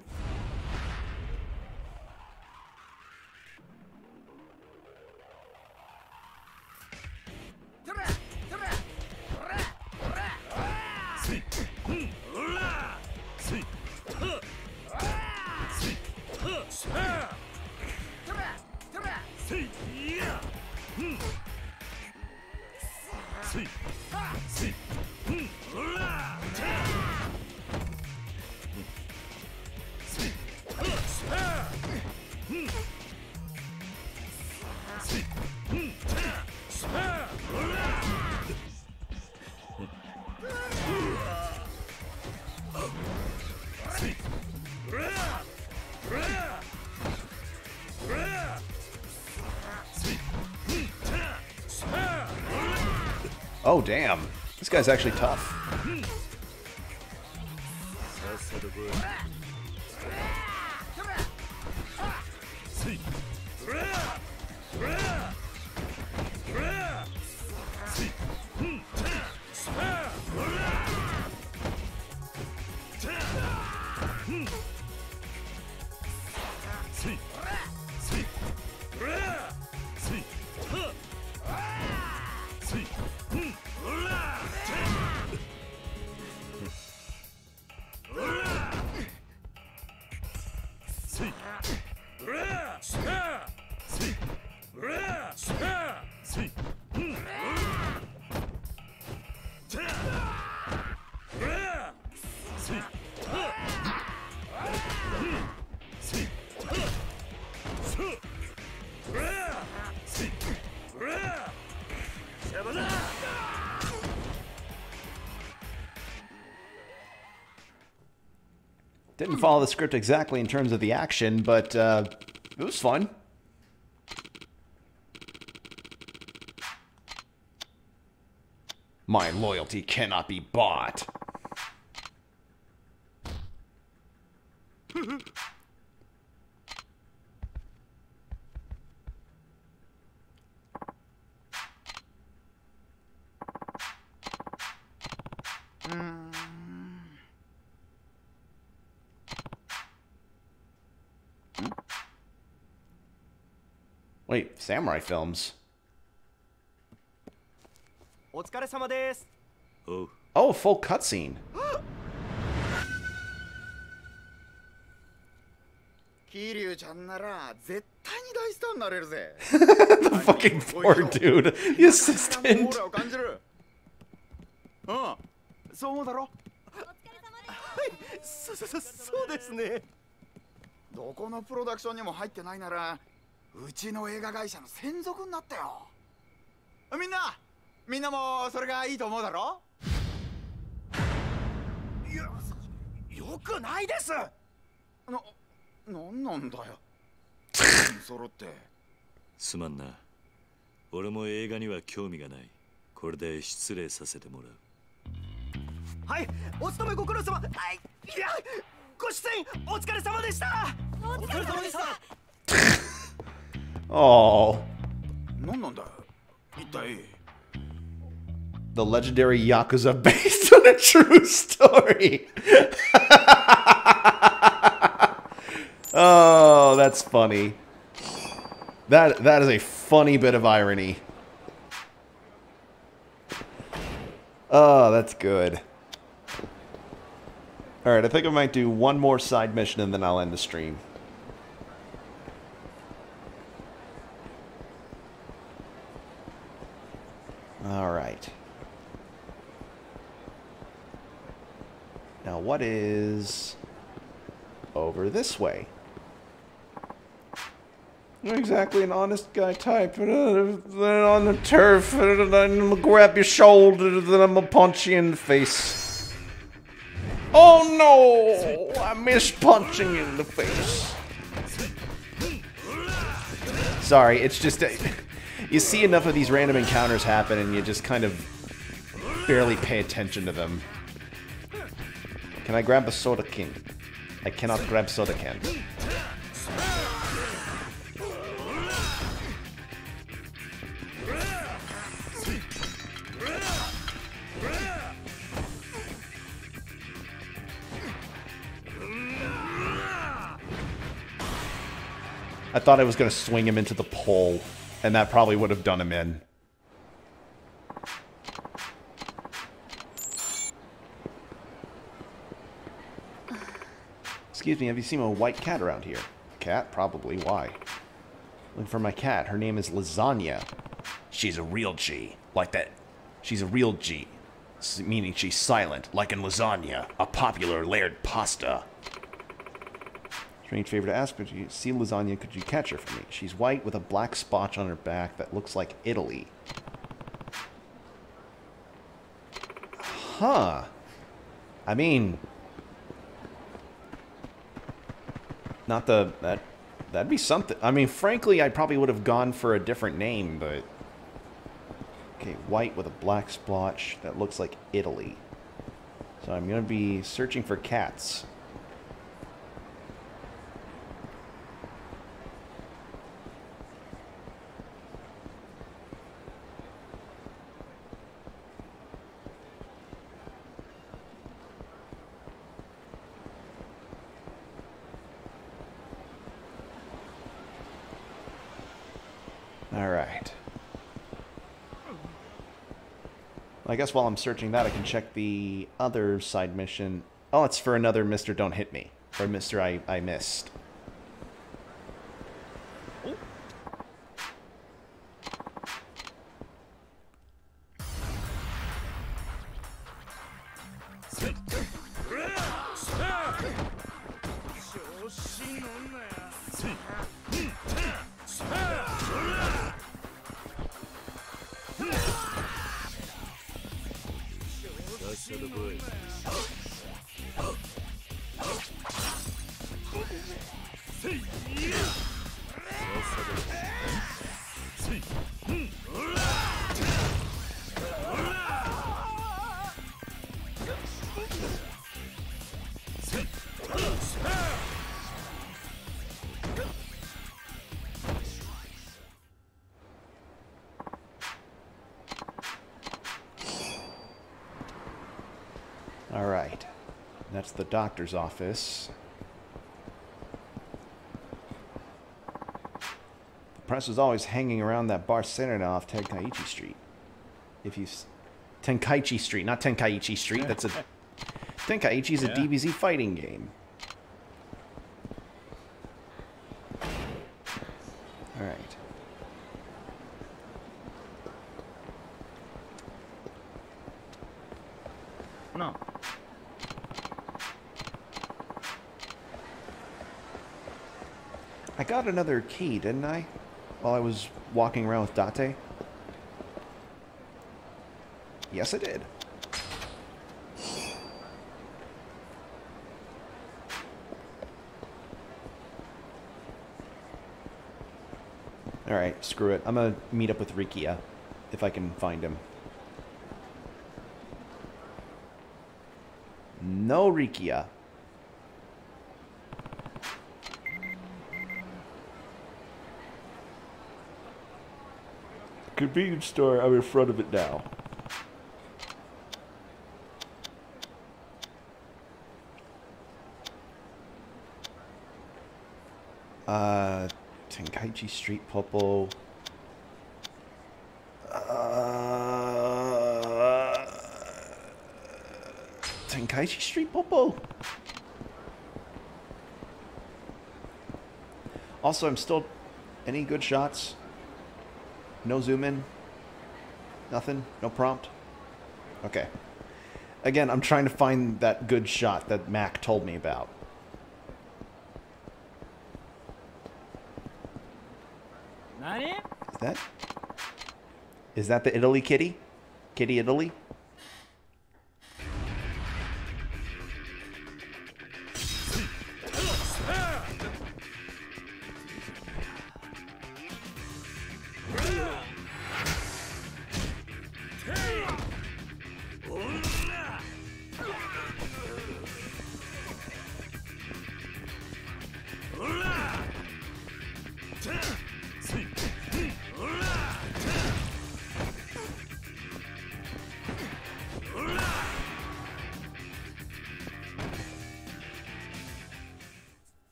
Guy's actually tough. Didn't follow the script exactly in terms of the action, but uh, it was fun. My loyalty cannot be bought. Wait, samurai films. お疲れ様です。 Oh, Oh, full cutscene. 桐生ちゃんなら絶対に大スターになれるぜ。 the fucking poor dude. The assistant. オーラを感じる。うん、そう思うだろ。はい、そそそそうですね。どこのプロダクションにも入ってないなら、 うちの映画会社の専属になったよ。みんな、みんなもそれがいいと思うだろ？いや、よくないです。な、なんなんだよ。揃って。すまんな俺も映画には興味がないこれで失礼させてもらうはい、お勤めご苦労様。はい、いや、ご出演お疲れ様でした。お疲れ様でした。Oh. The legendary Yakuza based on a true story. oh, that's funny. That that is a funny bit of irony. Oh, that's good. Alright, I think I might do one more side mission and then I'll end the stream. All right. Now, what is over this way? Not exactly an honest guy type. but, uh, on the turf, I'm gonna grab your shoulder, then I'm gonna punch you in the face. Oh no! I missed punching you in the face. Sorry, it's just uh, you see enough of these random encounters happen, and you just kind of barely pay attention to them. Can I grab a soda can? I cannot grab soda can. I thought I was going to swing him into the pole, and that probably would have done him in. Excuse me, have you seen a white cat around here? Cat? Probably. Why? Looking for my cat. Her name is Lasagna. She's a real G. Like that. She's a real G. Meaning she's silent, like in lasagna, a popular layered pasta. Strange favor to ask, but you see lasagna, could you catch her for me? She's white with a black spotch on her back that looks like Italy. Huh. I mean, not the that that'd be something. I mean, frankly, I probably would have gone for a different name, but okay, white with a black splotch that looks like Italy. So I'm gonna be searching for cats. All right. I guess while I'm searching that, I can check the other side mission. Oh, it's for another Mr. Don't Hit Me. Or Mr. I, I Missed. All right. That's the doctor's office. The press is always hanging around that bar center now off Tenkaichi Street. If you... Tenkaichi Street, not Tenkaichi Street. That's a... Tenkaichi is a DBZ fighting game. All right. No. I got another key, didn't I? While I was walking around with Date? Yes, I did. Alright, screw it. I'm gonna meet up with Rikiya, uh, if I can find him. No Rikiya. Uh. Convenience store, I'm in front of it now. Uh, Tenkaichi Street Poppo. Uh, Tenkaichi Street Poppo. Also, I'm still. Any good shots? No zoom in? Nothing? No prompt? Okay. Again, I'm trying to find that good shot that Mac told me about. Is that? Is that the Italy kitty? Kitty Italy?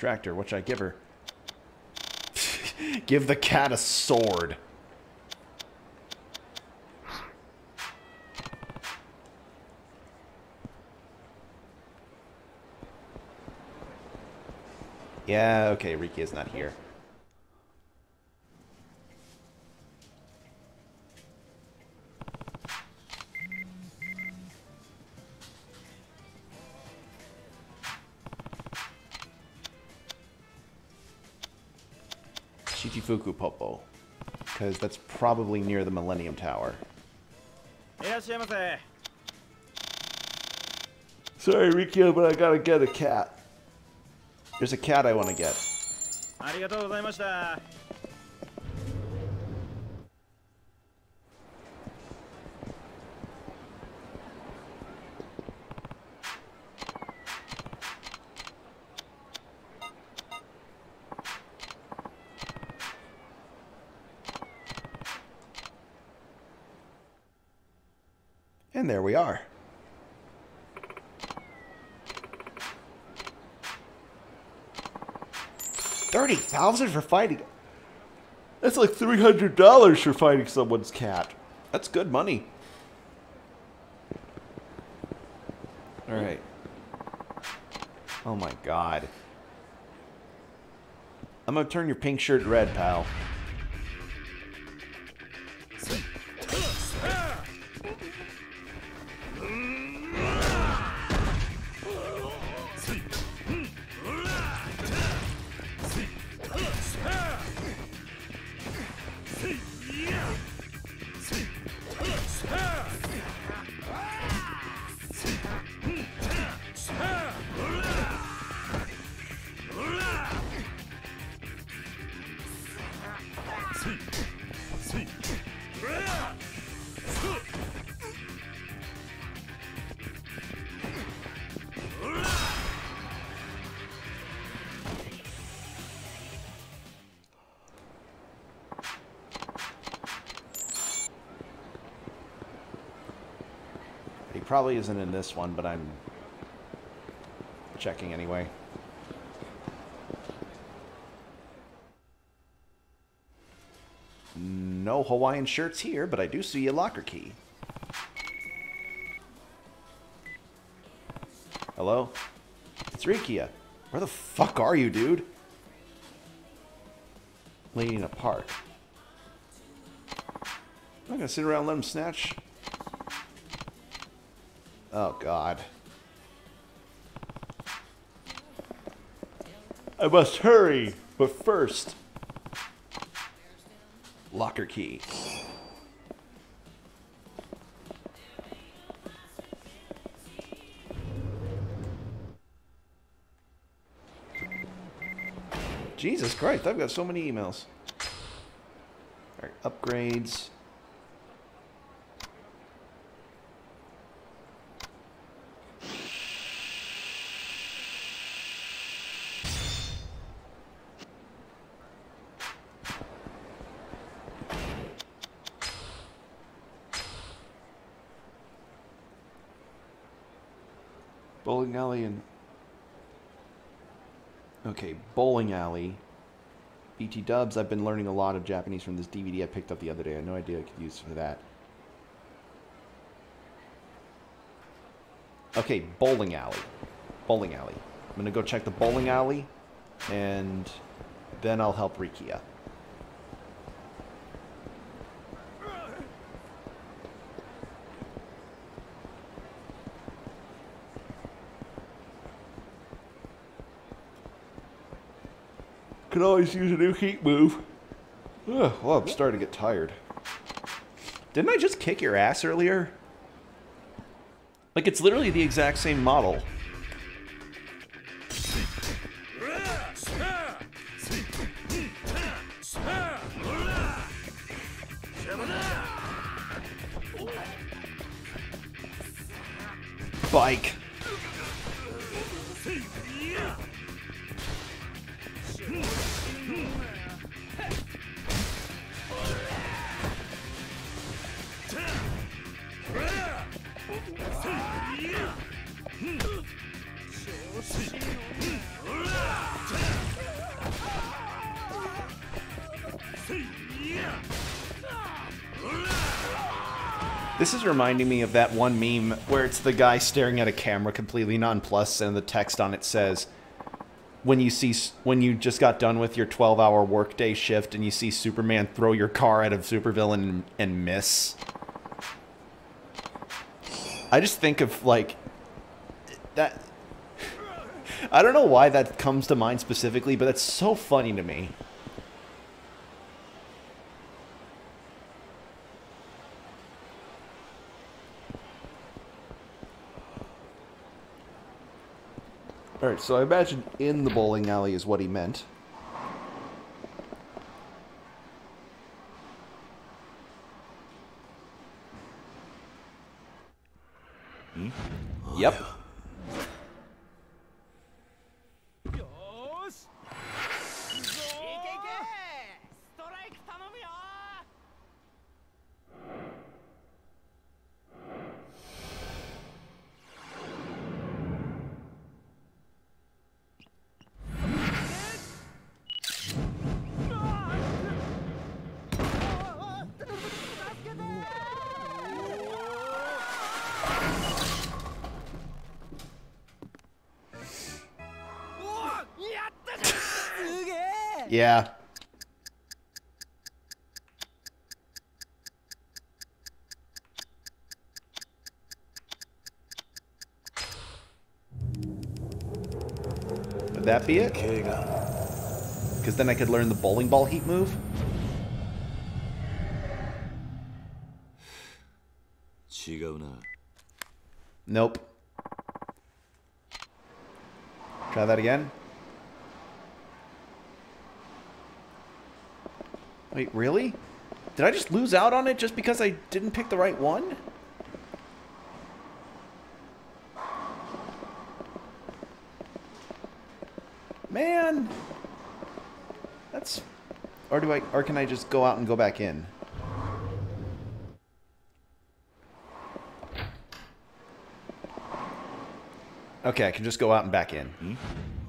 Distract her. What should I give her? give the cat a sword. Yeah, okay, Riki is not here. Fukupopo, because that's probably near the Millennium Tower. Sorry, Rikiya, but I gotta get a cat. There's a cat I want to get. 30,000 for fighting? That's like $300 for fighting someone's cat. That's good money. Alright. Oh my god. I'm gonna turn your pink shirt red, pal. Probably isn't in this one, but I'm checking anyway. No Hawaiian shirts here, but I do see a locker key. Hello? It's Rikiya. Where the fuck are you, dude? Lady in a park. I'm not gonna sit around and let him snatch. Oh, God. I must hurry, but first. Locker key. Jesus Christ, I've got so many emails. Alright, upgrades. Bowling alley and okay, bowling alley. BT Dubs. I've been learning a lot of Japanese from this DVD I picked up the other day. I had no idea I could use for that. Okay, bowling alley. Bowling alley. I'm gonna go check the bowling alley, and then I'll help Rikiya. Could always use a new heat move. Ugh, well, I'm starting to get tired. Didn't I just kick your ass earlier? Like, it's literally the exact same model. Is reminding me of that one meme where it's the guy staring at a camera completely nonplussed and the text on it says when you see when you just got done with your 12-hour workday shift and you see Superman throw your car at a supervillain and, and miss. I just think of like that I don't know why that comes to mind specifically, but that's so funny to me. Alright, so I imagine in the bowling alley is what he meant. be it. Because then I could learn the bowling ball heat move. Nope. Try that again. Wait, really? Did I just lose out on it just because I didn't pick the right one? Man. That's or do I or can I just go out and go back in? Okay, I can just go out and back in. あれ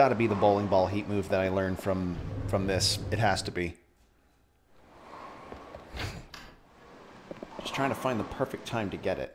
got to be the bowling ball heat move that I learned from from this. It has to be. Just trying to find the perfect time to get it.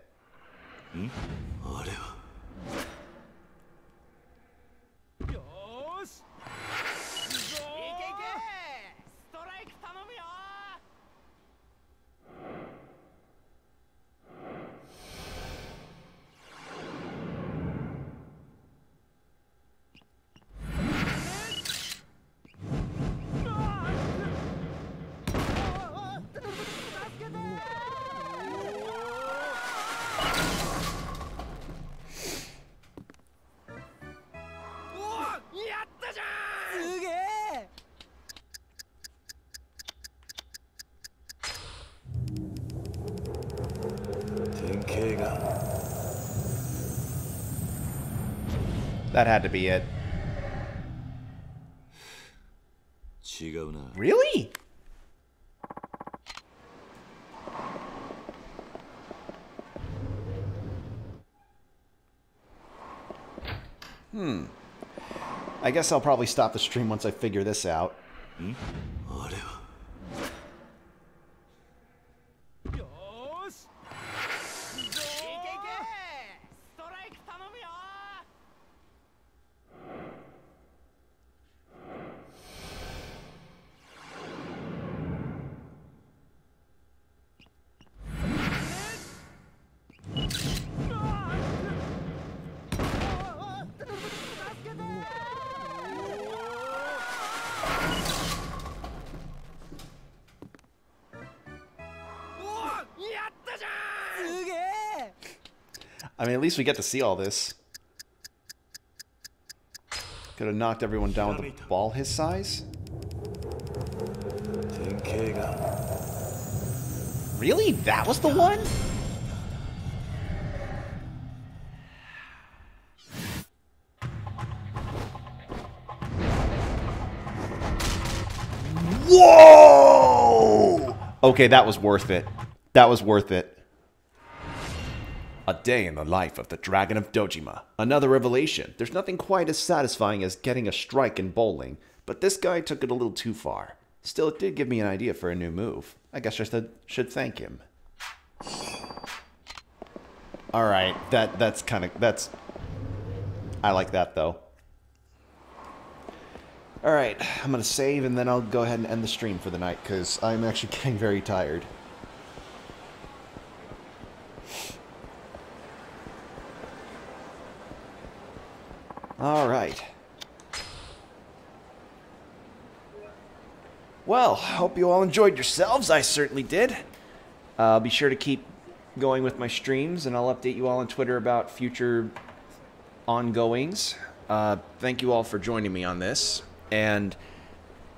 that had to be it. Really? Hmm. I guess I'll probably stop the stream once I figure this out. Hmm? Least we get to see all this. Could have knocked everyone down with a ball his size. Really? That was the one? Whoa! Okay, that was worth it. That was worth it. A day in the life of the Dragon of Dojima. Another revelation. There's nothing quite as satisfying as getting a strike in bowling, but this guy took it a little too far. Still, it did give me an idea for a new move. I guess I should, thank him. Alright, that that's kind of, that's... I like that, though. Alright, I'm going to save, and then I'll go ahead and end the stream for the night, because I'm actually getting very tired. All right. Well, hope you all enjoyed yourselves. I certainly did. Uh, I'll be sure to keep going with my streams, and I'll update you all on Twitter about future ongoings. Uh, thank you all for joining me on this. And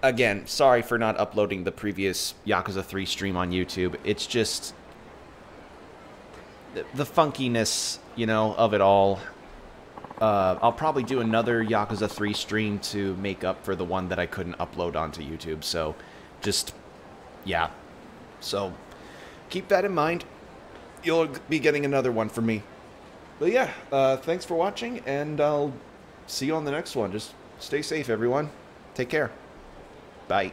again, sorry for not uploading the previous Yakuza 3 stream on YouTube. It's just the, funkiness, you know, of it all. Uh, I'll probably do another Yakuza 3 stream to make up for the one that I couldn't upload onto YouTube. So, just, yeah. So, keep that in mind. You'll be getting another one from me. But yeah, uh, thanks for watching, and I'll see you on the next one. Just stay safe, everyone. Take care. Bye.